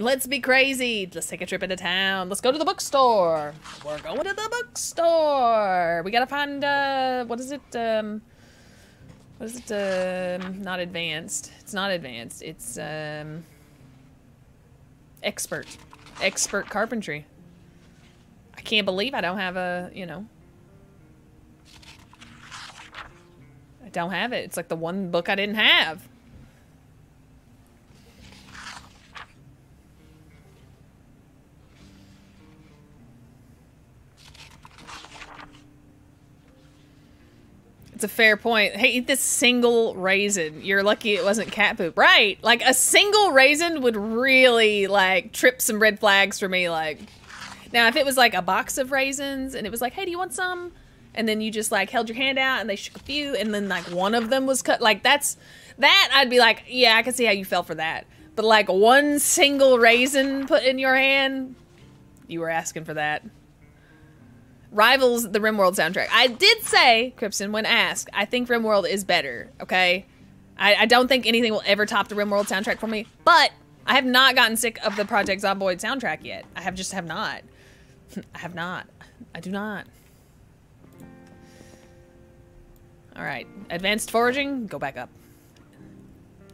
Let's be crazy. Let's take a trip into town. Let's go to the bookstore. We're going to the bookstore. We gotta find uh what is it? Um what is it? Um not advanced. It's not advanced. It's um expert. Expert carpentry. I can't believe I don't have a, you know. I don't have it. It's like the one book I didn't have. It's a fair point. Hey, eat this single raisin. You're lucky it wasn't cat poop. Right. Like a single raisin would really like trip some red flags for me. Like now if it was like a box of raisins and it was like, hey, do you want some? And then you just like held your hand out and they shook a few and then like one of them was cut. Like that's that I'd be like, yeah, I can see how you fell for that. But like one single raisin put in your hand, you were asking for that rivals the RimWorld soundtrack. I did say, Crimson, when asked, I think RimWorld is better, okay? I, I, don't think anything will ever top the RimWorld soundtrack for me, but I have not gotten sick of the Project Zomboid soundtrack yet. I have just have not. I have not. I do not. Alright, advanced foraging, go back up.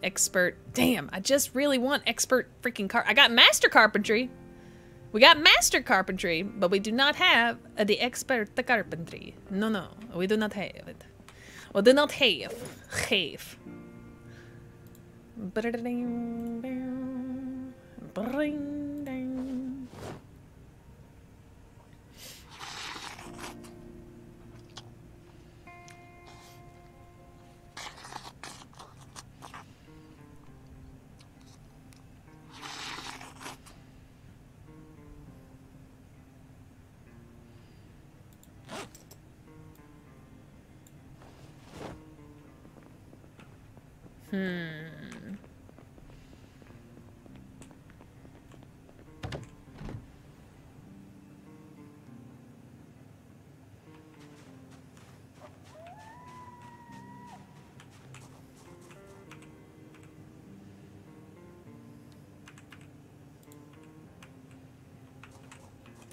Expert, damn, I just really want expert freaking car- I got master carpentry. We got master carpentry, but we do not have uh, the expert carpentry. No, no, we do not have it. We do not have. Have. Hmm.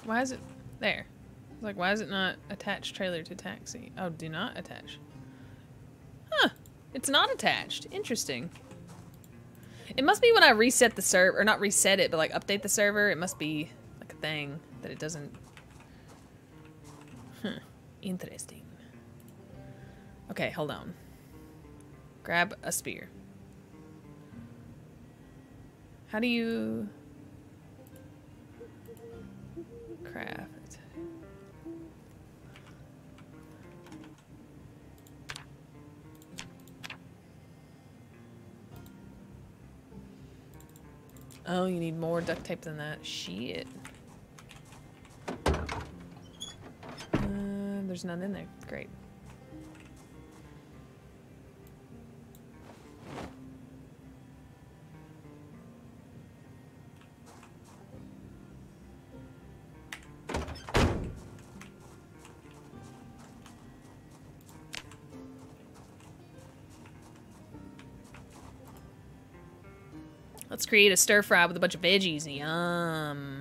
Why is it there? It's like, why is it not attached trailer to taxi? Oh, do not attach. It's not attached. Interesting. It must be when I reset the server, or not reset it, but like update the server, it must be like a thing that it doesn't. Huh. Interesting. Okay, hold on. Grab a spear. How do you Oh, you need more duct tape than that. Shit. Uh, there's none in there. Great. Create a stir fry with a bunch of veggies. Yum.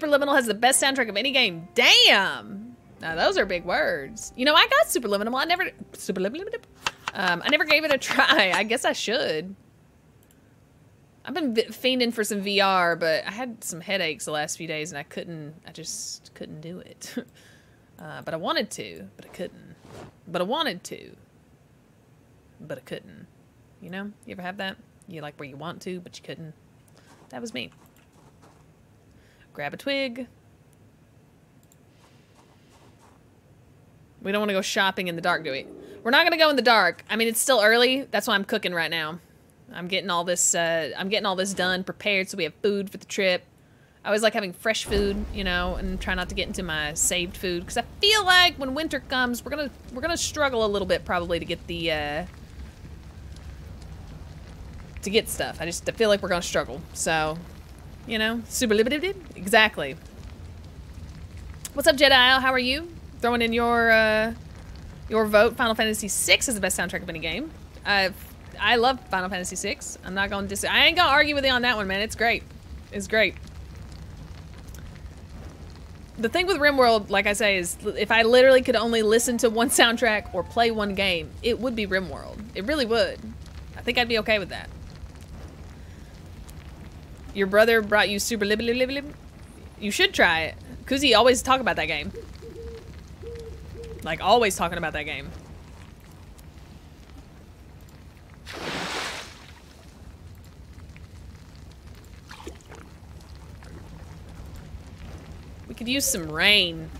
Superliminal has the best soundtrack of any game. Damn! Now those are big words. You know, I got Superliminal. I never Superliminal. Um, I never gave it a try. I guess I should. I've been fiending for some VR, but I had some headaches the last few days, and I couldn't. I just couldn't do it. uh, but I wanted to, but I couldn't. But I wanted to, but I couldn't. You know, you ever have that? You like where you want to, but you couldn't. That was me. Grab a twig. We don't want to go shopping in the dark, do we? We're not gonna go in the dark. I mean, it's still early. That's why I'm cooking right now. I'm getting all this. Uh, I'm getting all this done, prepared, so we have food for the trip. I always like having fresh food, you know, and try not to get into my saved food because I feel like when winter comes, we're gonna we're gonna struggle a little bit probably to get the uh, to get stuff. I just I feel like we're gonna struggle. So, you know. Exactly. What's up, Jedi? How are you? Throwing in your uh, your vote. Final Fantasy VI is the best soundtrack of any game. Uh, I love Final Fantasy VI. I'm not gonna dis. I ain't gonna argue with you on that one, man. It's great. It's great. The thing with RimWorld, like I say, is if I literally could only listen to one soundtrack or play one game, it would be RimWorld. It really would. I think I'd be okay with that. Your brother brought you Super Lib Lib Lib Lib? You should try it. Koozy always talk about that game. Like, always talking about that game. We could use some rain.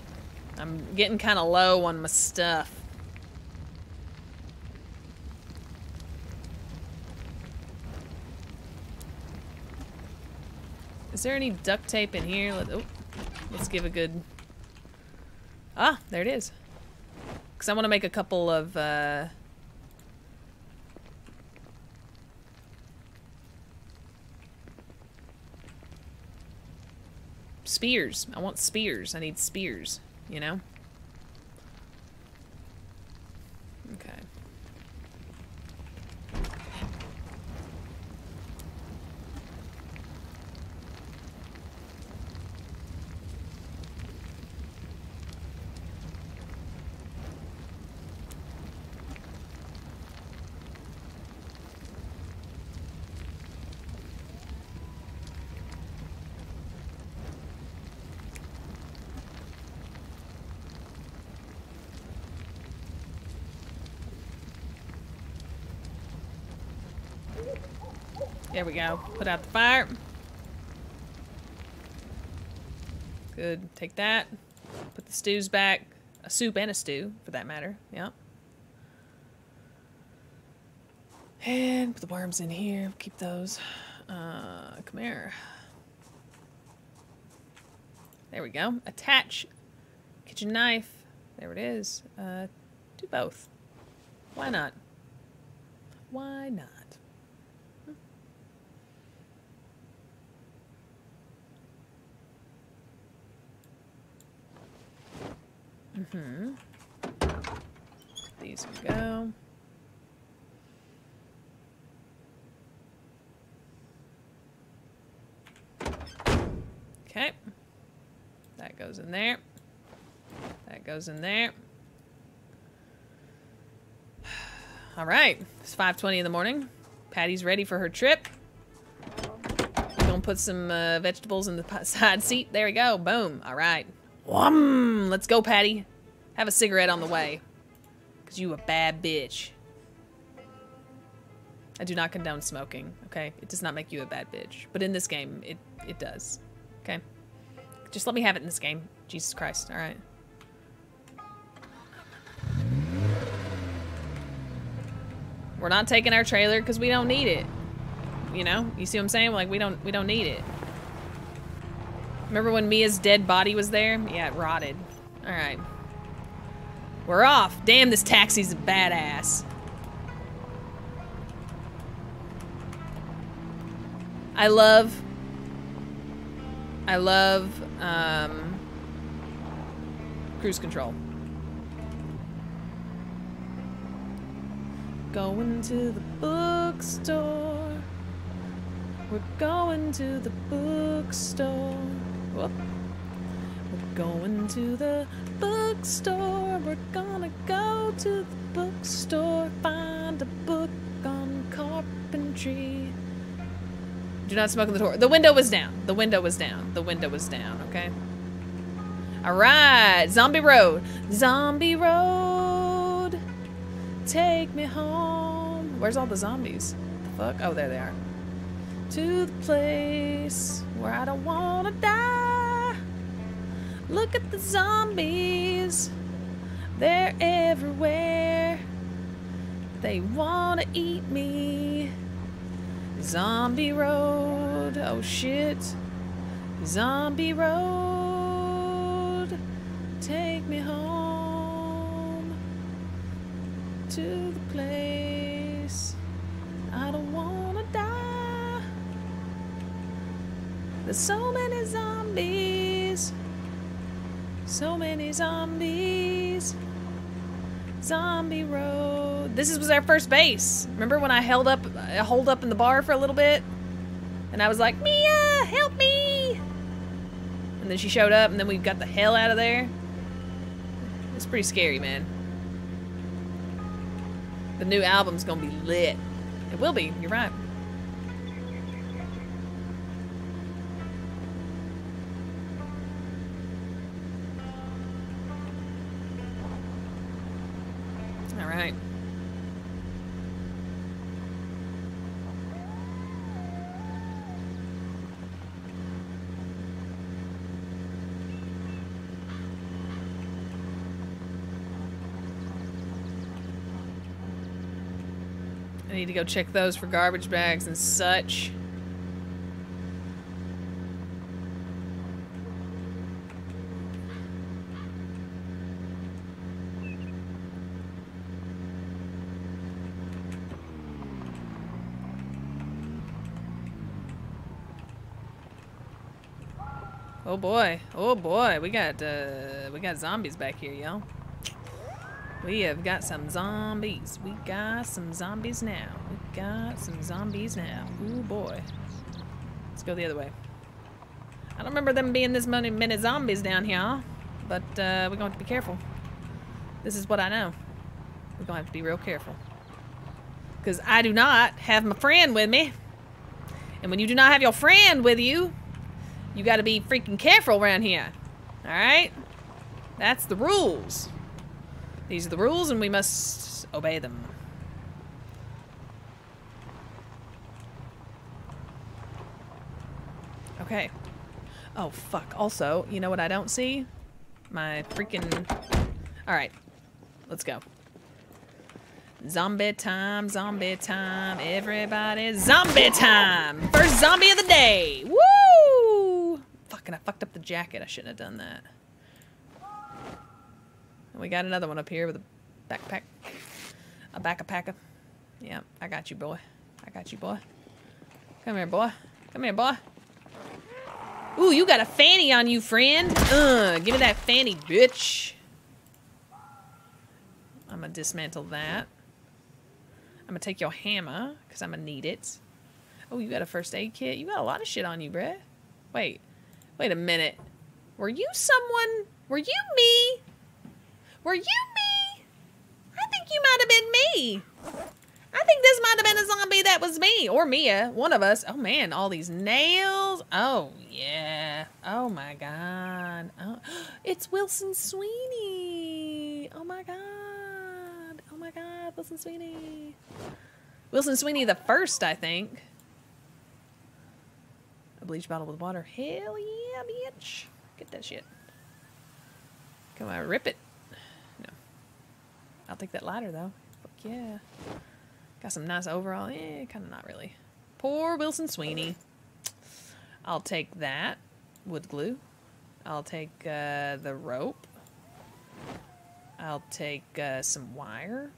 I'm getting kind of low on my stuff. Is there any duct tape in here? Let, oh, let's give a good... Ah, there it is. Because I want to make a couple of... Uh, spears. I want spears. I need spears, you know? Okay. There we go. Put out the fire. Good. Take that. Put the stews back. A soup and a stew, for that matter. Yep. And put the worms in here. Keep those. Uh, come here. There we go. Attach kitchen knife. There it is. Uh, do both. Why not? Why not? Mm-hmm. These can go. Okay. That goes in there. That goes in there. All right. It's 5.20 in the morning. Patti's ready for her trip. Gonna put some uh, vegetables in the side seat. There we go. Boom. All right. Wham! Let's go, Patty. Have a cigarette on the way. Because you a bad bitch. I do not condone smoking, okay? It does not make you a bad bitch. But in this game, it, it does. Okay? Just let me have it in this game. Jesus Christ, alright? We're not taking our trailer because we don't need it. You know? You see what I'm saying? Like, we don't, we don't need it. Remember when Mia's dead body was there? Yeah, it rotted. Alright. We're off. Damn, this taxi's a badass. I love... I love, um... Cruise control. Going to the bookstore. We're going to the bookstore. Whoop. We're going to the bookstore. We're gonna go to the bookstore. Find a book on carpentry. Do not smoke in the door. The window was down. The window was down. The window was down, okay? Alright. Zombie Road. Zombie Road. Take me home. Where's all the zombies? The fuck? Oh, there they are. To the place where I don't wanna die. Look at the zombies They're everywhere. They wanna eat me. Zombie road. Oh shit. Zombie road. Take me home to the place. I don't wanna die. There's so many zombies. So many zombies. Zombie Road. This is, was our first base. Remember when I held up, I holed up in the bar for a little bit? And I was like, Mia, help me! And then she showed up, and then we got the hell out of there. It's pretty scary, man. The new album's gonna be lit. It will be, you're right. I need to go check those for garbage bags and such. Oh boy. Oh boy. We got uh we got zombies back here, y'all. We have got some zombies. We got some zombies now. We got some zombies now. Oh boy. Let's go the other way. I don't remember them being this many, many zombies down here, but uh, we're going to to be careful. This is what I know. We're going to have to be real careful. Because I do not have my friend with me. And when you do not have your friend with you, you got to be freaking careful around here. Alright? That's the rules. These are the rules, and we must obey them. Okay. Oh, fuck. Also, you know what I don't see? My freaking... Alright. Let's go. Zombie time, zombie time, everybody, zombie time! First zombie of the day! Woo! Fucking, I fucked up the jacket. I shouldn't have done that. And we got another one up here with a backpack. A backpacker. Yeah, I got you, boy. I got you, boy. Come here, boy. Come here, boy. Ooh, you got a fanny on you, friend. Uh, give me that fanny, bitch. I'm gonna dismantle that. I'm gonna take your hammer, because I'm gonna need it. Oh, you got a first aid kit? You got a lot of shit on you, bruh. Wait. Wait a minute. Were you someone? Were you me? Were you me? I think you might have been me. I think this might have been a zombie that was me or Mia, one of us. Oh man, all these nails. Oh yeah. Oh my god. Oh, it's Wilson Sweeney. Oh my god. Oh my god, Wilson Sweeney. Wilson Sweeney the first, I think. A bleach bottle with water. Hell yeah, bitch. Get that shit. Come on, rip it. No. I'll take that lighter though. Fuck yeah. Got some nice overall. Eh, kind of not really. Poor Wilson Sweeney. I'll take that. Wood glue. I'll take uh, the rope. I'll take uh, some wire.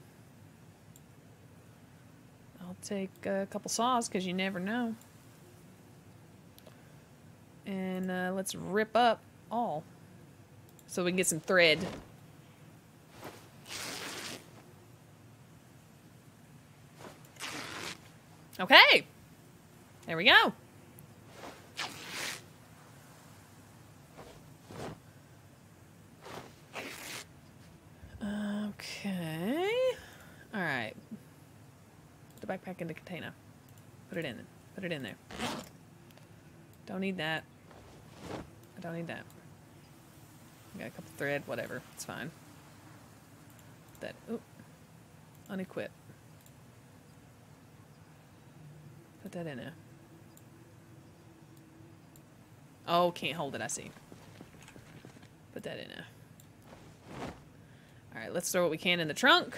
I'll take a couple saws because you never know. And uh, let's rip up all so we can get some thread. Okay. There we go. Okay. All right. Put the backpack in the container. Put it in. Put it in there. Don't need that. I don't need that. I Got a couple thread, whatever. It's fine. That. Oop. Unequip. Put that in there. Oh, can't hold it, I see. Put that in there. All right, let's throw what we can in the trunk.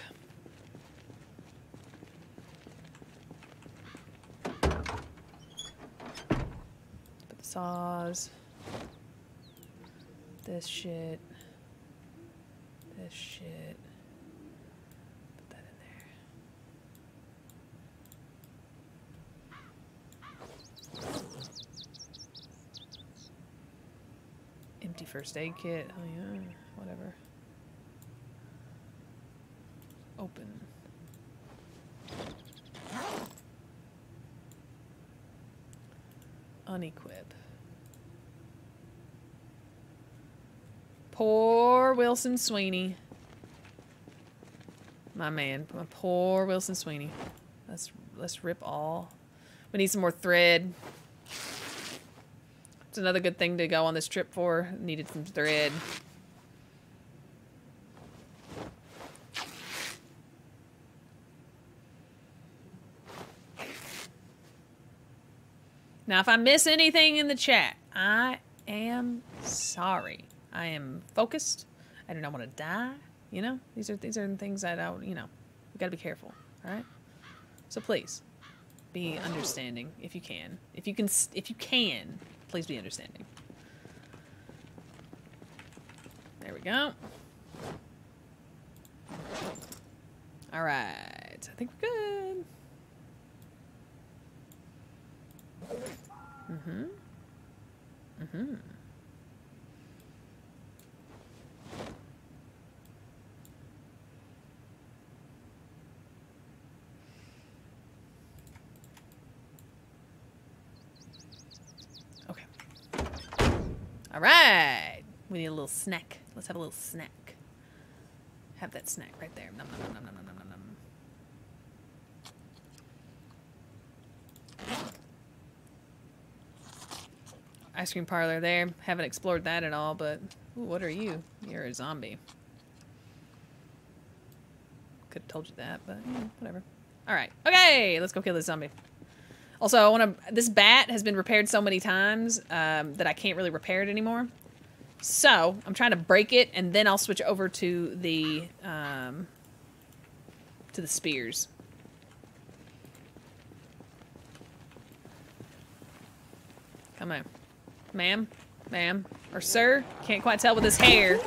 Saws. This shit. This shit. Put that in there. Empty first aid kit. Oh yeah, whatever. Open. Unequip. Poor Wilson Sweeney. My man, my poor Wilson Sweeney. Let's let's rip all. We need some more thread. It's another good thing to go on this trip for. Needed some thread. Now, if I miss anything in the chat, I am sorry. I am focused. I do not want to die. You know, these are these are things that I don't. You know, we got to be careful. All right. So please, be understanding if you can. If you can, if you can, please be understanding. There we go. All right. I think we're good. Mm-hmm. Mm-hmm. Okay. All right. We need a little snack. Let's have a little snack. Have that snack right there. Nom, nom, nom, nom, nom, nom, nom, nom. Ice cream parlor there. Haven't explored that at all, but ooh, what are you? You're a zombie. Could have told you that, but yeah, whatever. All right. Okay, let's go kill this zombie. Also, I want to. This bat has been repaired so many times um, that I can't really repair it anymore. So I'm trying to break it, and then I'll switch over to the um, to the spears. Come on, ma'am, ma'am, or sir. Can't quite tell with his hair.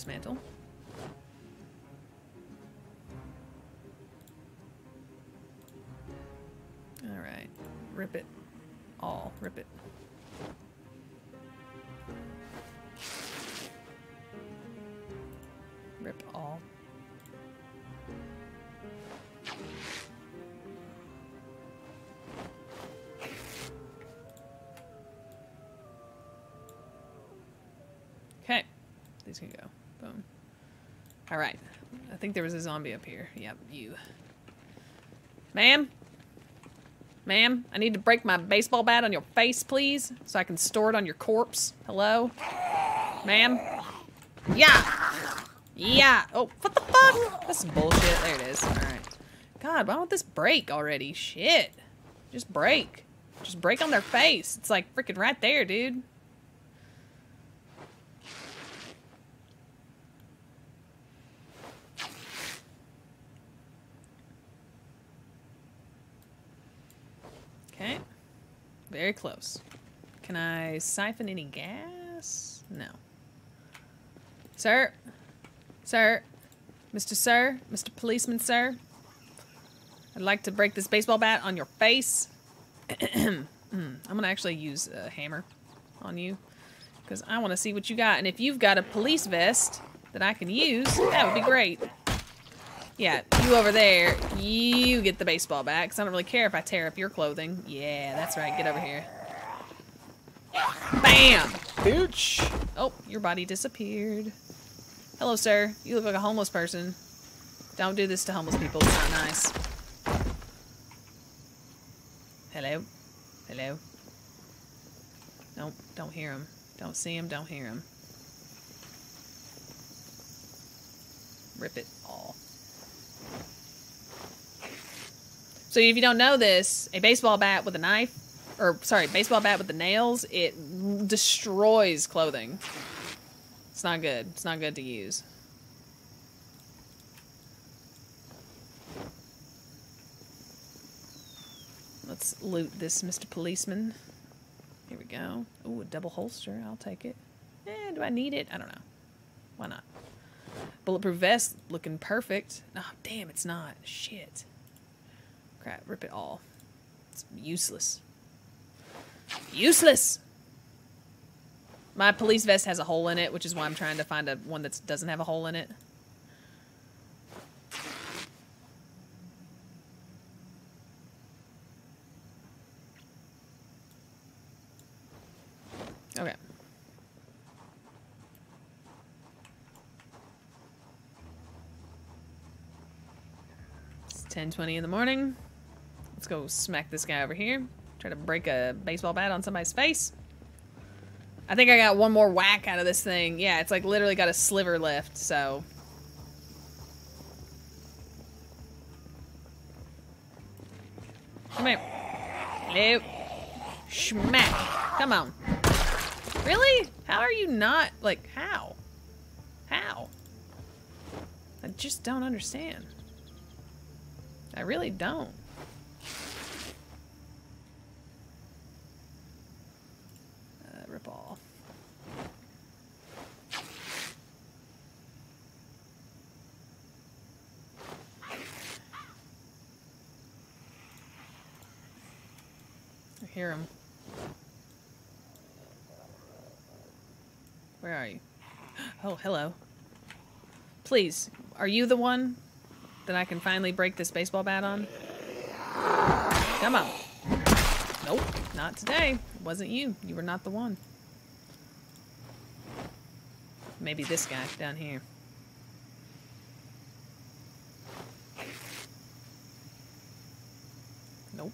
Dismantle. All right. Rip it. All. Rip it. Rip all. Okay. These can go. Boom. All right. I think there was a zombie up here. Yep, you. Ma'am? Ma'am, I need to break my baseball bat on your face, please, so I can store it on your corpse. Hello? Ma'am? Yeah! Yeah! Oh, what the fuck? That's bullshit. There it is. Alright. God, why won't this break already? Shit. Just break. Just break on their face. It's like freaking right there, dude. Okay. Very close. Can I siphon any gas? No. Sir? Sir? Mr. Sir? Mr. Policeman, sir? I'd like to break this baseball bat on your face. Hmm, I'm going to actually use a hammer on you because I want to see what you got. And if you've got a police vest that I can use, that would be great. Yeah, you over there, you get the baseball bat because I don't really care if I tear up your clothing. Yeah, that's right. Get over here. Bam! Bitch! Oh, your body disappeared. Hello, sir. You look like a homeless person. Don't do this to homeless people. It's not nice. Hello? Hello? Don't, don't hear him. Don't see him, don't hear him. Rip it all. So if you don't know this, a baseball bat with a knife, or sorry, baseball bat with the nails, it destroys clothing. It's not good. It's not good to use. Let's loot this, Mr. Policeman. Here we go. Ooh, a double holster. I'll take it. Eh, do I need it? I don't know. Why not? Bulletproof vest looking perfect. Oh, damn, it's not. Shit. Crap, rip it all. It's useless. Useless! My police vest has a hole in it, which is why I'm trying to find a one that doesn't have a hole in it. Okay. It's 10:20 in the morning. Let's go smack this guy over here. Try to break a baseball bat on somebody's face. I think I got one more whack out of this thing. Yeah, it's like literally got a sliver left, so. Come here. Nope. Smack. Come on. Really? How are you not, like, how? How? I just don't understand. I really don't. Uh, rip off. I hear him. Where are you? Oh, hello. Please, are you the one that I can finally break this baseball bat on? Come on. Nope, not today. It wasn't you. You were not the one. Maybe this guy down here. Nope.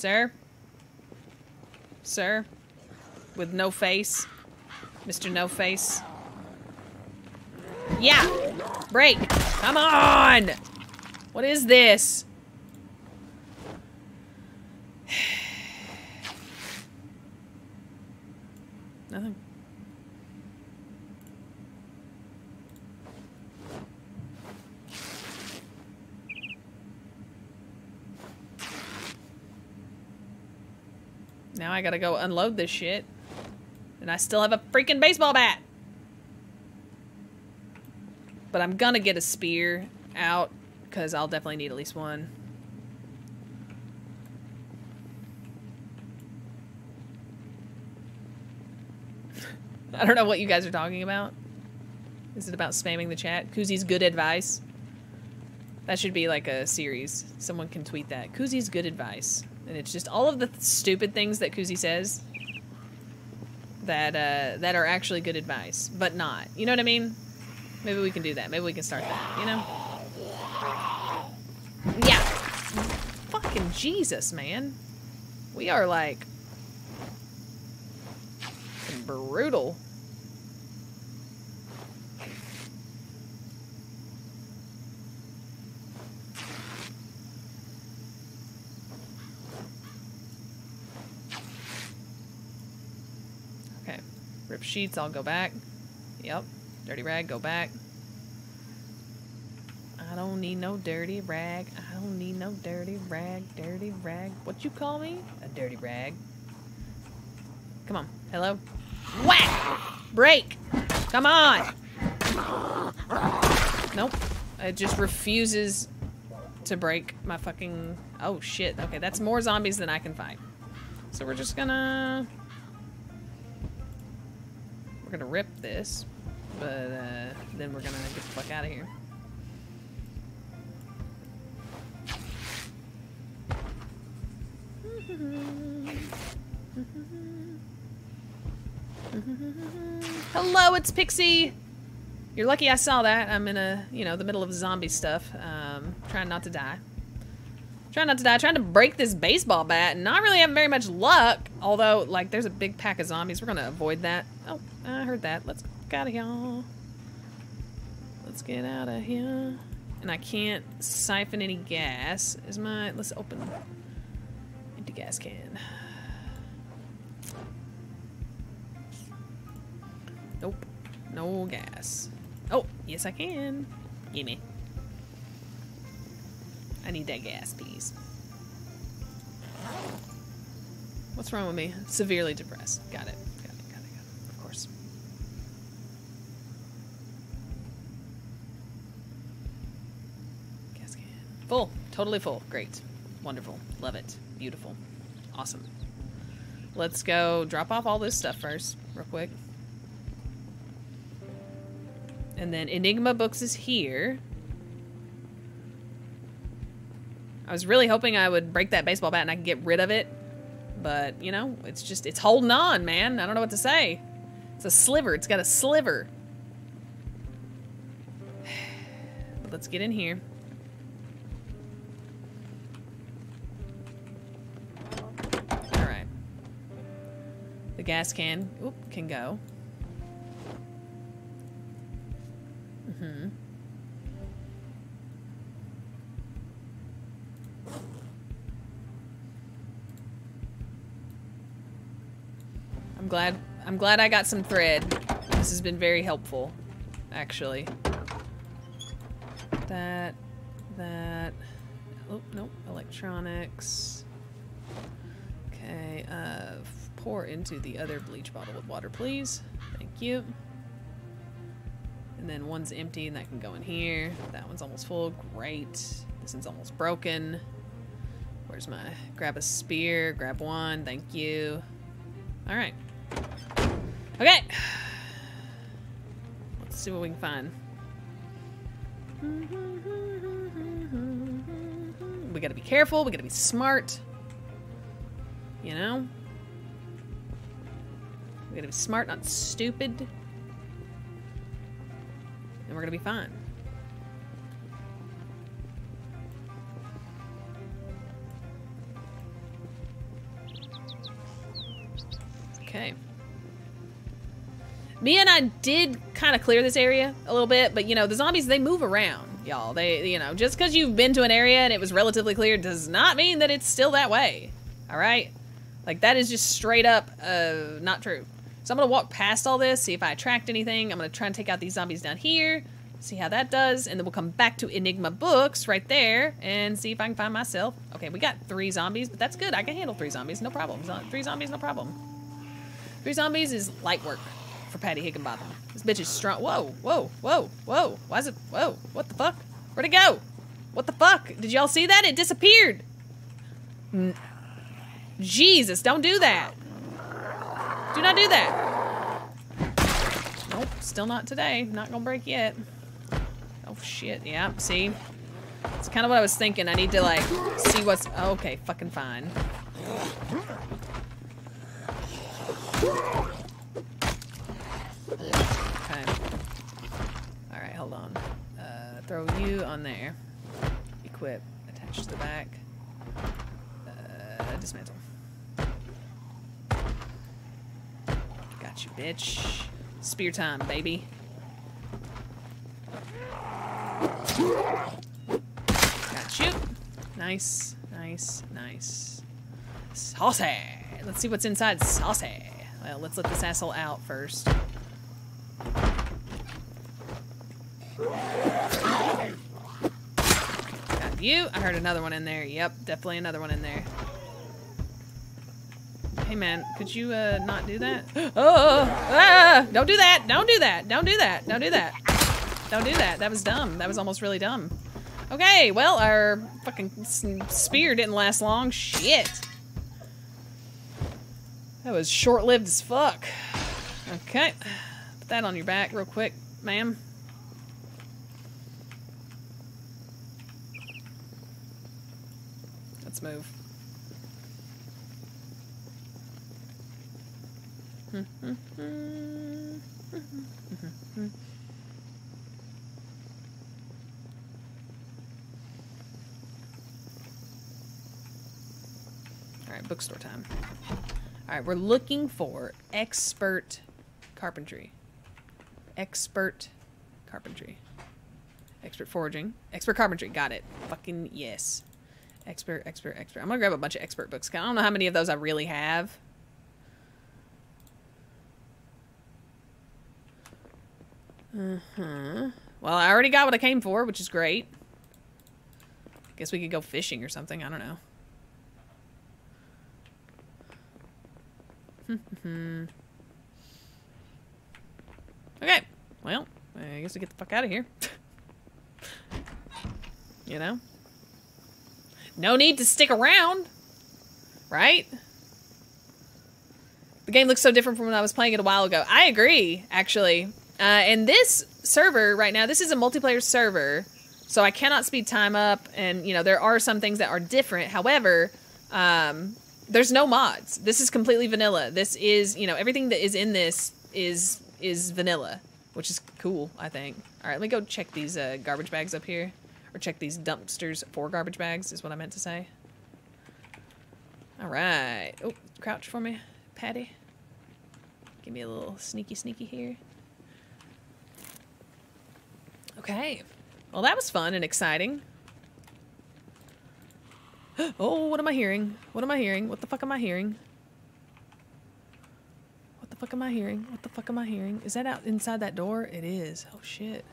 Sir? Sir? With no face? Mr. No Face? Yeah! Break! Come on! What is this? Nothing. Now I gotta go unload this shit. And I still have a freaking baseball bat. But I'm gonna get a spear out because I'll definitely need at least one. I don't know what you guys are talking about. Is it about spamming the chat? Koozy's good advice. That should be like a series. Someone can tweet that. Koozy's good advice. And it's just all of the th stupid things that Koozy says that uh, that are actually good advice, but not. You know what I mean? Maybe we can do that. Maybe we can start that, you know? Yeah. Fucking Jesus, man. We are like brutal. Okay. Rip sheets, I'll go back. Yep. Dirty rag, go back. I don't need no dirty rag. I don't need no dirty rag. Dirty rag. What you call me? A dirty rag. Come on. Hello? Whack! Break! Come on! Nope. It just refuses to break my fucking... Oh, shit. Okay, that's more zombies than I can fight. So we're just gonna... We're gonna rip this, but uh, then we're gonna get the fuck out of here. Hello, it's Pixie. You're lucky I saw that. I'm in a, you know, the middle of zombie stuff. Um, trying not to die. Trying not to die. Trying to break this baseball bat and not really having very much luck. Although, like, there's a big pack of zombies. We're gonna avoid that. Oh, I heard that. Let's get out of here. Let's get out of here. And I can't siphon any gas. Is my... Let's open... Empty gas can. Nope. No gas. Oh, yes I can. Gimme. I need that gas, please. What's wrong with me? Severely depressed. Got it. Got it, got it, got it. Of course. Gas can. Full. Totally full. Great. Wonderful. Love it. Beautiful. Awesome. Let's go drop off all this stuff first, real quick. And then Enigma Books is here. I was really hoping I would break that baseball bat and I could get rid of it. But, you know, it's just, it's holding on, man. I don't know what to say. It's a sliver. It's got a sliver. But let's get in here. All right. The gas can, oop, can go. Mm-hmm. I'm glad I'm glad I got some thread. This has been very helpful, actually. That that oh nope, electronics. Okay, uh pour into the other bleach bottle with water, please. Thank you. And then one's empty and that can go in here. That one's almost full. Great. This one's almost broken. Where's my... Grab a spear. Grab one. Thank you. Alright. Okay. Let's see what we can find. We gotta be careful. We gotta be smart. You know? We gotta be smart, not stupid and we're gonna be fine. Okay. Me and I did kind of clear this area a little bit, but you know, the zombies, they move around, y'all. They, you know, just because you've been to an area and it was relatively clear does not mean that it's still that way. All right? Like, that is just straight up uh, not true. So I'm going to walk past all this, see if I attract anything. I'm going to try and take out these zombies down here, see how that does, and then we'll come back to Enigma Books right there and see if I can find myself. Okay, we got three zombies, but that's good. I can handle three zombies, no problem. Three zombies, no problem. Three zombies is light work for Patti Higginbotham. This bitch is strong. Whoa, whoa, whoa, whoa. Why is it? Whoa, what the fuck? Where'd it go? What the fuck? Did y'all see that? It disappeared. N Jesus, don't do that. Do not do that. Nope, still not today. Not gonna break yet. Oh shit, yeah, see? It's kind of what I was thinking. I need to like see what's okay, fucking fine. Okay. Alright, hold on. Uh, throw you on there. Equip. Attach to the back. Uh, dismantle. Got you, bitch. Spear time, baby. Got you. Nice, nice, nice. Saucy! Let's see what's inside saucy. Well, let's let this asshole out first. Got you. I heard another one in there. Yep, definitely another one in there. Hey man, could you uh, not do that? Oh, ah, don't do that! Don't do that! Don't do that! Don't do that! Don't do that! That was dumb. That was almost really dumb. Okay, well, our fucking spear didn't last long. Shit. That was short-lived as fuck. Okay. Put that on your back real quick, ma'am. Let's move. All right, bookstore time. All right, we're looking for expert carpentry. Expert carpentry. Expert foraging. Expert carpentry. Got it. Fucking yes. Expert, expert, expert. I'm gonna grab a bunch of expert books. I don't know how many of those I really have. Uh-huh. Well, I already got what I came for, which is great. Guess we could go fishing or something. I don't know. Okay. Well, I guess we get the fuck out of here. you know? No need to stick around. Right? The game looks so different from when I was playing it a while ago. I agree, actually. Uh, and this server right now, this is a multiplayer server, so I cannot speed time up. And you know, there are some things that are different. However, um, there's no mods. This is completely vanilla. This is, you know, everything that is in this is is vanilla, which is cool. I think. All right, let me go check these uh, garbage bags up here, or check these dumpsters for garbage bags. Is what I meant to say. All right. Oh, crouch for me, Patti. Give me a little sneaky, sneaky here. Okay. Well, that was fun and exciting. Oh, what am I hearing? What am I hearing? What the fuck am I hearing? What the fuck am I hearing? What the fuck am I hearing? Is that out inside that door? It is. Oh, shit.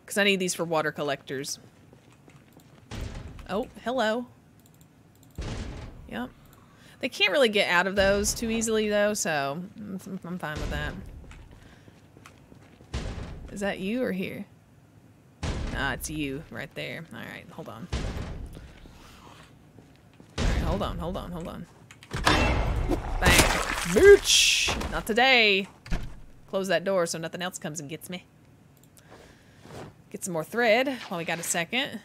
Because I need these for water collectors. Oh, hello. Yep. They can't really get out of those too easily, though, so I'm fine with that. Is that you or here? Ah, it's you right there. All right, hold on. All right, hold on, hold on, hold on. Bang. Not today. Close that door so nothing else comes and gets me. Get some more thread while we got a second.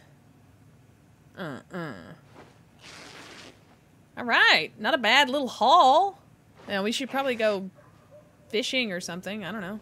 Uh-uh. All right, not a bad little haul. Now, we should probably go fishing or something. I don't know.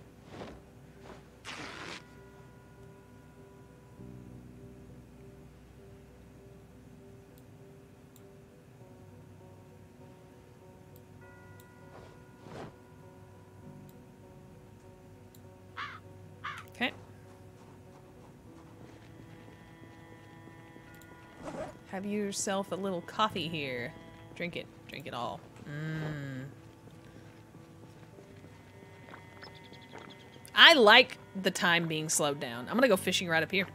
Have yourself a little coffee here. Drink it. Drink it all. Mmm. I like the time being slowed down. I'm gonna go fishing right up here.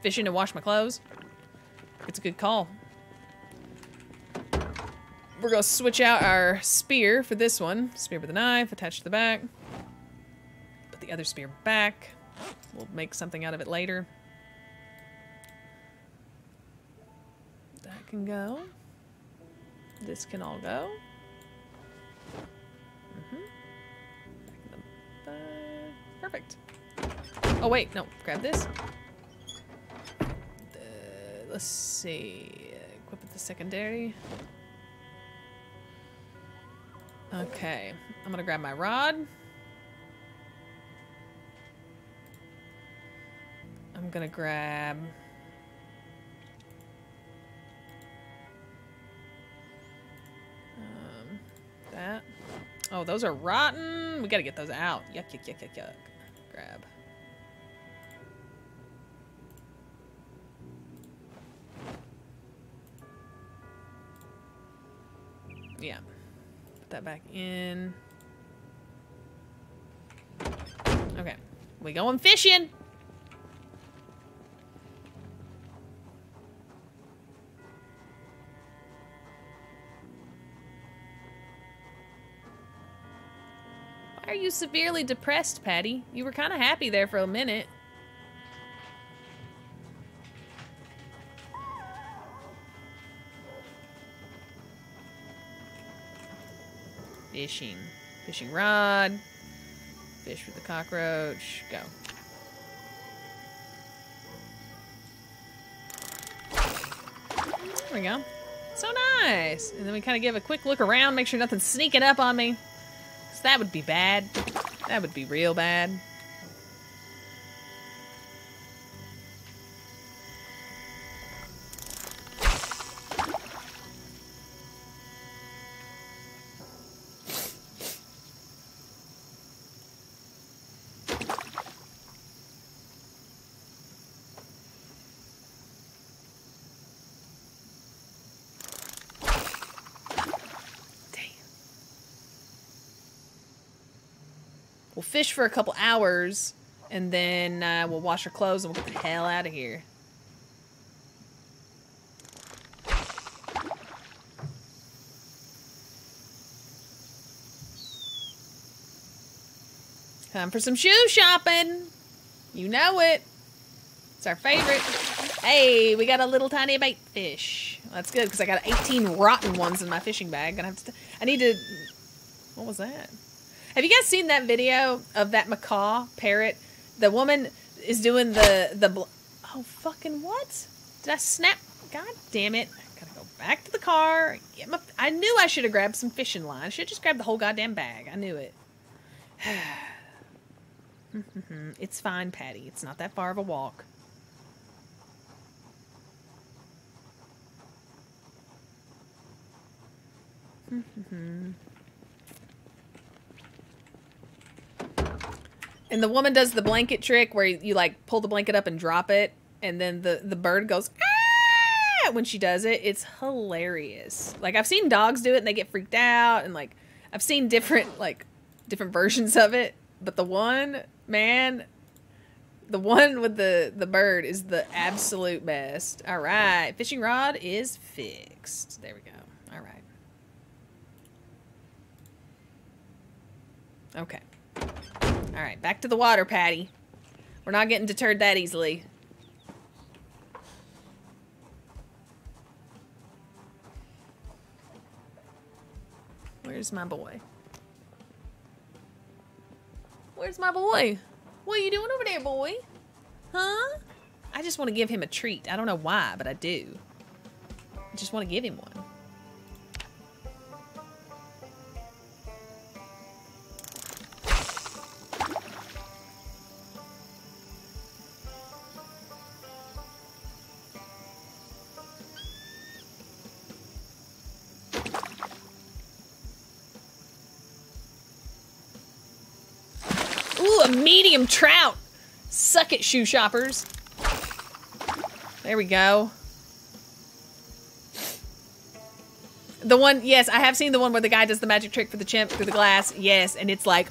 Fishing to wash my clothes. It's a good call. We're gonna switch out our spear for this one. Spear with a knife, attached to the back. Put the other spear back. We'll make something out of it later. Can go. This can all go. Mm -hmm. perfect. Oh wait, no, grab this. Uh, let's see. Equip with the secondary. Okay, I'm gonna grab my rod. I'm gonna grab... that. Oh, those are rotten. We gotta get those out. Yuck, yuck, yuck, yuck, yuck. Grab. Yeah. Put that back in. Okay. We going fishing! Why are you severely depressed, Patti? You were kind of happy there for a minute. Fishing. Fishing rod. Fish with the cockroach. Go. There we go. So nice. And then we kind of give a quick look around, make sure nothing's sneaking up on me. That would be bad. That would be real bad. Fish for a couple hours, and then uh, we'll wash our clothes and we'll get the hell out of here. Time for some shoe shopping. You know it. It's our favorite. Hey, we got a little tiny bait fish. That's good because I got 18 rotten ones in my fishing bag. Gonna have to. I need to. What was that? Have you guys seen that video of that macaw parrot? The woman is doing the the. Oh fucking what? Did I snap? God damn it! I gotta go back to the car. Get my. I knew I should have grabbed some fishing line. I should just grabbed the whole goddamn bag. I knew it. it's fine, Patti. It's not that far of a walk. And the woman does the blanket trick where you, like pull the blanket up and drop it, and then the the bird goes ah when she does it. It's hilarious. Like I've seen dogs do it and they get freaked out, and like I've seen different like different versions of it. But the one man, the one with the the bird is the absolute best. All right, fishing rod is fixed. There we go. All right. Okay. All right, back to the water, Patti. We're not getting deterred that easily. Where's my boy? Where's my boy? What are you doing over there, boy? Huh? I just want to give him a treat. I don't know why, but I do. I just want to give him one. Shoe shoppers. There we go. The one, yes, I have seen the one where the guy does the magic trick for the chimp through the glass. Yes, and it's like,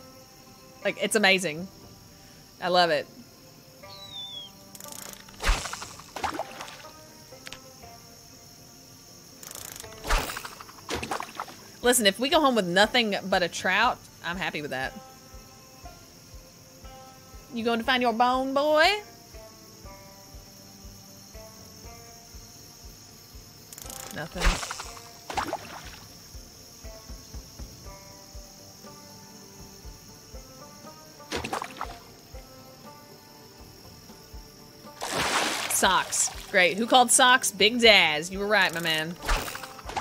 like, it's amazing. I love it. Listen, if we go home with nothing but a trout, I'm happy with that. You going to find your bone, boy? Nothing. Socks. Great. Who called socks? Big Daz. You were right, my man.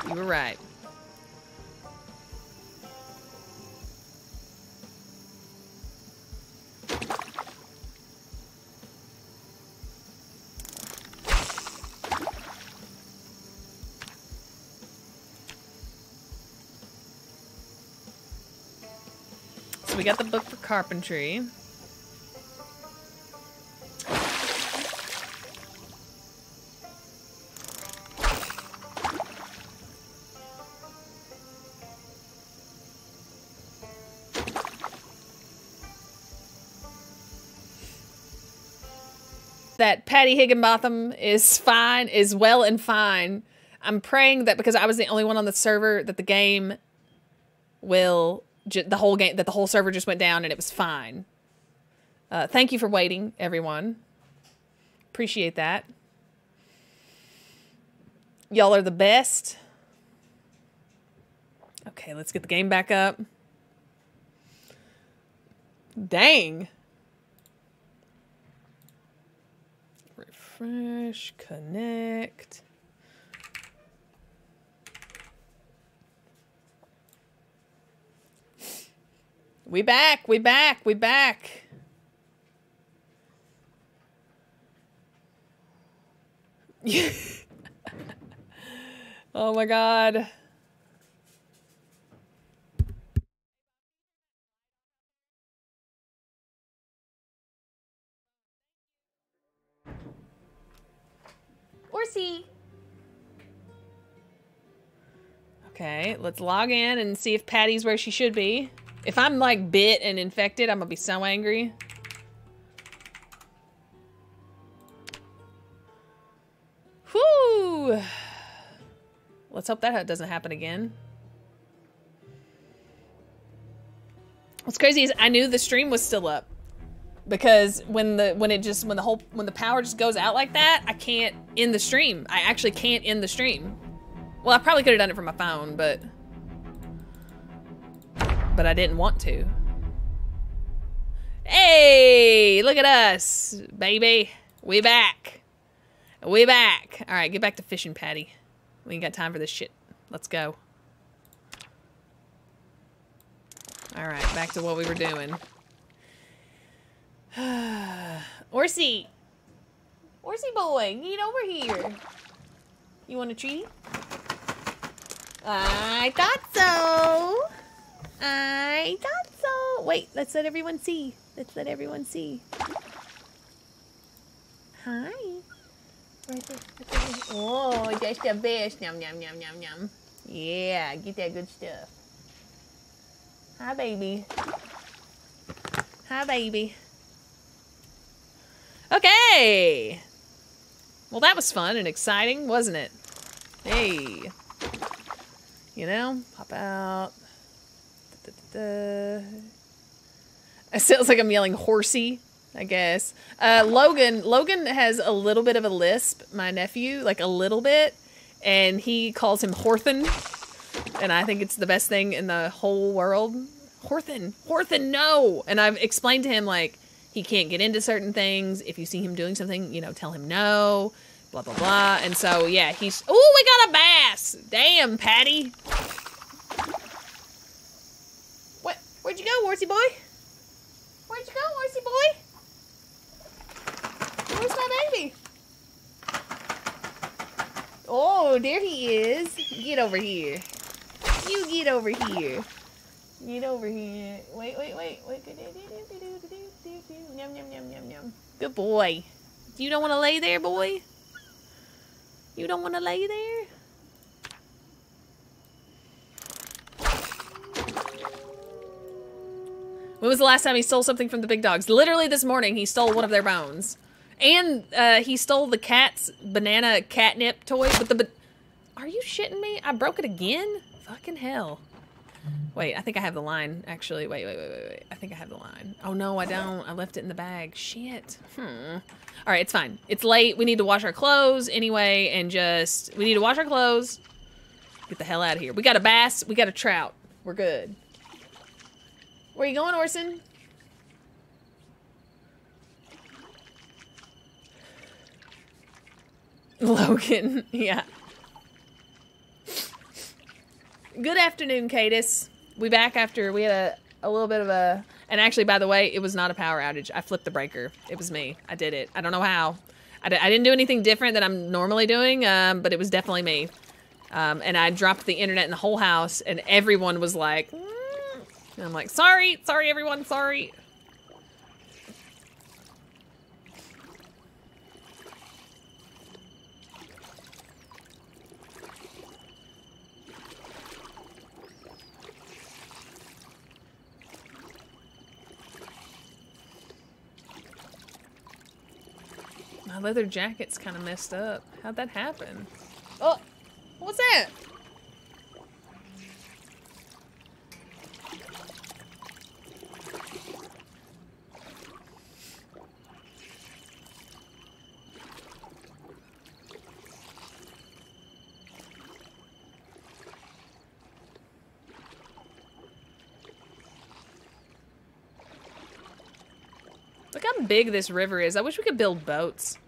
You were right. We got the book for carpentry. That Patti Higginbotham is fine, is well and fine. I'm praying that because I was the only one on the server, that the game will the whole game that the whole server just went down and it was fine. Uh, thank you for waiting, everyone. Appreciate that. Y'all are the best. Okay, let's get the game back up. Dang. Refresh, connect. We back, we back, we back. oh my god. Horsey. Okay, let's log in and see if Patti's where she should be. If I'm like bit and infected, I'm gonna be so angry. Whew. Let's hope that doesn't happen again. What's crazy is I knew the stream was still up because when the when it just when the whole when the power just goes out like that, I can't end the stream. I actually can't end the stream. Well, I probably could have done it from my phone, but but I didn't want to. Hey, look at us, baby. We back. We back. All right, get back to fishing, Patti. We ain't got time for this shit. Let's go. All right, back to what we were doing. Orsy. Orsy boy, get over here. You want a treat? I thought so. I thought so. Wait, let's let everyone see. Let's let everyone see. Hi. Oh, that's the best. Yum, yum, yum, yum, yum. Yeah, get that good stuff. Hi, baby. Hi, baby. Okay. Well, that was fun and exciting, wasn't it? Hey. You know, pop out. Da, it sounds like I'm yelling horsey, I guess. Uh, Logan, Logan has a little bit of a lisp, my nephew, like a little bit, and he calls him Horthen, and I think it's the best thing in the whole world. Horthen, Horthen, no! And I've explained to him, like, he can't get into certain things. If you see him doing something, you know, tell him no, blah, blah, blah. And so, yeah, he's, oh, we got a bass! Damn, Patti! What? Where'd you go, horsey boy? Where'd you go, horsey boy? Where's my baby? Oh, there he is. Get over here. You get over here. Get over here. Wait, wait, wait. Wait. Yum, yum, yum, yum, yum. Good boy. You don't want to lay there, boy? You don't want to lay there? When was the last time he stole something from the big dogs? Literally this morning, he stole one of their bones. And uh, he stole the cat's banana catnip toy with the... Are you shitting me? I broke it again? Fucking hell. Wait, I think I have the line, actually. Wait, wait, wait, wait, wait. I think I have the line. Oh, no, I don't. I left it in the bag. Shit. Hmm. All right, it's fine. It's late. We need to wash our clothes anyway and just... We need to wash our clothes. Get the hell out of here. We got a bass. We got a trout. We're good. Where you going, Orson? Logan, yeah. Good afternoon, Cadis. We back after we had a, a little bit of a... And actually, by the way, it was not a power outage. I flipped the breaker. It was me. I did it. I don't know how. I d I didn't do anything different than I'm normally doing, um, but it was definitely me. Um, and I dropped the internet in the whole house, and everyone was like... And I'm like, sorry, sorry, everyone, sorry. My leather jacket's kind of messed up. How'd that happen? Oh, what's that? Look how big this river is. I wish we could build boats.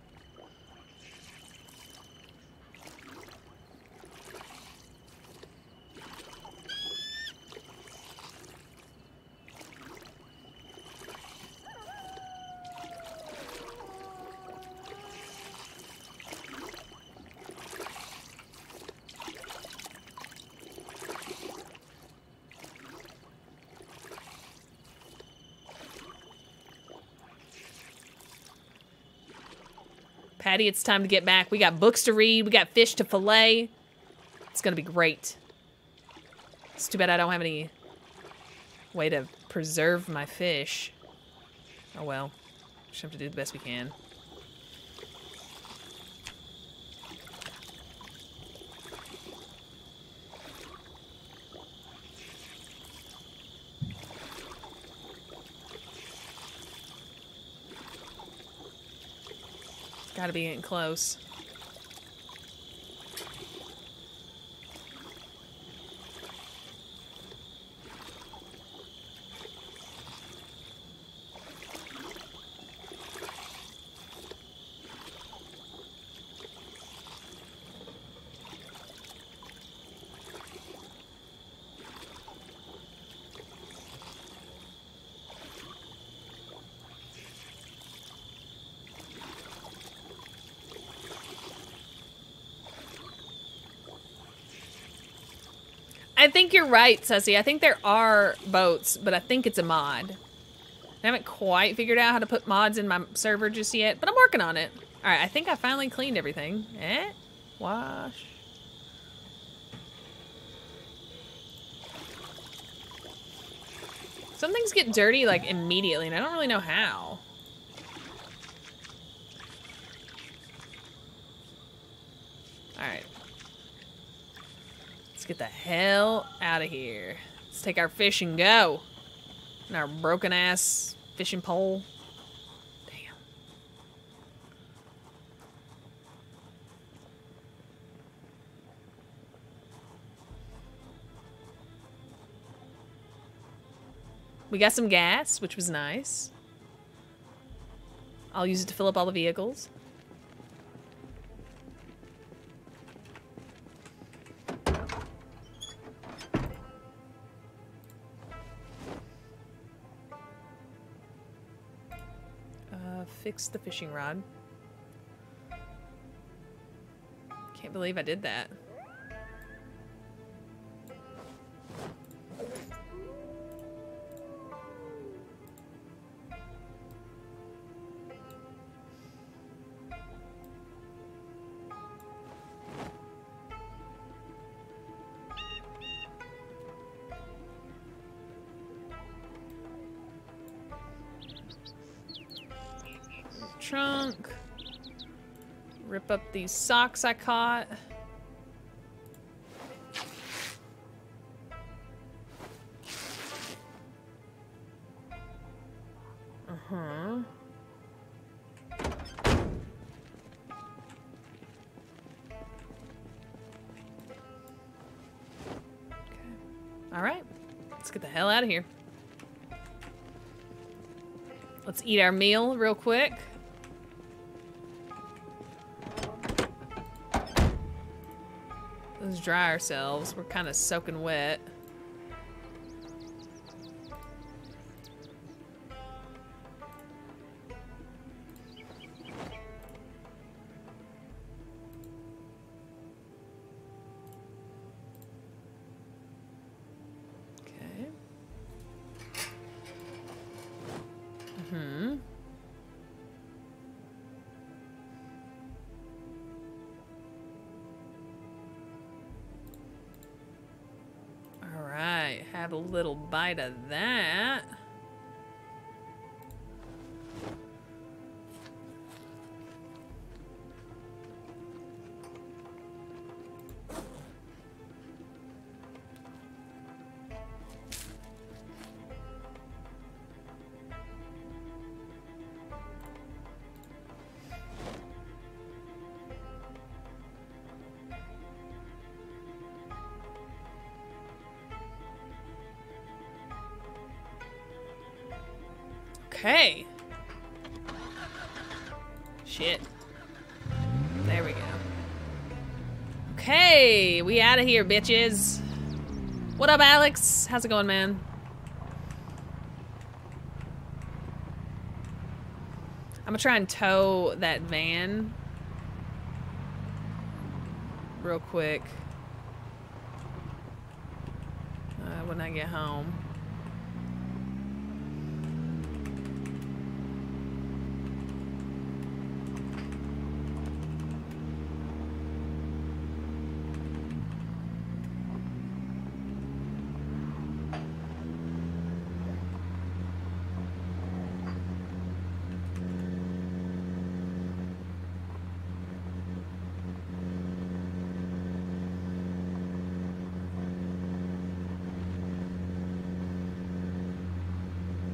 It's time to get back. We got books to read. We got fish to fillet. It's to be great. It's too bad I don't have any way to preserve my fish. Oh well. Just have to do the best we can. Gotta be getting close. Think you're right, Sussy. I think there are boats, but I think it's a mod. I haven't quite figured out how to put mods in my server just yet, but I'm working on it. All right, I think I finally cleaned everything. Eh? Wash. Some things get dirty like immediately, and I don't really know how. All right. Let's get the hell out of here. Let's take our fish and go. And our broken ass fishing pole. Damn. We got some gas, which was nice. I'll use it to fill up all the vehicles. Fix the fishing rod. Can't believe I did that. These socks I caught. Uh-huh. All right. Let's get the hell out of here. Let's eat our meal real quick. Dry ourselves. We're kind of soaking wet. Bite of that. Okay. Shit. There we go. Okay, we out of here, bitches. What up, Alex? How's it going, man? I'm gonna try and tow that van real quick uh, when I get home.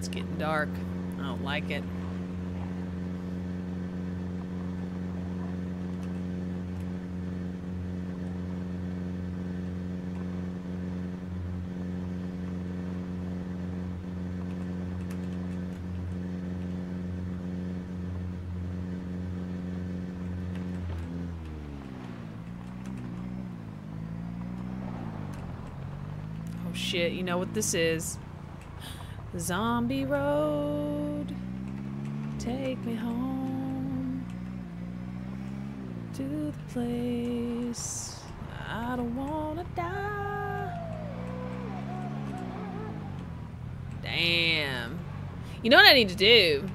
It's getting dark. I don't like it. Oh shit, you know what this is. Zombie Road. Take me home to the place I don't wanna die. Damn. You know what I need to do?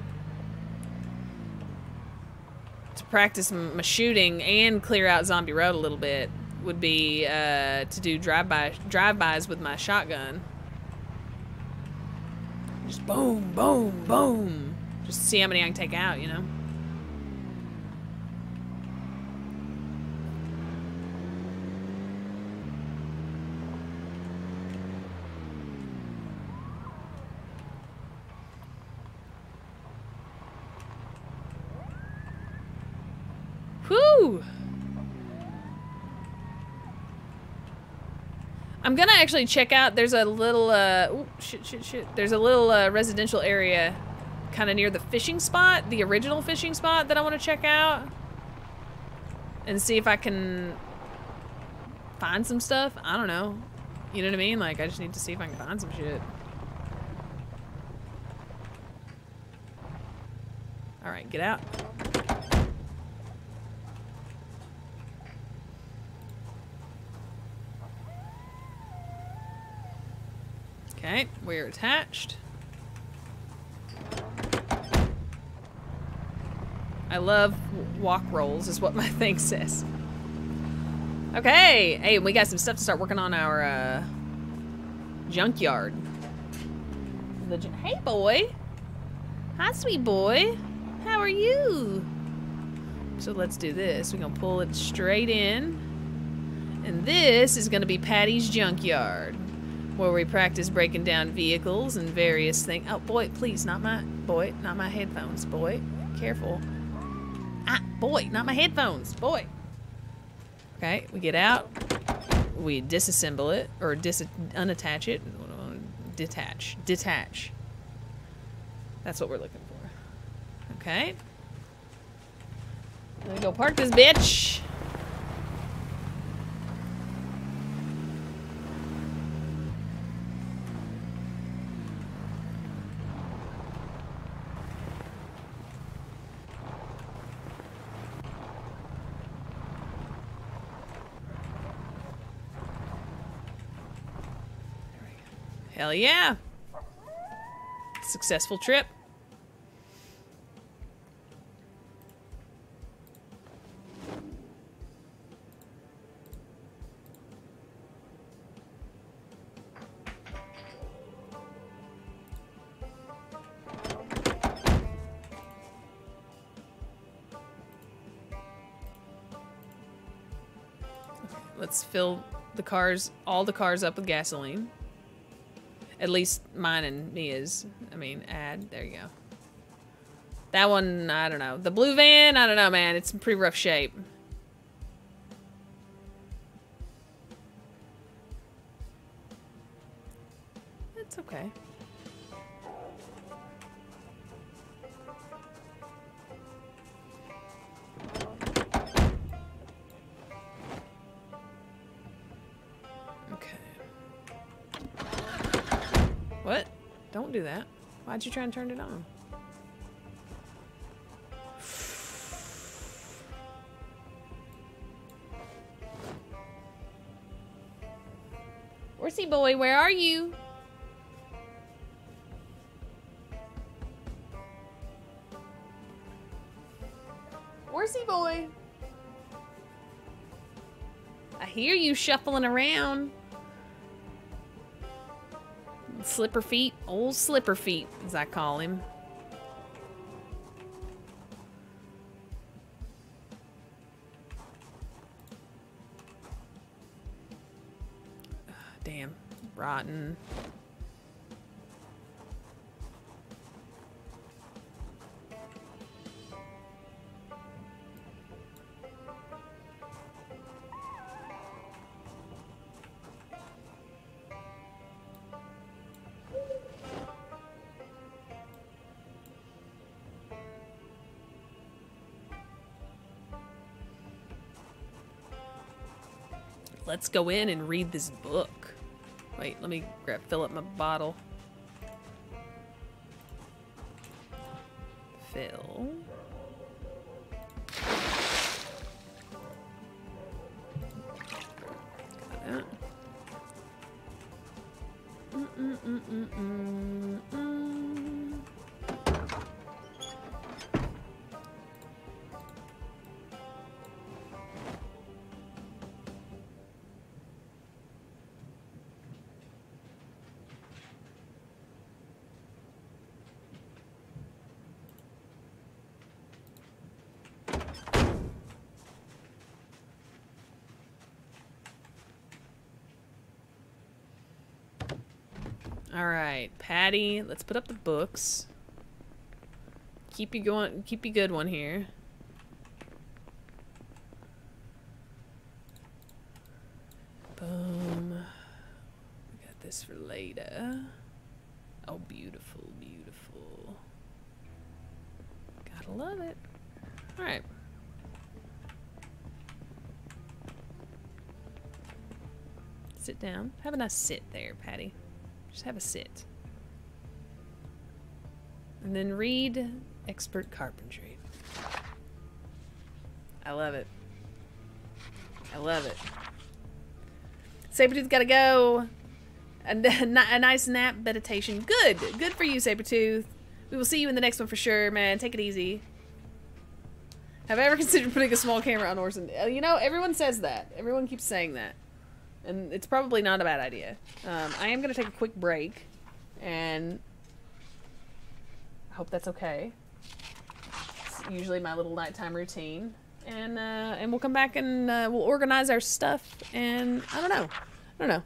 To practice my shooting and clear out Zombie Road a little bit would be uh, to do drive-by drive-bys with my shotgun. Just boom, boom, boom. Just see how many I can take out, you know? Whew! I'm gonna actually check out. There's a little, uh, ooh, shit, shit, shit. There's a little uh, residential area, kind of near the fishing spot, the original fishing spot that I want to check out, and see if I can find some stuff. I don't know. You know what I mean? Like, I just need to see if I can find some shit. All right, get out. We're attached. I love walk rolls, is what my thing says. Okay, hey, we got some stuff to start working on our uh, junkyard. The hey, boy. Hi, sweet boy. How are you? So let's do this. We're gonna pull it straight in. And this is gonna be Patti's junkyard where we practice breaking down vehicles and various things. Oh, boy, please, not my, boy, not my headphones, boy. Careful. Ah, boy, not my headphones, boy. Okay, we get out, we disassemble it, or dis unattach it, detach, detach. That's what we're looking for. Okay. Let me go park this bitch. Hell yeah. Successful trip. Let's fill the cars, all the cars up with gasoline. At least mine and Mia's. I mean, add. There you go. That one, I don't know. The blue van, I don't know, man. It's in pretty rough shape. Why'd you try and turn it on? Horsey boy, where are you? Horsey boy. I hear you shuffling around. Slipper feet, old slipper feet, as I call him. Damn, rotten. Let's go in and read this book. Wait, let me grab fill up my bottle. Patti, let's put up the books. Keep you going, keep you good one here. Boom. We got this for later. Oh, beautiful, beautiful. Gotta love it. All right. Sit down. Have a nice sit there, Patti. Just have a sit. And then read Expert Carpentry. I love it. I love it. Sabretooth gotta go. A, a nice nap meditation. Good. Good for you, Sabretooth. We will see you in the next one for sure, man. Take it easy. Have I ever considered putting a small camera on Orson? Uh, You know, everyone says that. Everyone keeps saying that. And it's probably not a bad idea. Um, I am going to take a quick break. And hope that's okay. It's usually my little nighttime routine. And, uh, and we'll come back and uh, we'll organize our stuff. And I don't know. I don't know.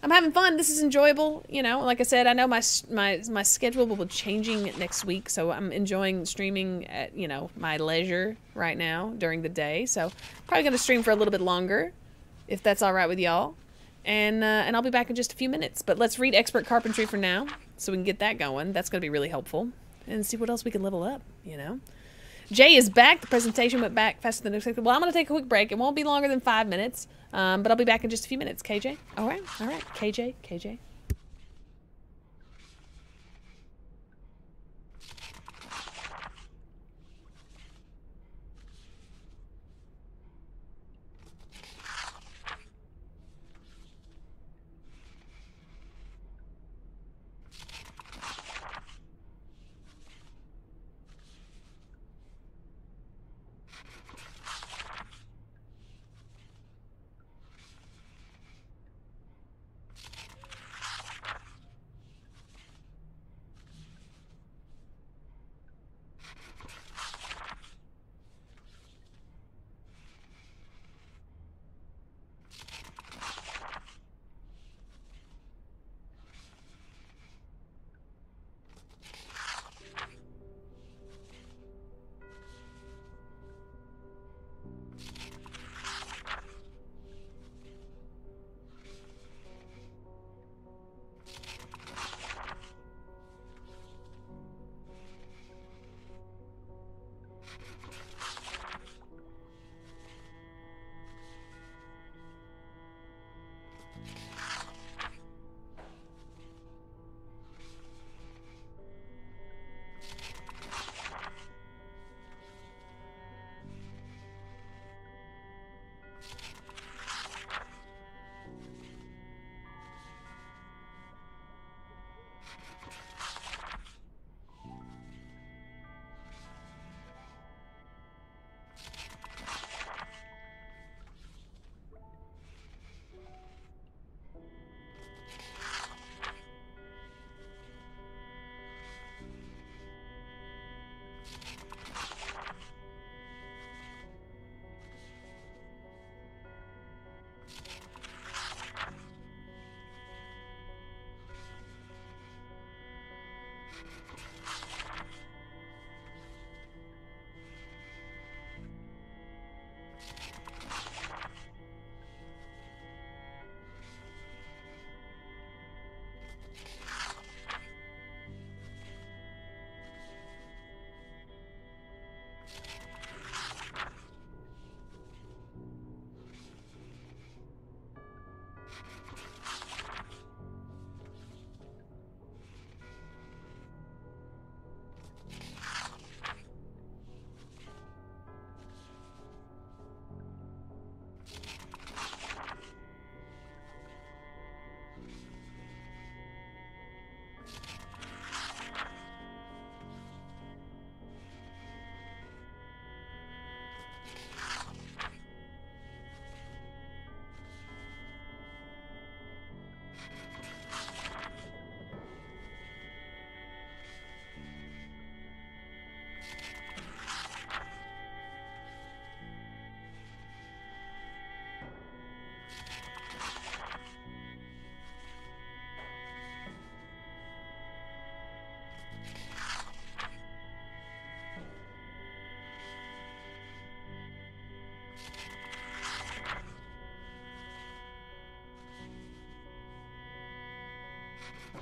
I'm having fun. This is enjoyable. You know, like I said, I know my my my schedule will be changing next week, so I'm enjoying streaming at you know my leisure right now during the day. So probably gonna stream for a little bit longer, if that's all right with y'all. And uh, and I'll be back in just a few minutes. But let's read expert carpentry for now, so we can get that going. That's gonna be really helpful, and see what else we can level up. You know. Jay is back. The presentation went back faster than expected. Well, I'm going to take a quick break. It won't be longer than five minutes, um, but I'll be back in just a few minutes. KJ? All right, all right. KJ, KJ.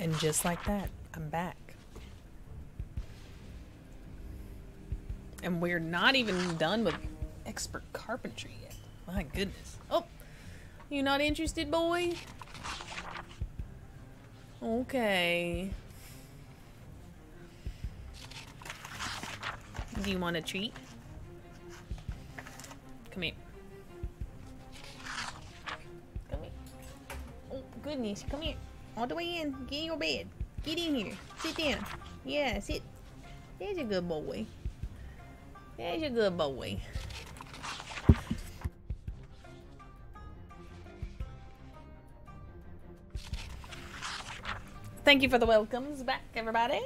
And just like that, I'm back. And we're not even done with expert carpentry yet. My goodness. Oh, you not interested, boy? Okay. Do you want a treat? Come here. Come here. Oh, goodness. Come here. All the way in. Get in your bed. Get in here. Sit down. Yeah, sit. There's a good boy. There's a good boy. Thank you for the welcomes back, everybody.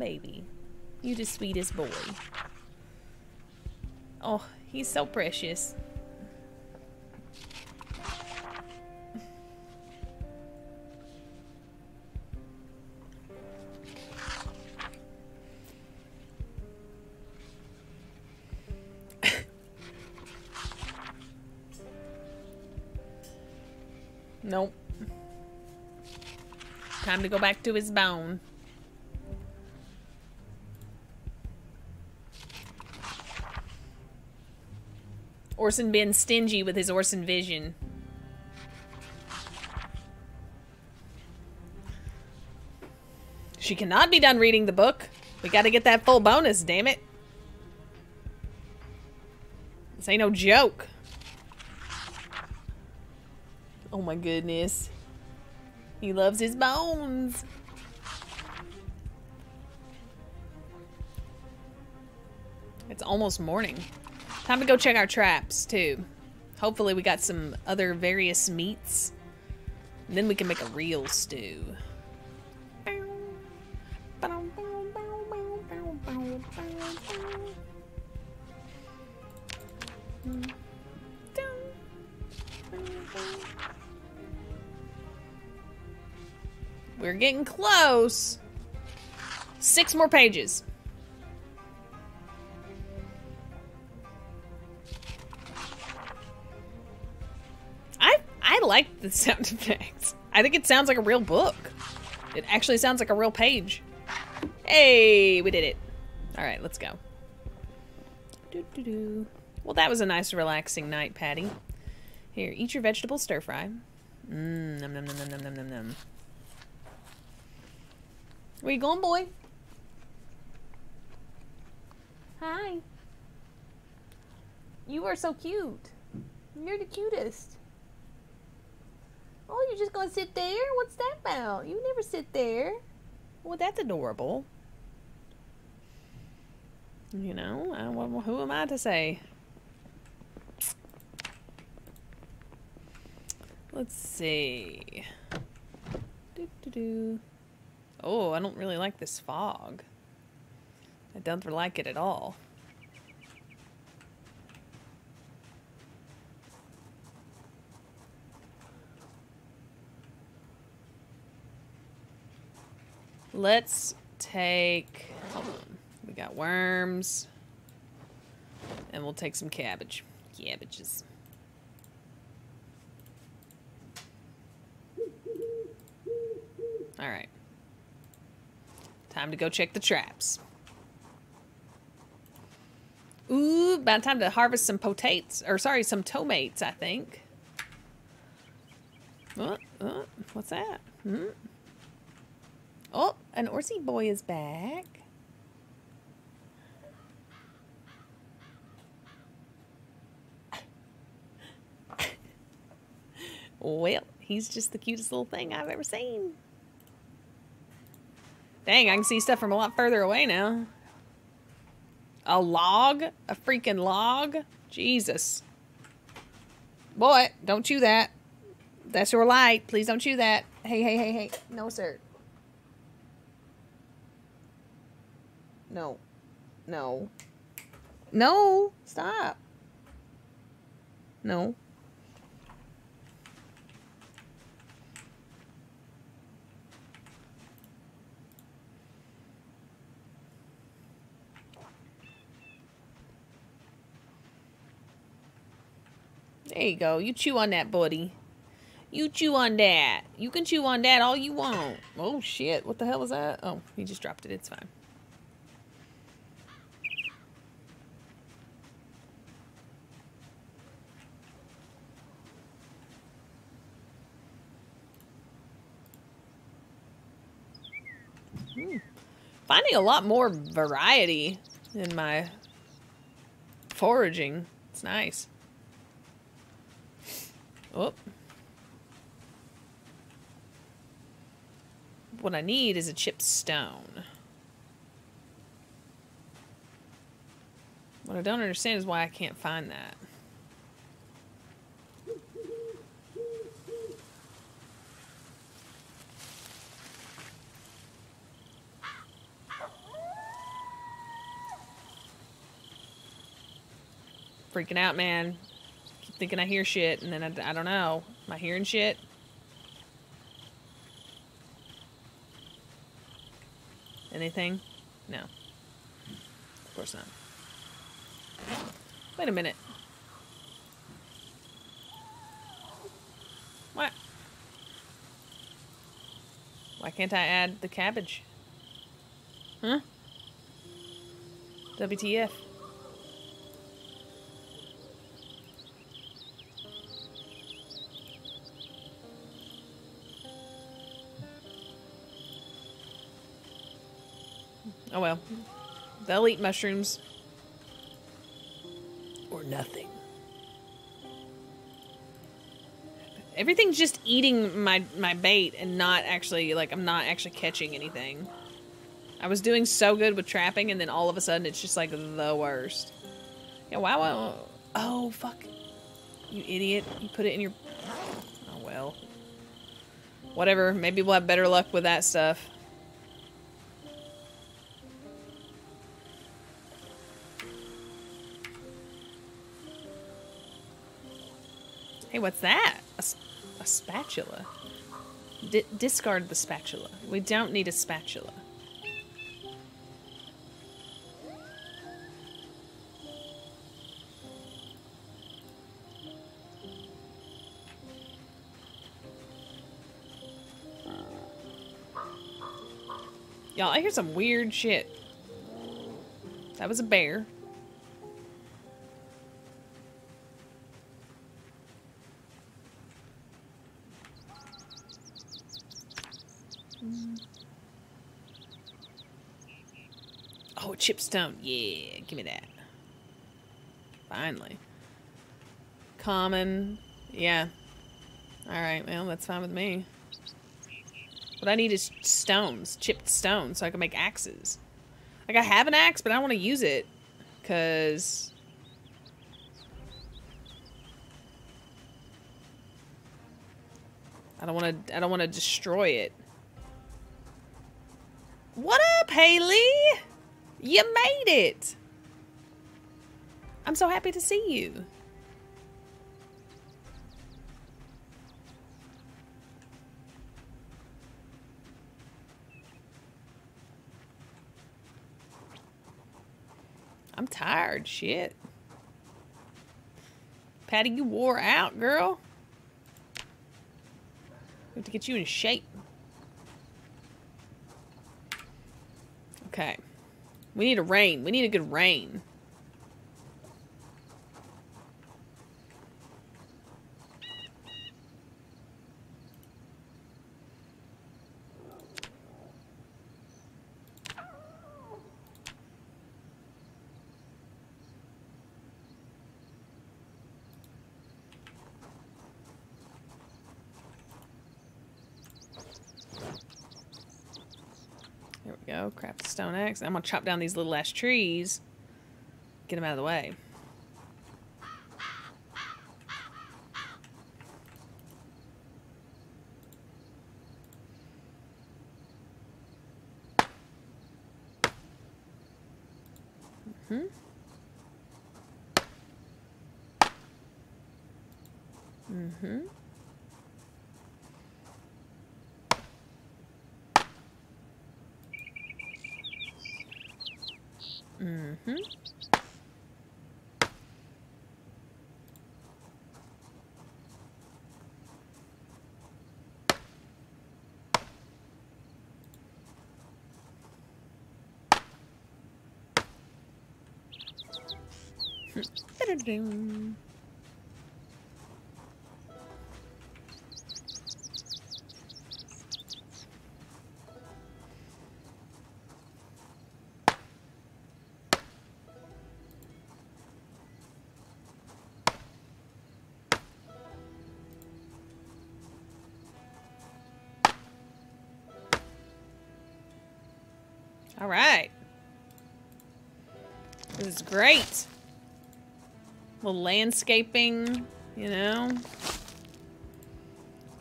Baby. You the sweetest boy. Oh, he's so precious. nope. Time to go back to his bone. Orson being stingy with his Orson vision. She cannot be done reading the book. We gotta get that full bonus, damn it. This ain't no joke. Oh my goodness. He loves his bones. It's almost morning. Time to go check our traps, too. Hopefully we got some other various meats. And then we can make a real stew. We're getting close. Six more pages. the sound effects. I think it sounds like a real book. It actually sounds like a real page. Hey, we did it. All right, let's go. Doo -doo -doo. Well, that was a nice relaxing night, Patti. Here, eat your vegetable stir fry. Mmm, num num num num num num. Where you going, boy? Hi. You are so cute. You're the cutest. Oh, you're just gonna sit there? What's that about? You never sit there. Well, that's adorable. You know, I, well, who am I to say? Let's see. Doo -doo -doo. Oh, I don't really like this fog. I don't like it at all. Let's take. Hold on. We got worms. And we'll take some cabbage. Cabbages. Alright. Time to go check the traps. Ooh, about time to harvest some potates. Or, sorry, some tomates, I think. What? Uh, what's that? Hmm? Oh, an Orsi boy is back. well, he's just the cutest little thing I've ever seen. Dang, I can see stuff from a lot further away now. A log? A freaking log? Jesus. Boy, don't chew that. That's your light. Please don't chew that. Hey, hey, hey, hey. No, sir. No. No. No. Stop. No. There you go. You chew on that, buddy. You chew on that. You can chew on that all you want. Oh, shit. What the hell was that? Oh, he just dropped it. It's fine. Finding a lot more variety in my foraging. It's nice. Oh. What I need is a chip stone. What I don't understand is why I can't find that. Freaking out, man Keep thinking I hear shit, and then I, I don't know. Am I hearing shit? Anything? No. Of course not. Wait a minute. What? Why can't I add the cabbage? Huh? WTF? Oh well. They'll eat mushrooms. Or nothing. Everything's just eating my, my bait and not actually, like, I'm not actually catching anything. I was doing so good with trapping, and then all of a sudden it's just, like, the worst. Yeah, wow, wow. Oh, fuck. You idiot. You put it in your... Oh, well. Whatever. Maybe we'll have better luck with that stuff. Hey, what's that? A, a spatula. D discard the spatula. We don't need a spatula. Y'all, I hear some weird shit. That was a bear. Chipstone. Yeah, give me that. Finally. Common. Yeah. Alright, well, that's fine with me. What I need is stones, chipped stones, so I can make axes. Like, I have an axe, but I want to use it. Because... I don't want to. I don't want to destroy it. What up, Haley? You made it. I'm so happy to see you. I'm tired, shit. Patti, you wore out, girl. We have to get you in shape. Okay. We need a rain. We need a good rain. There we go. Craft a stone axe. I'm gonna chop down these little ass trees. Get them out of the way. Hmm. Mm-hmm. Mm-hmm. All right. This is great. little landscaping, you know.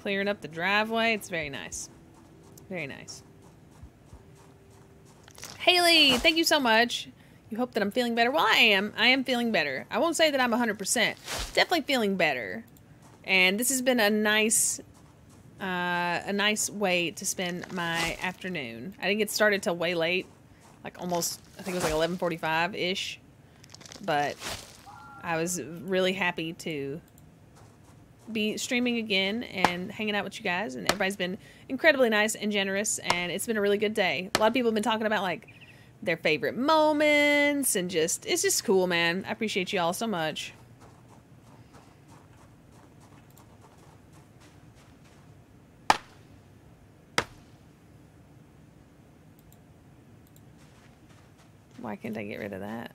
Clearing up the driveway. It's very nice. Very nice. Haley, thank you so much. You hope that I'm feeling better. Well, I am. I am feeling better. I won't say that I'm 100%. Definitely feeling better. And this has been a nice uh, a nice way to spend my afternoon. I didn't get started till way late, like almost, I think it was like 11.45-ish, but I was really happy to be streaming again and hanging out with you guys, and everybody's been incredibly nice and generous, and it's been a really good day. A lot of people have been talking about, like, their favorite moments, and just, it's just cool, man. I appreciate you all so much. Why can't I get rid of that?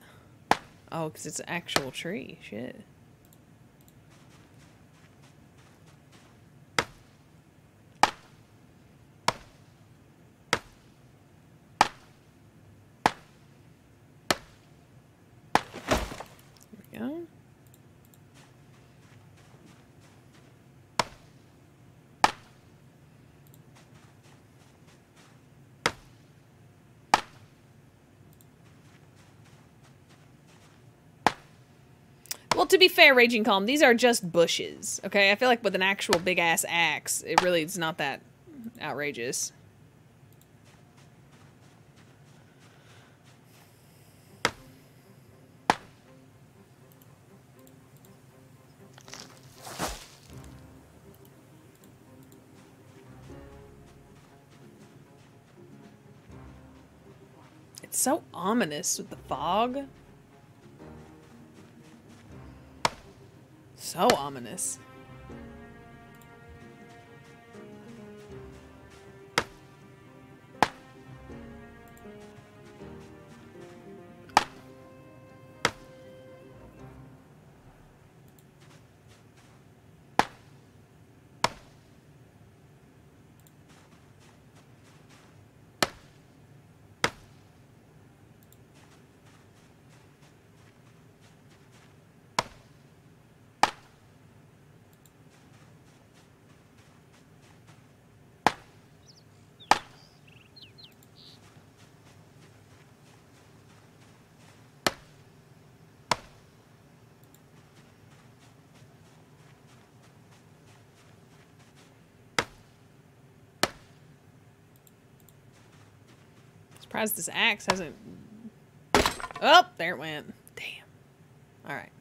Oh, because it's an actual tree. Shit. There we go. Well, to be fair, Raging Calm, these are just bushes, okay? I feel like with an actual big-ass axe, it really is not that outrageous. It's so ominous with the fog. So ominous. Surprised this axe hasn't. Oh, there it went. Damn. All right.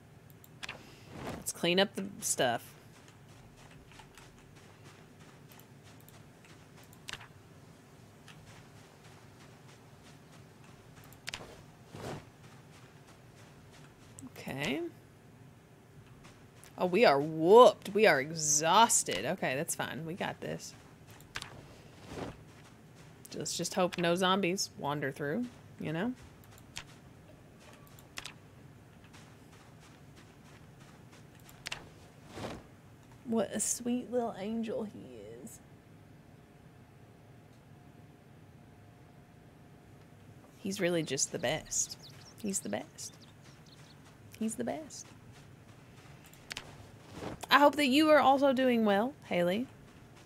Let's clean up the stuff. Okay. Oh, we are whooped. We are exhausted. Okay, that's fine. We got this. Let's just hope no zombies wander through, you know? What a sweet little angel he is. He's really just the best. He's the best. He's the best. I hope that you are also doing well, Haley.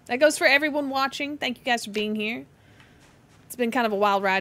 That goes for everyone watching. Thank you guys for being here. Been kind of a wild ride.